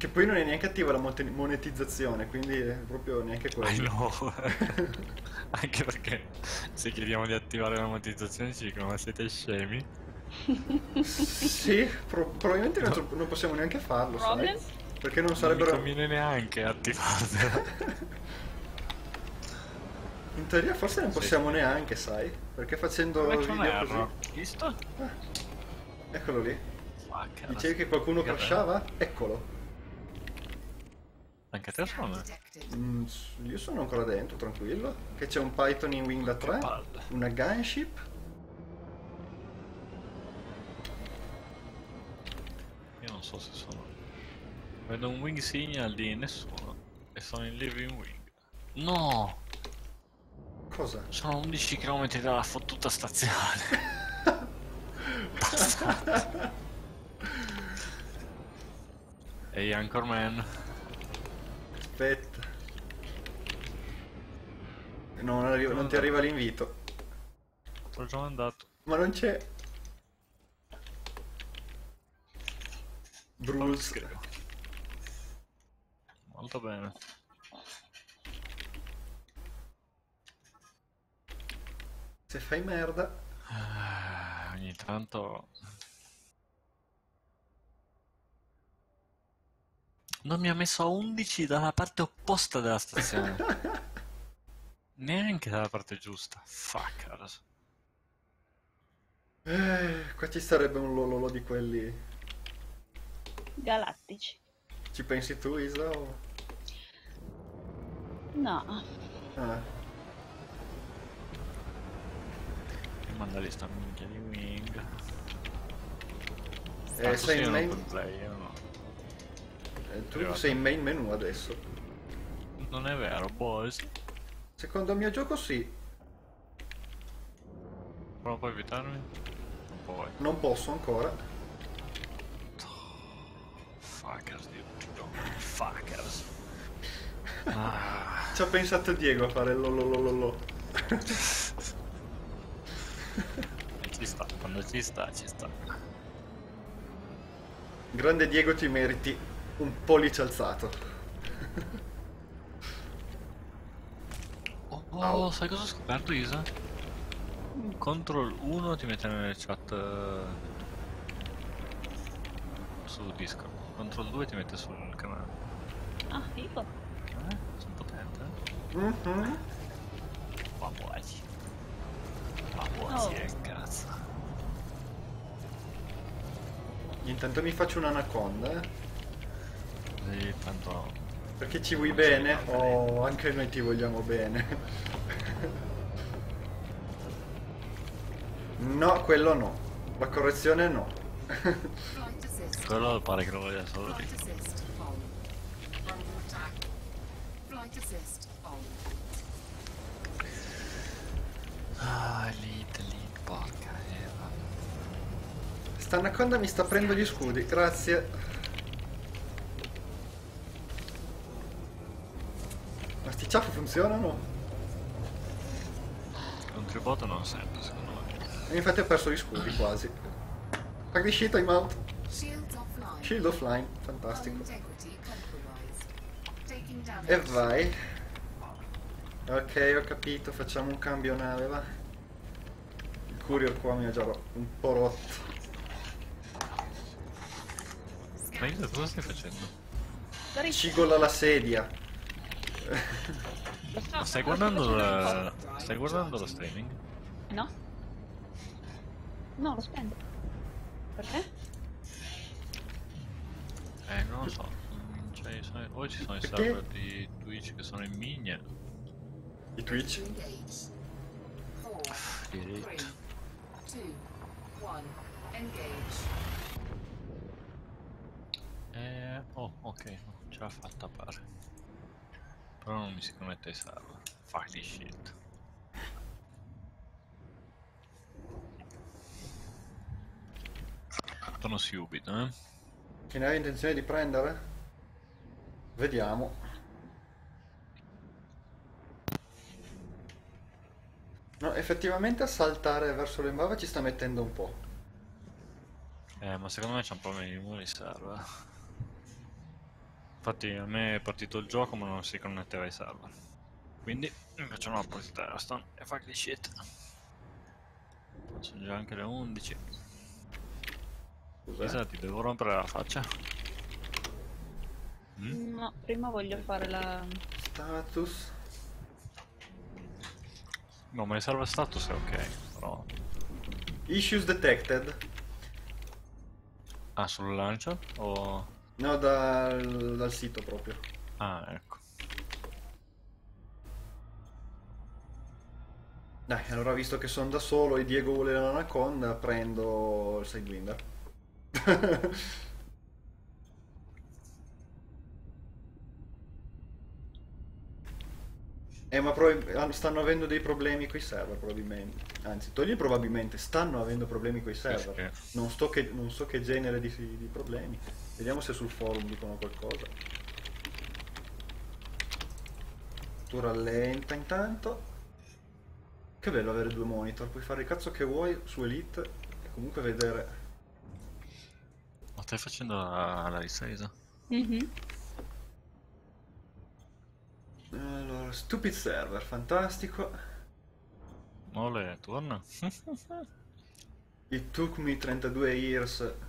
Che poi non è neanche attiva la monetizzazione, quindi è proprio neanche I quello. know. Anche perché se chiediamo di attivare la monetizzazione ci dicono ma siete scemi? Sì, pro- probabilmente non, non possiamo neanche farlo, Problem? sai? Perché non Non sarebbero... conviene neanche attivarla. In teoria forse non Sì. possiamo neanche, sai? Perché facendo Come video così... Visto? Eccolo lì. Fuck, Dicevi che qualcuno crashava? Eccolo. Anche te sono? Mm, io sono ancora dentro, tranquillo. Che c'è un Python in Wing da 3, palle. una gunship. Io non so se sono. Vedo un wing signal di nessuno. E sono in living wing. No! Cosa? Sono 11 km dalla fottuta stazione. Ehi, Anchorman. Aspetta. No, non, arriva- non ti arriva l'invito. T'ho già mandato. Ma non c'è. Bruce. Molto bene. Se fai merda. Ah, ogni tanto... Non mi ha messo a 11 dalla parte opposta della stazione. Neanche dalla parte giusta. Fuck. adesso. Eh, qua ci sarebbe un lololo di quelli. Galattici. Ci pensi tu, Isa? O... No, Ah, Mi manda lì sta minchia di wing. eh, sei in main... play, io no. Eh, tu Arrivato. sei in main menu adesso. Non è vero, boys. Secondo il mio gioco sì. Però puoi evitarmi? Non puoi. Non posso ancora. Fuckers, Dio. Fuckers. Ah, Ci ha pensato Diego a fare lololololo. ci sta, quando ci sta, ci sta. Grande Diego ti meriti un pollice alzato. Oh, oh, sai cosa ho scoperto, Isa? Control 1 ti mette nelle chat eh, su Discord. Control 2 ti mette sul canale. ah, figo. Eh? Sono potente, eh? Mhm. Ma vuoi? Ma vuoi, Oh. che cazzo. Intanto mi faccio un'anaconda, eh. Sì, tanto... Perché ci vuoi bene? Oh, anche noi ti vogliamo bene. No, quello no. La correzione no. Quello pare che lo voglia solo lì. Assist on. Ah, elite, elite, porca Eva. Sta anaconda mi sta aprendo gli scudi, grazie. Ciaffi funzionano? Un tribotto non sempre, secondo me. E infatti ho perso gli scudi quasi. Pack di shit, I'm out. Shields offline. Shield offline, fantastico. E vai. Ok, ho capito, facciamo un cambio nave, va. Il courier qua mi ha già un po' rotto. Ma Isa, cosa stai facendo? Cigola la sedia. Ma stai guardando la... Stai guardando lo streaming? No? No, lo spendo. Perché? Eh, non lo so. Cioè, i server- o ci sono i Perché? server di Twitch che sono in miglia. Di Twitch. Diritto. Eh, oh, ok, ce l'ha fatta pare. Però non mi si connette. Fuck this shit. Torno subito, eh. Che ne hai intenzione di prendere? Vediamo. No, effettivamente a saltare verso l'embava ci sta mettendo un po'. Eh, ma secondo me c'è un problema di numeri server. Infatti a me è partito il gioco ma non si connetteva ai server. Quindi mi faccio una apposita Aston e fuck this shit. Sono già anche le 11. Cos'è? Isa, ti devo rompere la faccia? Mm? No, prima voglio fare la... Status. No, ma il server status è ok, però... Issues detected. Ah, sul launcher? O... No, dal, dal sito proprio. Ah, ecco. Dai, allora visto che sono da solo e Diego vuole l'anaconda, prendo il Sidewinder. eh, ma stanno avendo dei problemi coi server, probabilmente. Anzi, togli probabilmente, stanno avendo problemi coi server. Non, sto che- non so che genere di, di problemi. Vediamo se sul forum dicono qualcosa. Tu rallenta intanto. Che bello avere due monitor, puoi fare il cazzo che vuoi su Elite e comunque vedere. Ma stai facendo la, la ripresa? Mhm. Allora, stupid server, fantastico. Ole, torna. It took me 32 years.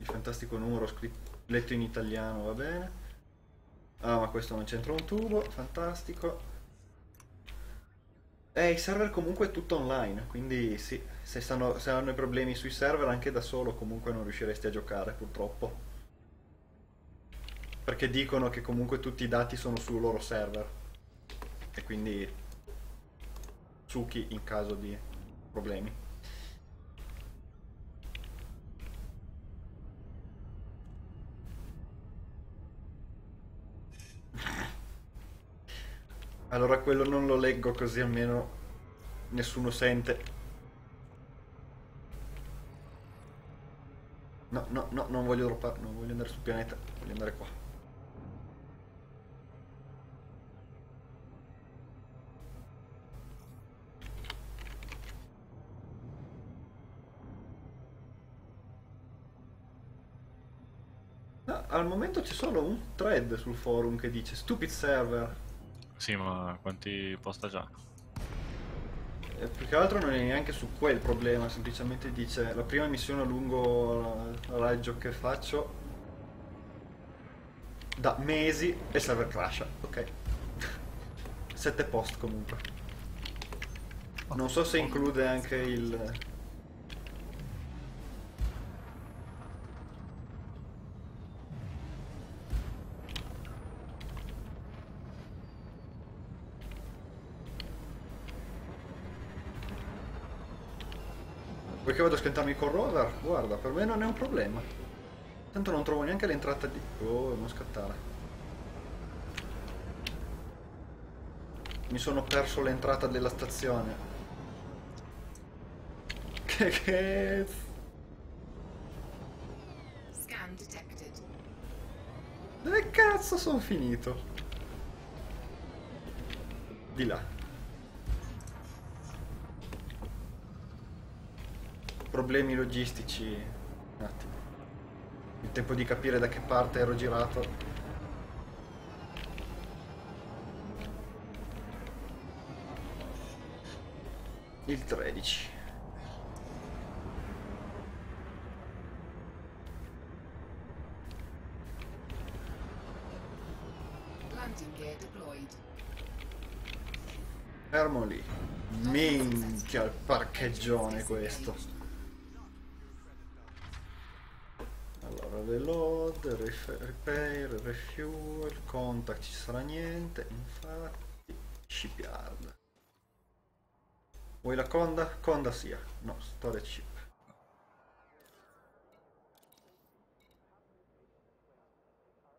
Il fantastico numero scritto, letto in italiano, va bene. Ah, ma questo non c'entra un tubo, fantastico. Eh, i server comunque è tutto online, quindi sì, se, stanno, se hanno i problemi sui server anche da solo comunque non riusciresti a giocare, purtroppo. Perché dicono che comunque tutti i dati sono sul loro server. E quindi succhi in caso di problemi. Allora quello non lo leggo così almeno nessuno sente. No, no, no, non voglio droppare, non voglio andare sul pianeta, voglio andare qua. No, al momento c'è solo un thread sul forum che dice stupid server. Sì, ma quanti posta già? Eh, più che altro non è neanche su quel problema, semplicemente dice la prima missione a lungo raggio che faccio da mesi e server crasha, ok. Sette post comunque. Non so se include anche il... Che vado a schiantarmi col rover? Guarda, per me non è un problema. Tanto non trovo neanche l'entrata di... Oh, non scattare. Mi sono perso l'entrata della stazione. Che che... Scan detected. Dove cazzo sono finito? Di là. Problemi logistici. Un attimo. Il tempo di capire da che parte ero girato. Il 13. Landing gear deployed. Fermo lì. Minchia il parcheggione questo. Repair, refuel, contact, ci sarà niente, infatti, shipyard. Vuoi la conda? Conda sia. No, storage ship.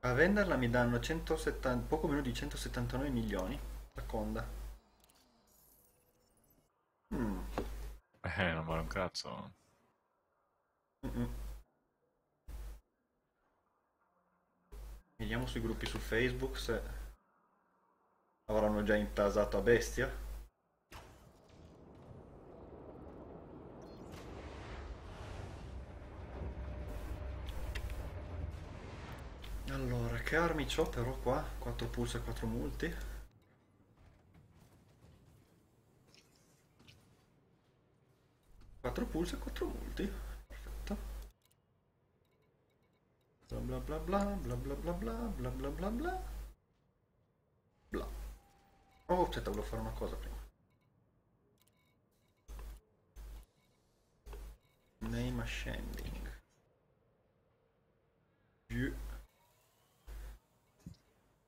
A venderla mi danno 170, poco meno di 179 milioni. La conda. Mm. Eh, non vale un cazzo. Mm-mm. Vediamo sui gruppi su Facebook se avranno già intasato a bestia. Allora, che armi c'ho però qua? 4 pulse e 4 multi. Quattro pulse e 4 multi. bla bla bla bla bla bla bla bla bla bla bla bla oh aspetta volevo fare una cosa prima name ascending più e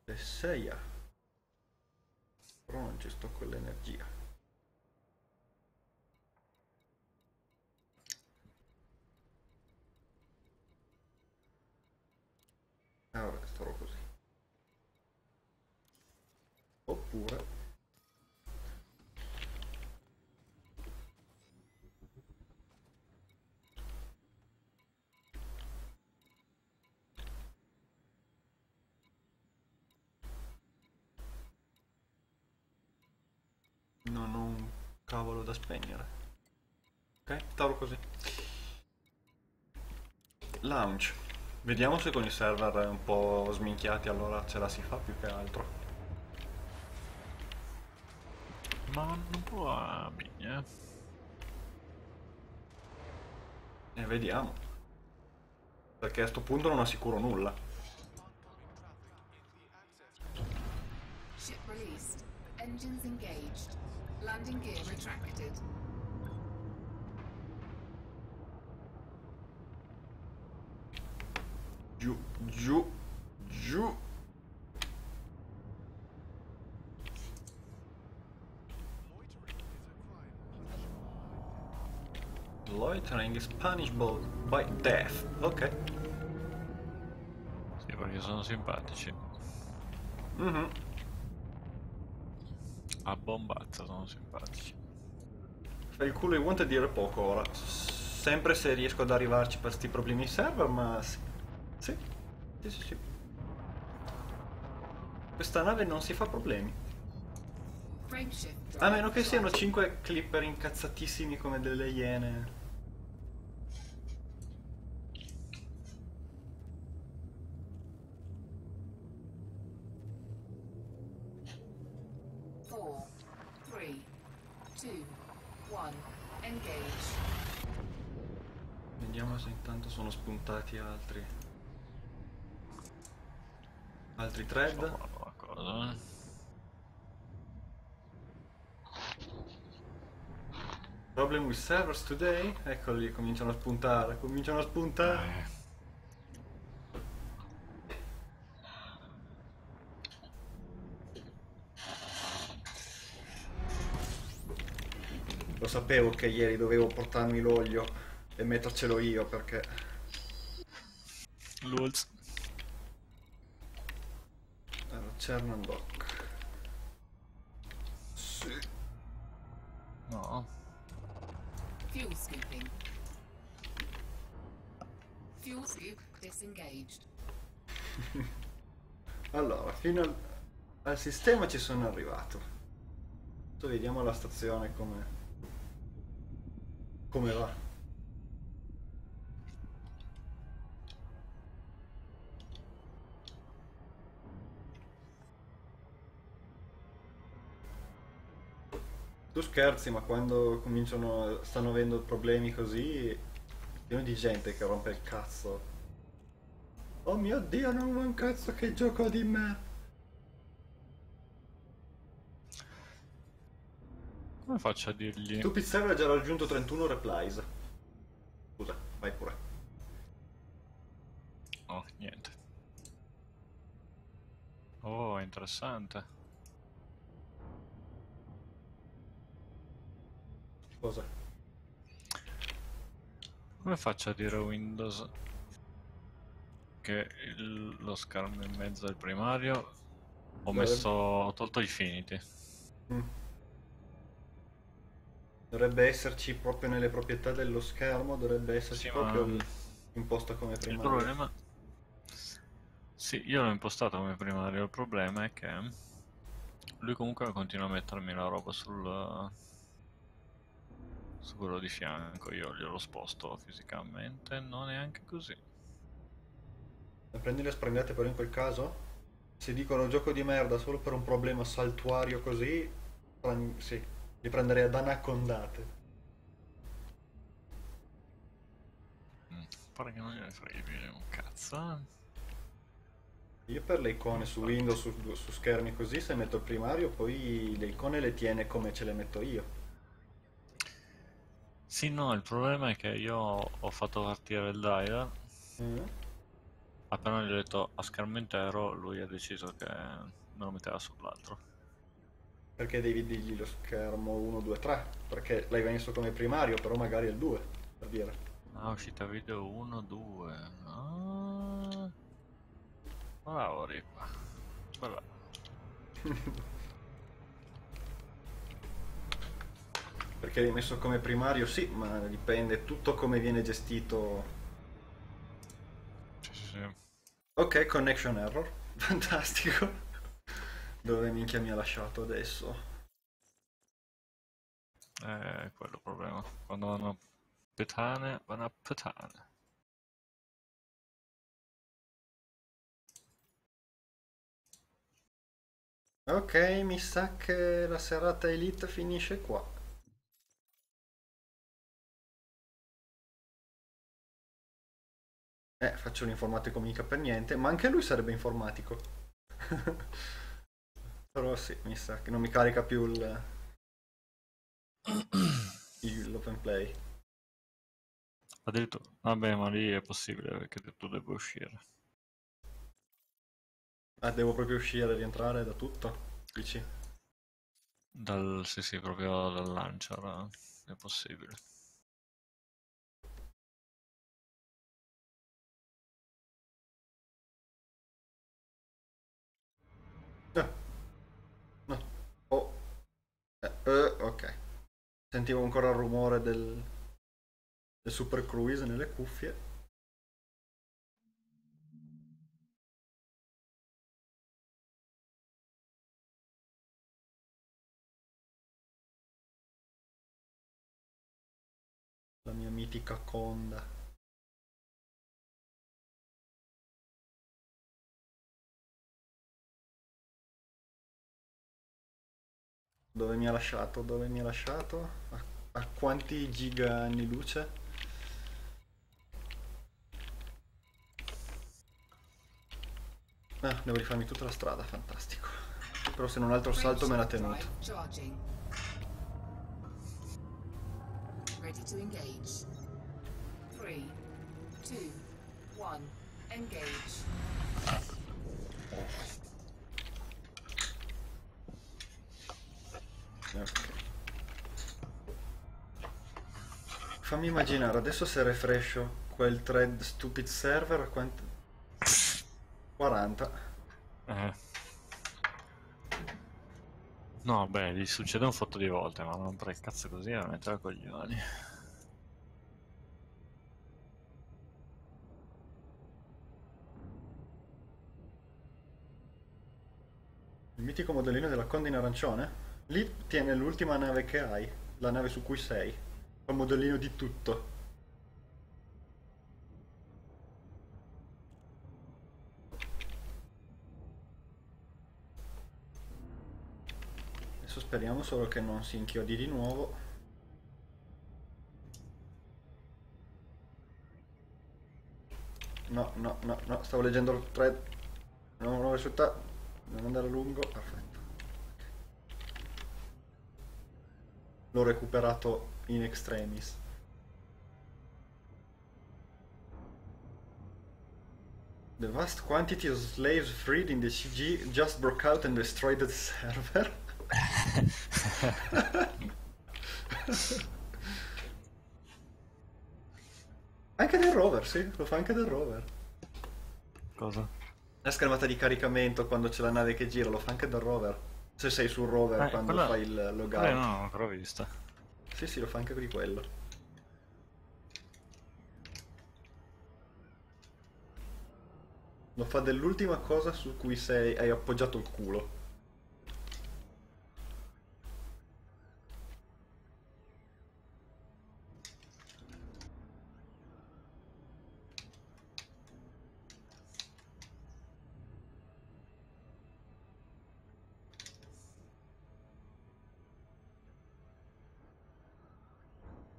Lesseia però non ci sto con l'energia Allora starò così. Oppure non ho un cavolo da spegnere. Ok, starò così. Launch. Vediamo se con i server un po' sminchiati allora ce la si fa più che altro. Ma non può a Bigna. E vediamo. Perché a sto punto non assicuro nulla. Ship released. Engines engaged. Landing gear retracted. Giù, giù, giù. Loitering is punishable by death. Ok. Sì, perché sono simpatici. Mhm. A bombazza sono simpatici. Fai il culo di Wanted dire poco ora. Sempre se riesco ad arrivarci per sti problemi server, ma sì, sì. sì. Questa nave non si fa problemi. A meno che siano 5 clipper incazzatissimi come delle iene. Vediamo se intanto sono spuntati altri. Altri thread. Eh. Problem with servers today? Eccoli, cominciano a spuntare, cominciano a spuntare. Eh, Lo sapevo che ieri dovevo portarmi l'olio e mettercelo io perché... Lulz. Cernandoc. Sì. No. Fuel scooping. Fuel scoop disengaged. Allora, fino al, al sistema ci sono arrivato. Adesso vediamo la stazione come... come va. Tu scherzi, ma quando cominciano, stanno avendo problemi così, pieno di gente che rompe il cazzo. Oh mio dio, non ho un cazzo che gioco di me. Come faccio a dirgli? Tu Pizzero ha già raggiunto 31 replies. Scusa, vai pure. Oh, niente. Oh, interessante. Cosa? Come faccio a dire a Windows che il- lo schermo in mezzo al primario ho Dovrebbe- messo ho tolto Infinity. Mm. Dovrebbe esserci proprio nelle proprietà dello schermo, dovrebbe esserci Sì, ma- proprio imposta come Il primario. problema Sì, io l'ho impostato come primario, il problema è che lui comunque continua a mettermi la roba sul su quello di fianco, io glielo sposto fisicamente, non è anche così. Prendi le sprangate però in quel caso? Se dicono gioco di merda solo per un problema saltuario così, sì, li prenderei ad anacondate. Mm, Pare che non gliene freghi un cazzo. eh. Io per le icone su Windows, su, su schermi così, se metto il primario, poi le icone le tiene come ce le metto io. Sì, no, il problema è che io ho fatto partire il diver. Mm. Appena gli ho detto a schermo intero, lui ha deciso che me lo metteva sull'altro. Perché devi dirgli lo schermo 1, 2, 3? Perché l'hai messo come primario, però magari è il 2, per dire. Ah, uscita video 1, 2. Ah. Bravo, Ripa. Bravo. Perché l'hai messo come primario, sì, ma dipende tutto come viene gestito. Sì, sì, sì. Ok, connection error. Fantastico. Dove minchia mi ha lasciato adesso? È quello il problema. Quando vanno a petane, vanno a petane. Ok, mi sa che la serata elite finisce qua. Eh, faccio l'informatico mica per niente, ma anche lui sarebbe informatico. Però sì, mi sa che non mi carica più il... l'open play. Addirittura. Vabbè, ma lì è possibile perché tu devi uscire. Ah, devo proprio uscire rientrare da tutto? Dici? Dal, sì, sì, proprio dal launcher eh, è possibile. Eh, ok. Sentivo ancora il rumore del, del Super Cruise nelle cuffie. La mia mitica Conda. Dove mi ha lasciato? Dove mi ha lasciato? A, a quanti giga anni luce? Ah, devo rifarmi tutta la strada, fantastico. Però se non altro salto me l'ha tenuto. Ready to engage. 3, 2, 1. Engage. Ok. Fammi immaginare, adesso se refrescio quel thread stupid server, quanto... 40. Eh. No, beh, gli succede un fotto di volte, ma non per il cazzo così, a mettere a coglioni. Il mitico modellino della Conda in arancione? Lì tiene l'ultima nave che hai, la nave su cui sei. Fa modellino di tutto. Adesso speriamo solo che non si inchiodi di nuovo. No, no, no, no, stavo leggendo il thread. No, nuova città. Devo andare a lungo. Perfetto. L'ho recuperato in extremis. The vast quantity of slaves freed in the CG just broke out and destroyed the server. anche del rover, sì, lo fa anche del rover. Cosa? La schermata di caricamento quando c'è la nave che gira lo fa anche del rover. Se sei sul rover Eh, quando quella- fai il logout. Eh, no, non l'ho vista. Sì, sì, lo fa anche di quello. Lo fa dell'ultima cosa su cui sei, hai appoggiato il culo.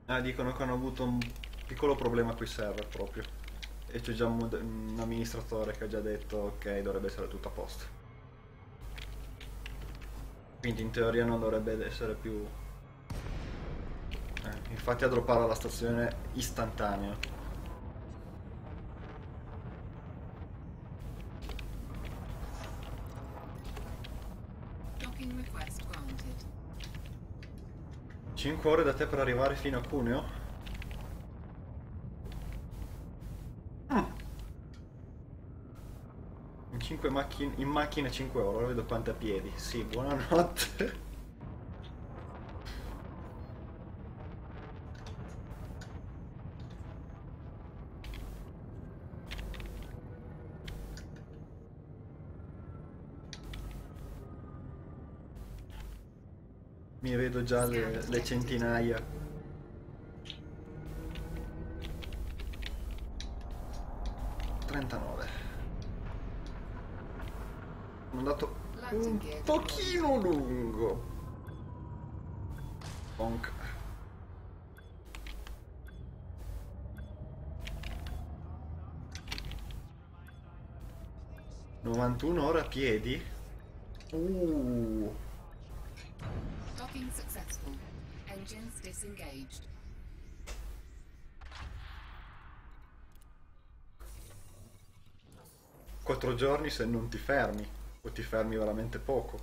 Ah, dicono che hanno avuto un piccolo problema con i server proprio. E c'è già un, amministratore che ha già detto ok, dovrebbe essere tutto a posto. Quindi in teoria non dovrebbe essere più Eh, infatti a droppare alla stazione istantaneo. 5 ore da te per arrivare fino a Cuneo? Mm. In, macchine, in macchina 5 ore, ora vedo quanto a piedi. Sì, buonanotte. Mi vedo già le, le centinaia. Trentanove. Sono andato un pochino lungo. Bonk. Novantuno ore a piedi? Uh. Docking successful. Engines disengaged. Quattro giorni se non ti fermi, o ti fermi veramente poco.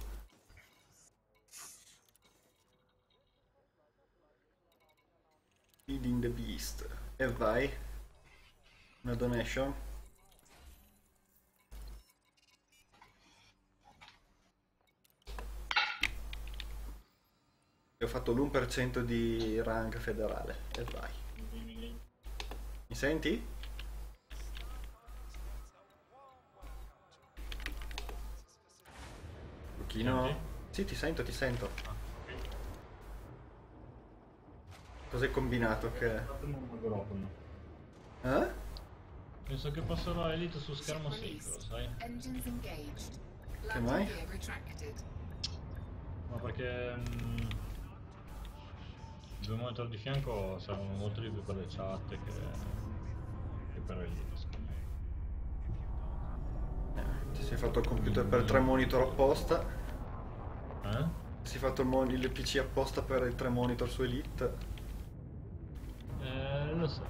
Feeding the Beast. E vai. Una donation. Ho fatto l'1% di rank federale. E vai. Mi senti? Un pochino. Senti? Sì, ti sento, ti sento. Cos'hai combinato che... Eh? Penso che passerò Elite su schermo singolo, sai? Engines engaged. Che mai? Ma perché mm, due monitor di fianco servono molto di più per le chat che, che per Elite. Eh, Ti sei fatto il computer per tre monitor apposta. Eh? Ti sei fatto il, il PC apposta per i tre monitor su Elite. Eh, lo so.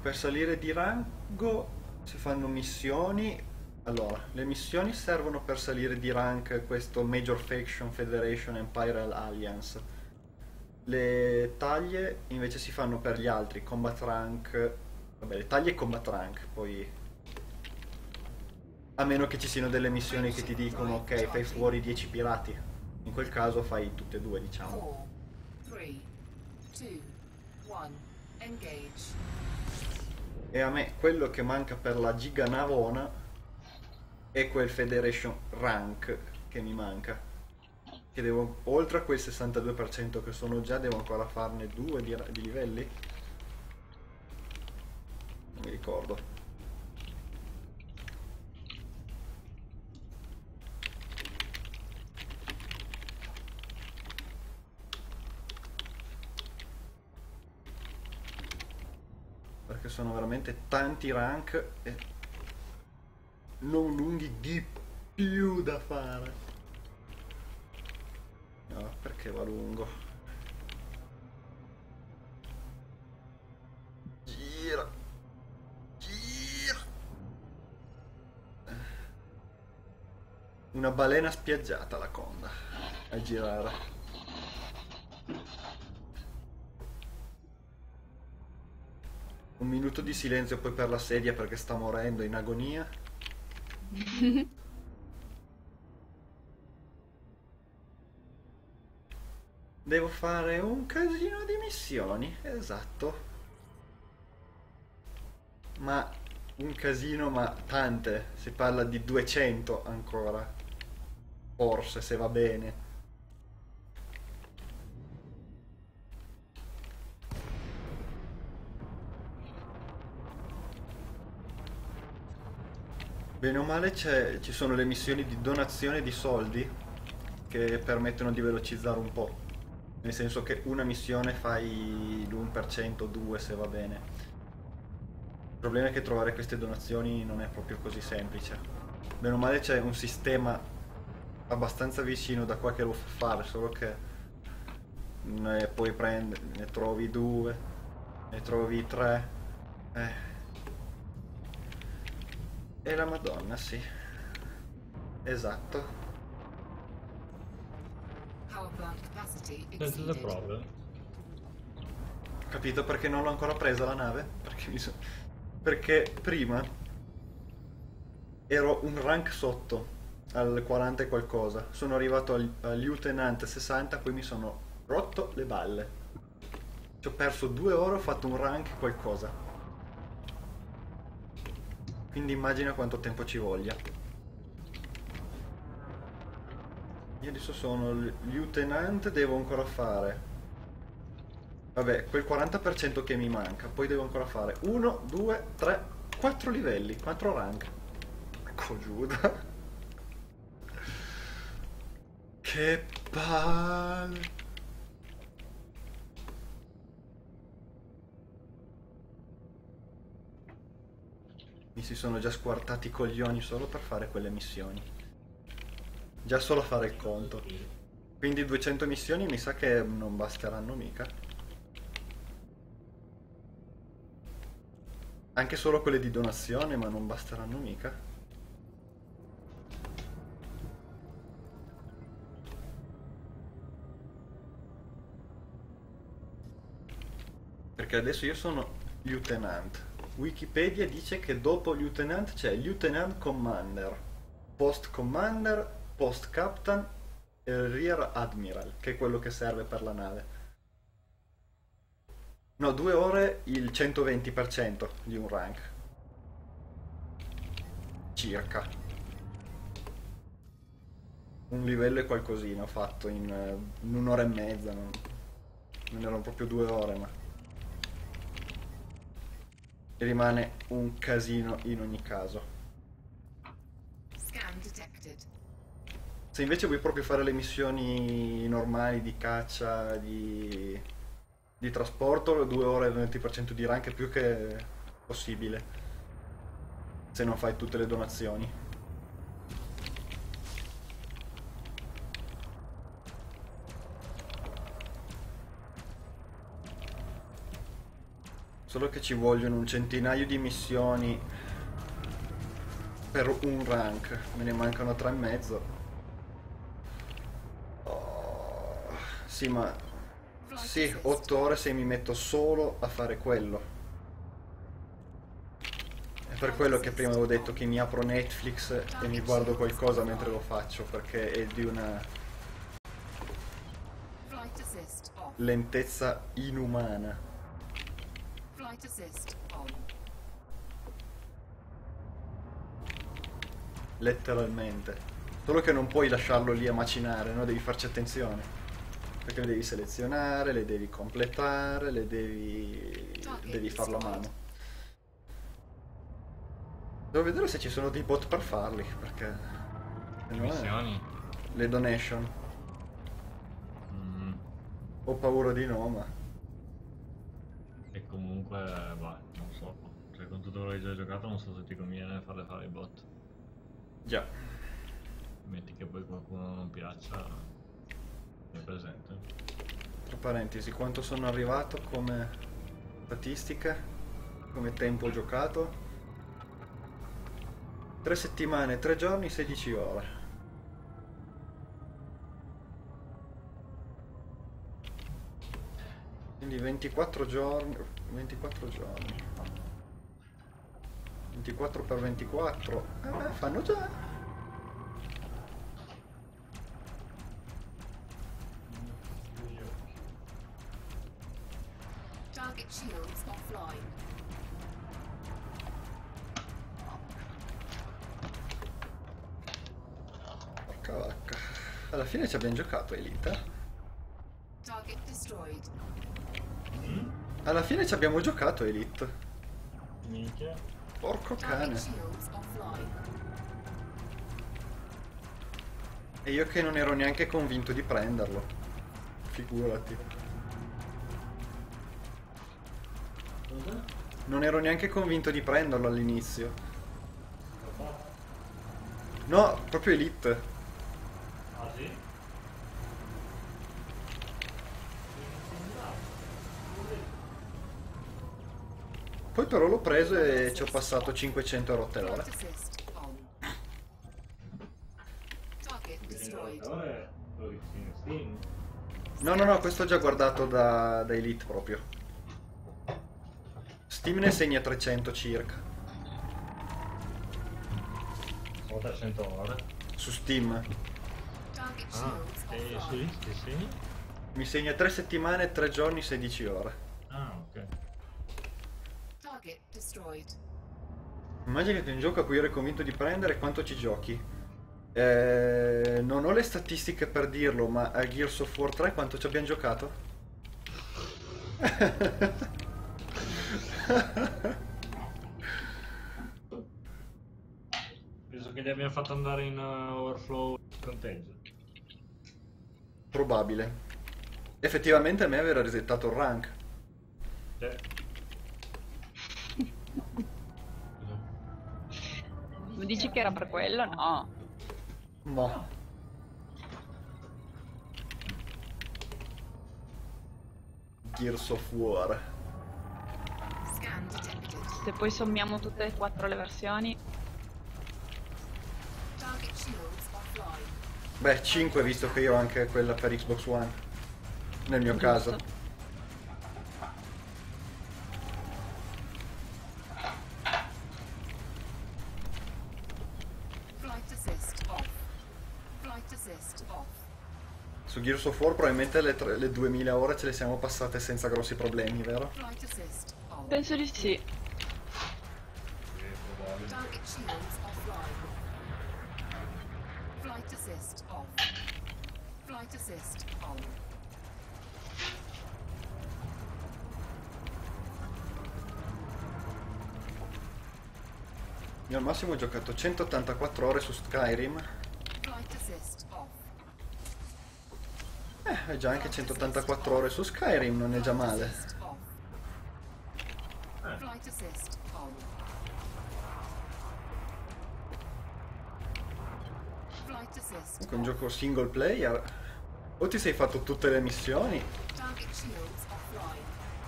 Per salire di rango si fanno missioni. Allora, le missioni servono per salire di rank questo Major Faction Federation Empire Alliance. Le taglie invece si fanno per gli altri, Combat Rank. Vabbè, le taglie e Combat Rank, poi. A meno che ci siano delle missioni che ti dicono ok, fai fuori 10 pirati. In quel caso fai tutte e due, diciamo. 4, 3, 2, 1. Engage. E a me quello che manca per la giga navona è quel Federation Rank che mi manca. Che devo, oltre a quel 62% che sono già, devo ancora farne due di, di livelli? Non mi ricordo. Perché sono veramente tanti rank e non lunghi di più da fare. No, perché va lungo? Gira. Gira. Una balena spiaggiata la conda a girare. Un minuto di silenzio poi per la sedia perché sta morendo in agonia. Devo fare un casino di missioni, esatto. Ma un casino, ma tante. Si parla di 200 ancora. Forse, se va bene. Bene o male ci sono le missioni di donazione di soldi che permettono di velocizzare un po'. Nel senso che una missione fai l'1%, 2 se va bene. Il problema è che trovare queste donazioni non è proprio così semplice. Bene o male c'è un sistema abbastanza vicino da qua che lo fa fare, solo che ne puoi prendere, ne trovi due, ne trovi tre. Eh. E la Madonna, sì. Esatto. Senza le prove. Capito perché non l'ho ancora presa la nave? Perché, mi so- perché prima ero un rank sotto al 40 e qualcosa. Sono arrivato al, al lieutenant 60, poi mi sono rotto le balle. Ci ho perso due ore, ho fatto un rank qualcosa. Quindi immagina quanto tempo ci voglia. Io adesso sono lieutenant, devo ancora fare Vabbè, quel 40% che mi manca, poi devo ancora fare 1, 2, 3, 4 livelli, 4 rank. Ecco Giuda. Che palle. Mi si sono già squartati i coglioni solo per fare quelle missioni. Già solo a fare il conto. Quindi 200 missioni mi sa che non basteranno mica. Anche solo quelle di donazione, ma non basteranno mica. Perché adesso io sono lieutenant. Wikipedia dice che dopo lieutenant c'è lieutenant commander, post commander, post captain e rear admiral, che è quello che serve per la nave. No, due ore il 120% di un rank. Circa. Un livello e qualcosina ho fatto in, eh, in un'ora e mezza. Non, non erano proprio due ore, ma... E rimane un casino in ogni caso. Scan detected. Se invece vuoi proprio fare le missioni normali di caccia, di, di trasporto, 2 ore e 20% di rank è più che possibile. Se non fai tutte le donazioni. Solo che ci vogliono un centinaio di missioni per un rank. Me ne mancano tre e mezzo. Sì, ma sì, 8 ore se mi metto solo a fare quello. È per quello che prima avevo detto che mi apro Netflix e mi guardo qualcosa mentre lo faccio, perché è di una lentezza inumana. Letteralmente. Solo che non puoi lasciarlo lì a macinare, no? Devi farci attenzione. Perché le devi selezionare, le devi completare, le devi. devi farlo a mano. Devo vedere se ci sono dei bot per farli, perché. se no è- Missioni. Le donation. Mm, Ho paura di no, ma. e comunque, vai, non so. Cioè, con tutto quello che hai già giocato, non so se ti conviene farle fare i bot. Già. Metti che poi qualcuno non piaccia, è presente. Tra parentesi, quanto sono arrivato come statistica? Come tempo giocato? 3 settimane, 3 giorni, 16 ore. Quindi 24 giorni. 24 giorni. 24 per 24. Eh beh, fanno già. Fine ci abbiamo giocato destroyed. Alla fine ci abbiamo giocato Elite. Minchia. Porco cane. E io che non ero neanche convinto di prenderlo. Figurati. Non ero neanche convinto di prenderlo all'inizio. No, proprio Elite. Ah sì? Poi però l'ho preso e ci ho passato 500 rotte l'ora. No, no, no, questo ho già guardato da, da Elite proprio. Steam ne segna 300 circa. Sono 300 ore. Su Steam. Ah, e offline. lì ti segni? Mi segna 3 settimane, 3 giorni, 16 ore. Target destroyed. Immaginati un gioco a cui ero convinto di prendere quanto ci giochi. Eh, non ho le statistiche per dirlo, ma a Gears of War 3 quanto ci abbiamo giocato? Penso che li abbiamo fatto andare in uh, overflow conteggio. Probabile. Effettivamente a me aveva resettato il rank. Cioè, Mi dici che era per quello? No. No. Gears of War. Se poi sommiamo tutte e quattro le versioni. Beh, 5 visto che io ho anche quella per Xbox One. Nel mio caso. Giusto. Flight Gears of War probabilmente le, tre- le 2000 ore ce le siamo passate senza grossi problemi, vero? On. penso di sì. Target shields offline. Flight assist off. Flight assist on. Io al massimo ho giocato 184 ore su Skyrim. Flight assist off. Eh, è già anche 184 ore su Skyrim, non è già male. Assist off. Flight assist on. Flight assist. Comunque un gioco single player. O ti sei fatto tutte le missioni?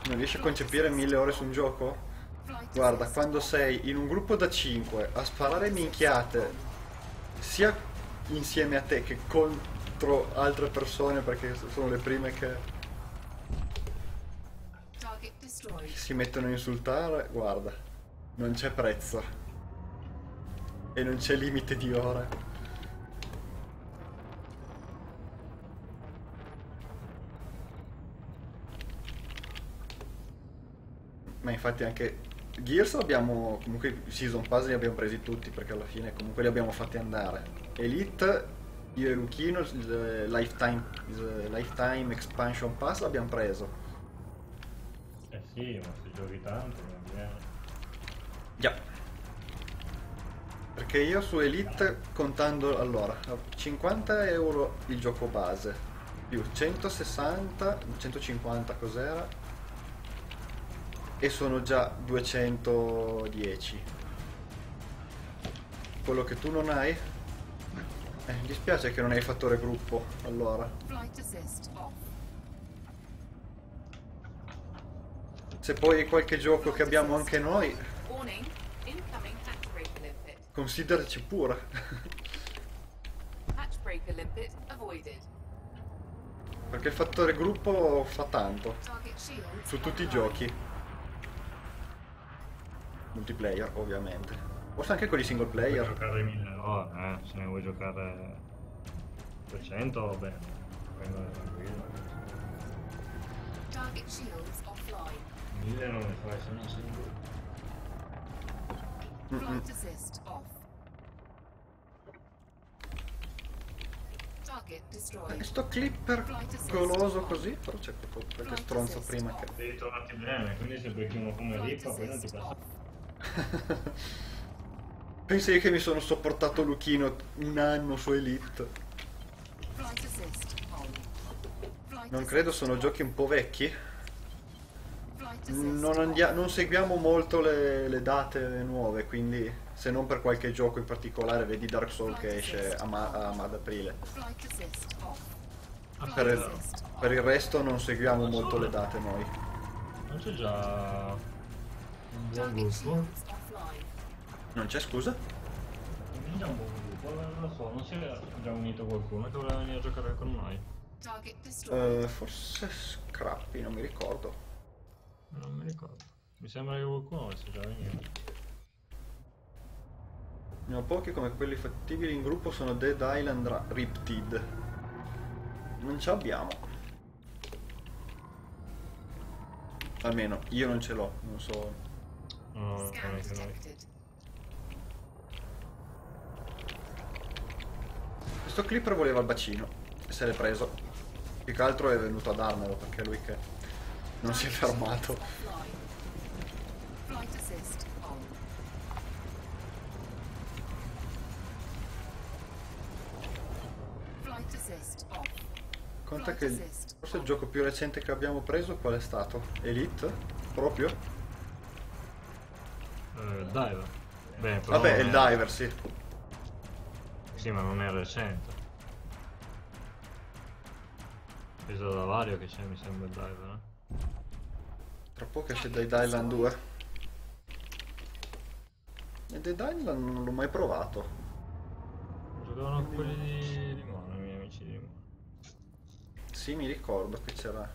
Non riesci a concepire mille ore su un gioco? Guarda, quando sei in un gruppo da 5 a sparare minchiate, sia insieme a te che contro altre persone, perché sono le prime che si mettono a insultare, guarda, non c'è prezzo. E non c'è limite di ore. Ma infatti anche Gears abbiamo comunque Season Pass li abbiamo presi tutti perché alla fine comunque li abbiamo fatti andare. Elite, io e Luchino, il Lifetime, il Lifetime Expansion Pass l'abbiamo preso. eh sì, ma se giochi tanto non viene. Già. Perché io su Elite contando allora 50 euro il gioco base più 160 150 cos'era e sono già 210 quello che tu non hai eh, mi dispiace che non hai fattore gruppo allora. Se poi qualche gioco che abbiamo anche noi consideraci pure perché il fattore gruppo fa tanto su tutti i giochi. Multiplayer ovviamente forse anche quelli single Vuoi player giocare 1000 ore, eh? Se ne vuoi giocare 200, va bene. Prendere tranquillo. Target shields offline. 1000 non ne fai se non sei Mm-mm. Flight assist off. Target E sto clipper goloso così però c'è qualche, qualche stronzo prima che Devi trovarti bene, quindi se becchi uno come Rippa poi non ti passa. pensi che mi sono sopportato Luchino un anno su Elite non credo sono giochi un po' vecchi non, andia- non seguiamo molto le, le date nuove quindi se non per qualche gioco in particolare vedi Dark Souls che esce a, ma- a- ad aprile. Ah, per, però, per il resto non seguiamo molto le date noi Non c'è già Un buon gruppo. Non c'è scusa? Non lo so, non si è già unito qualcuno che voleva venire a giocare con noi. Eh, forse Scrappy, non mi ricordo. Non mi ricordo. Mi sembra che qualcuno volesse già venire. Ne ho pochi come quelli fattibili in gruppo sono Dead Island Ra- Riptid. Non ce l'abbiamo. Almeno io non ce l'ho, non so. No, non Questo clipper voleva il bacino e se l'è preso. Più che altro è venuto a darmelo perché è lui che non si è fermato. Conta che forse il gioco più recente che abbiamo preso qual è stato? Elite? Proprio? Eh, Diver. Beh, Vabbè, è il diver, sì. Sì, ma non è recente. Preso da vario che c'è, mi sembra il diver, eh. Tra poco esce Dead Island 2. E Dead Island non l'ho mai provato. Giocavano quelli di Limone, i miei amici di Limone. Sì, mi ricordo che c'era.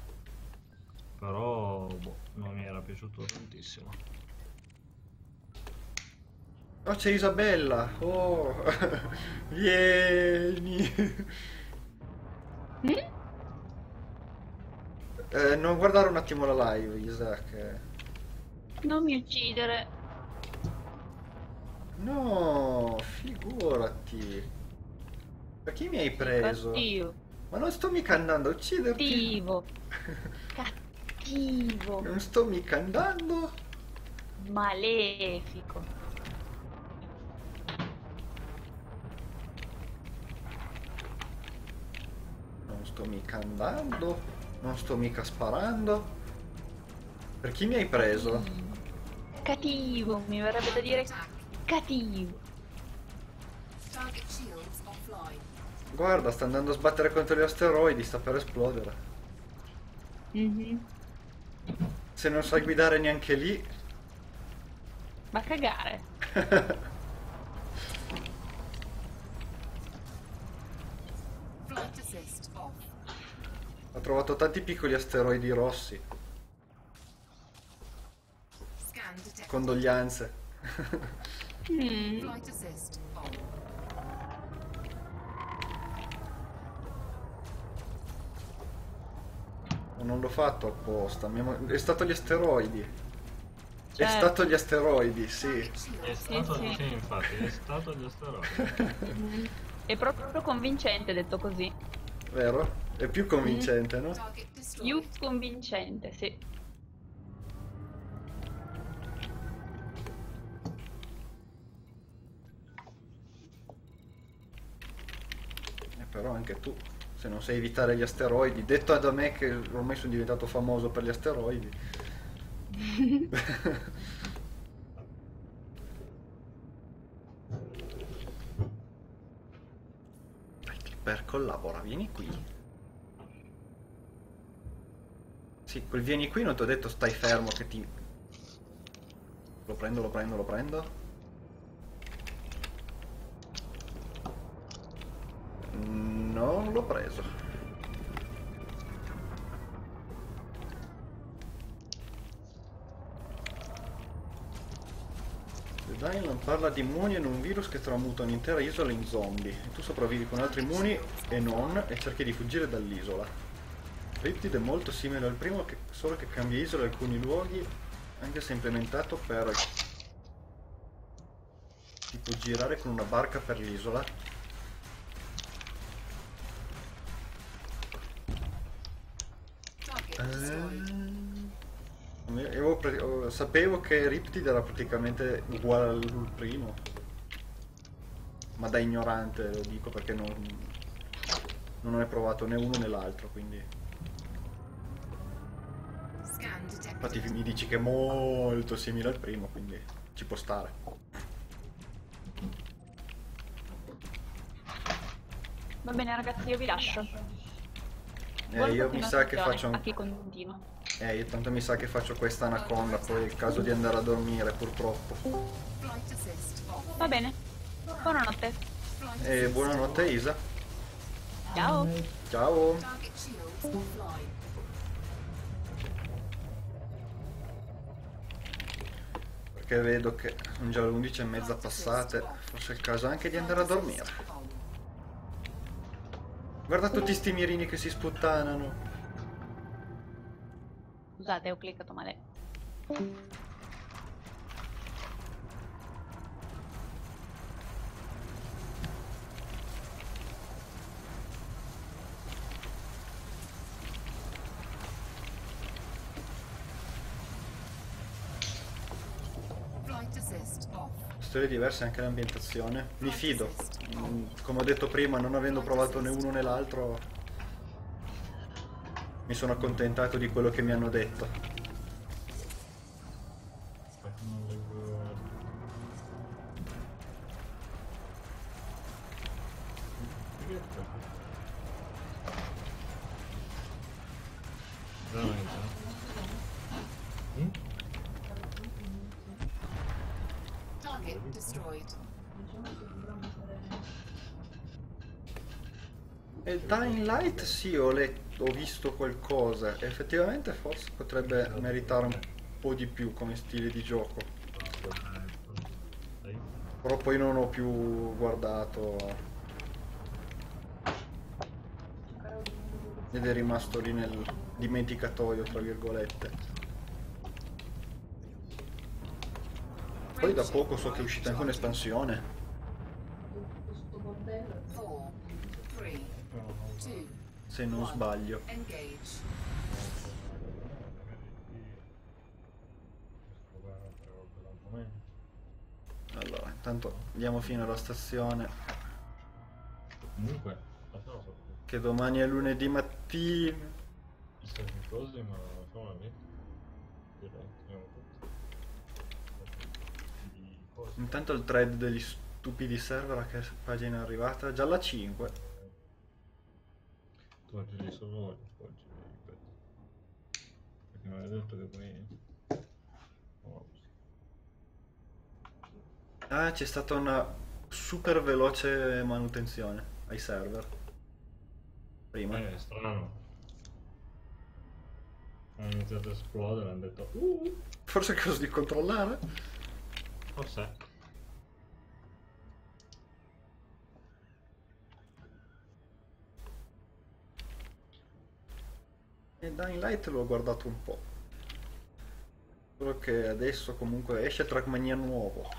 Però, boh, non mi era piaciuto tantissimo. Oh, c'è Isabella! Oh! Vieni! Mm? Eh, non guardare un attimo la live, Isa, che... Non mi uccidere. No, figurati. Perché mi hai preso? Cattivo. Ma non sto mica andando a ucciderti. Cattivo. Cattivo. Non sto mica andando. Malefico. Sto mica andando. Non sto mica sparando. Per chi mi hai preso? Cattivo. Mi verrebbe da dire cattivo. Guarda, sta andando a sbattere contro gli asteroidi, sta per esplodere. Mhm. Se non sai guidare neanche lì. Va a cagare. Ho trovato tanti piccoli asteroidi rossi. Condoglianze. Mm. Non l'ho fatto apposta. È stato gli asteroidi. È Certo. stato gli asteroidi, sì. È stato, sì. sì, infatti, è stato gli asteroidi. È proprio convincente detto così. Vero? È più convincente, no? Target Più convincente, sì. Eh, però anche tu, se non sai evitare gli asteroidi, detto da me che ormai sono diventato famoso per gli asteroidi. Clipper, collabora, vieni qui. Sì, quel vieni qui non ti ho detto stai fermo che ti... Lo prendo, lo prendo, lo prendo. Non l'ho preso. The Dylan parla di immuni e un virus che tramuta un'intera isola in zombie. Tu sopravvivi con altri immuni e non e cerchi di fuggire dall'isola. Riptid è molto simile al primo, che- solo che cambia isola alcuni luoghi, anche se implementato per tipo girare con una barca per l'isola. Eh, io oh, sapevo che Riptid era praticamente uguale al primo. Ma da ignorante lo dico perché non, non ho provato né uno né l'altro, quindi... Infatti mi dici che è molto simile al primo, quindi ci può stare. Va bene ragazzi, io vi lascio. Eh, io mi sa che faccio un... Chi continua. Eh, io tanto mi sa che faccio questa anaconda, poi è il caso di andare a dormire purtroppo. Va bene. Buonanotte. E assist buonanotte Isa. Ciao. Ciao. Perché vedo che sono già le 11 e mezza passate, forse è il caso anche di andare a dormire. Guarda tutti sti mirini che si sputtanano. Scusate, ho cliccato male. Flight assist off. Storie diverse anche l'ambientazione. Mi fido. Mm, Come ho detto prima, non avendo provato né uno né l'altro, mi sono accontentato di quello che mi hanno detto. Sì, ho, letto, ho visto qualcosa. Effettivamente forse potrebbe meritare un po' di più come stile di gioco. Però poi non ho più guardato. Ed è rimasto lì nel dimenticatoio, tra virgolette. Poi da poco so che è uscita anche un'espansione. 4, 3, 2, Se non sbaglio. Allora, intanto andiamo fino alla stazione. Comunque, Che domani è lunedì mattina. la. Intanto il thread degli stupidi server a che pagina è arrivata? Già alla 5. Aggiungi solo oggi, ripeto. Perché non hai detto che poi... Oh. Ah, c'è stata una super veloce manutenzione ai server. Prima. Eh, è strano. Ha iniziato a esplodere, hanno detto... Uh, Forse è caso di controllare? forse. E Dying Light l'ho guardato un po'. Solo che adesso comunque esce Trackmania nuovo.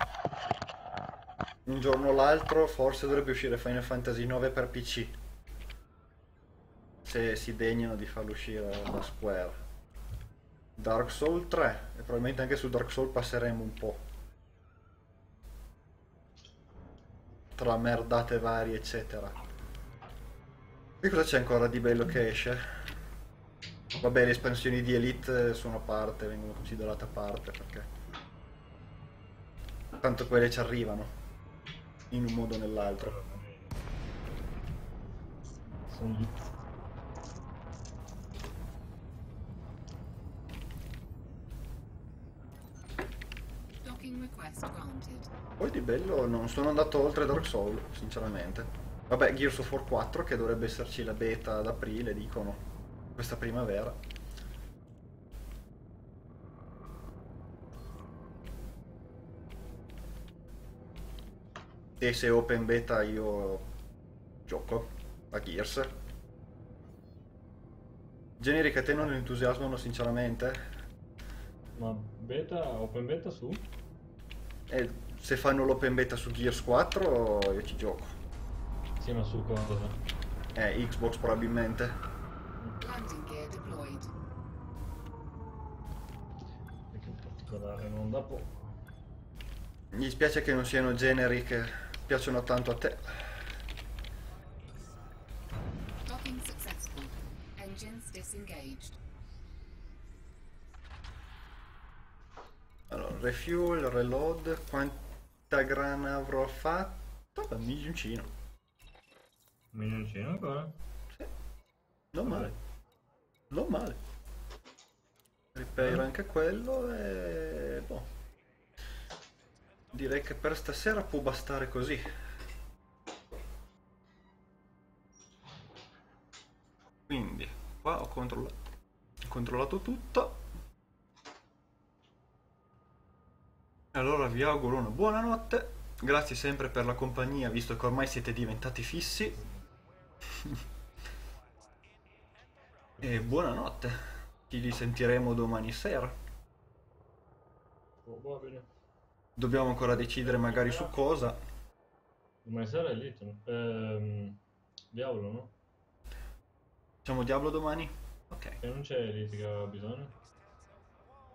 Un giorno o l'altro forse dovrebbe uscire Final Fantasy 9 per PC. Se si degnano di farlo uscire da Square. Dark Soul 3 e probabilmente anche su Dark Soul passeremo un po'. Tra merdate varie eccetera. E cosa c'è ancora di bello che esce? Vabbè, le espansioni di Elite sono a parte, vengono considerate a parte perché tanto quelle ci arrivano in un modo o nell'altro. Sono. Poi di bello non sono andato oltre Dark Soul, sinceramente. Vabbè, Gears of War 4 che dovrebbe esserci la beta ad aprile, dicono, questa primavera. E se open beta io gioco a Gears. Generi che a te non entusiasmano sinceramente? Ma beta, open beta su? E se fanno l'open beta su Gears 4 io ci gioco. Sì, ma su cosa? Eh, Xbox probabilmente. Landing gear deployed. Perché in particolare non da poco. Mi dispiace che non siano generi che piacciono tanto a te. Docking successful. Engines disengaged. Allora, refuel, reload, quanta grana avrò fatto? Beh, milioncino. Milioncino ancora? Non male. Non male. fail anche quello e... boh. Direi che per stasera può bastare così. Quindi, qua ho controlla- ho controllato tutto. Allora vi auguro una buona notte. Grazie sempre per la compagnia, visto che ormai siete diventati fissi. e buonanotte. Ci risentiremo domani sera. Oh, va bene. Dobbiamo ancora decidere magari su cosa. Domani sera è lì? Ehm, Diavolo, no? Facciamo Diablo domani? Ok. E non c'è aveva bisogno?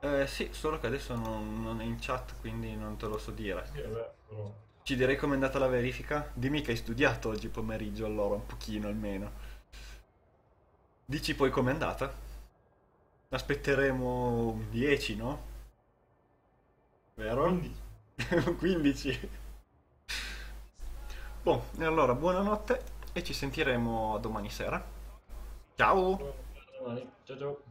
Eh sì, solo che adesso non, non è in chat, quindi non te lo so dire. Sì, vabbè, però... Ci direi com'è andata la verifica? Dimmi che hai studiato oggi pomeriggio allora, un pochino almeno. Dici poi com'è andata? Aspetteremo 10, no? Vero? 15. 15. Boh, e allora buonanotte e ci sentiremo domani sera. Ciao! Ciao ciao.